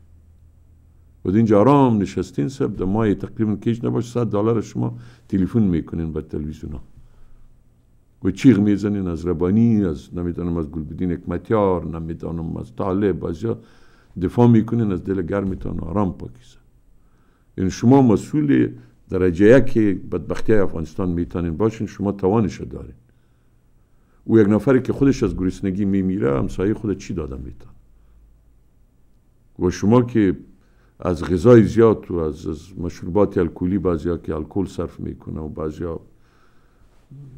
و اینجا آرام نشستین سب در ماه تقریبا کش نباشه صد دلار شما تلفن می‌کنین به تلویزیون و چیغ می‌زنین از ربانی از نمی‌دانم از گلبدین اکمتیار نمی‌دانم از طالب از یا دفاع می‌کنین از دل گرمتان آرام پاکیزه. این شما مسئول درجه که بدبختی افغانستان می‌تونین باشین شما توانش دارین. او یک نفری که خودش از گریسنگی میمیره همسایه خود چی دادن میتون و شما که از غذای زیاد و از, از مشروبات الکلی بعضی که الکل صرف می‌کنه و بعضی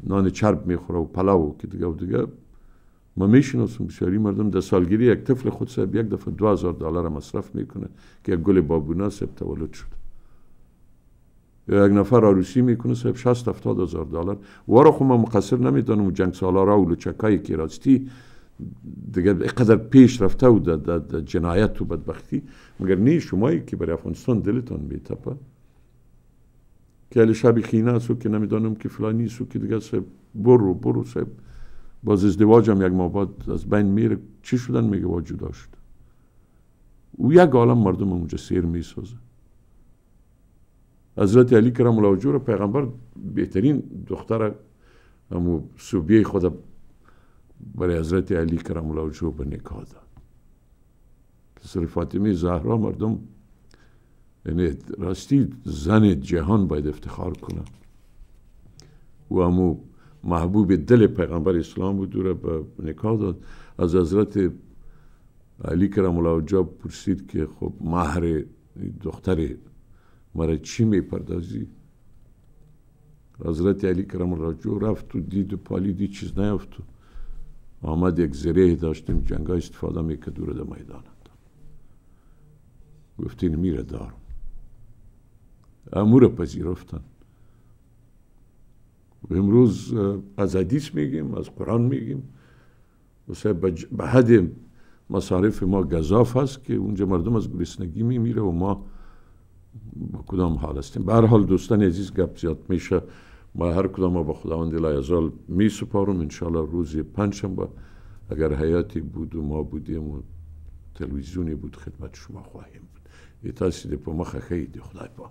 نان چرب می‌خوره و پلاو که دیگه و دیگه ما می‌شناسم بسیاری مردم در سالگیری یک طفل خود صاحب یک دفعه دو هزار دلار مصرف می‌کنه که یک گل بابونا صاحب تولد شد. یا یک نفر عروسی می‌کنه صاحب 60 70 هزار دلار. و خب ما مقصر نمی‌دانم جنگ سالارا و لچکایی که راستی. دیگه قدر پیش رفته و در جنایت و بدبختی. مگر نی شمایی که برای افغانستان دلتان میتپه که علی شبی خینه سو که نمی‌دانم که فلانی سو که دیگه صاحب برو برو صاحب باز ازدواج هم یک ماه بعد از بین میره. چی شدن؟ میگه وا جدا شد او یک عالم مردم اونجا سیر می‌سازه. حضرت علی کرم الله وجهه پیغمبر بهترین دختر همو صوبیه خود برای حضرت علی کرم الله وجهه به نکاح داد. سر فاطمه زهرا مردم یعنی راستی زن جهان باید افتخار کنه و همو محبوب دل پیغمبر اسلام بود و به نکاح داد. از حضرت علی کرم الله پرسید که خب مهر دختر مرا چی می‌پردازی؟ حضرت علی کرم الله رفت و دید و پالی چیز نیافت آمد یک زره داشتیم جنگا استفاده می‌کرد دور در میدان گفتین میره دارم. امور پذیرفتن. و امروز از حدیث میگیم از قرآن میگیم. و به حد مصارف ما گذاف هست که اونجا مردم از گرسنگی میمیره و ما کدام حال هستیم به هر حال دوستان عزیز گپ زیاد میشه. ما هر کدام با خداوند لایزال می سپارم انشالله روز پنجشنبه اگر حیاتی بود و ما بودیم و تلویزیونی بود خدمت شما خواهیم بود. یه تاسید پا مخه خیلی خدای پا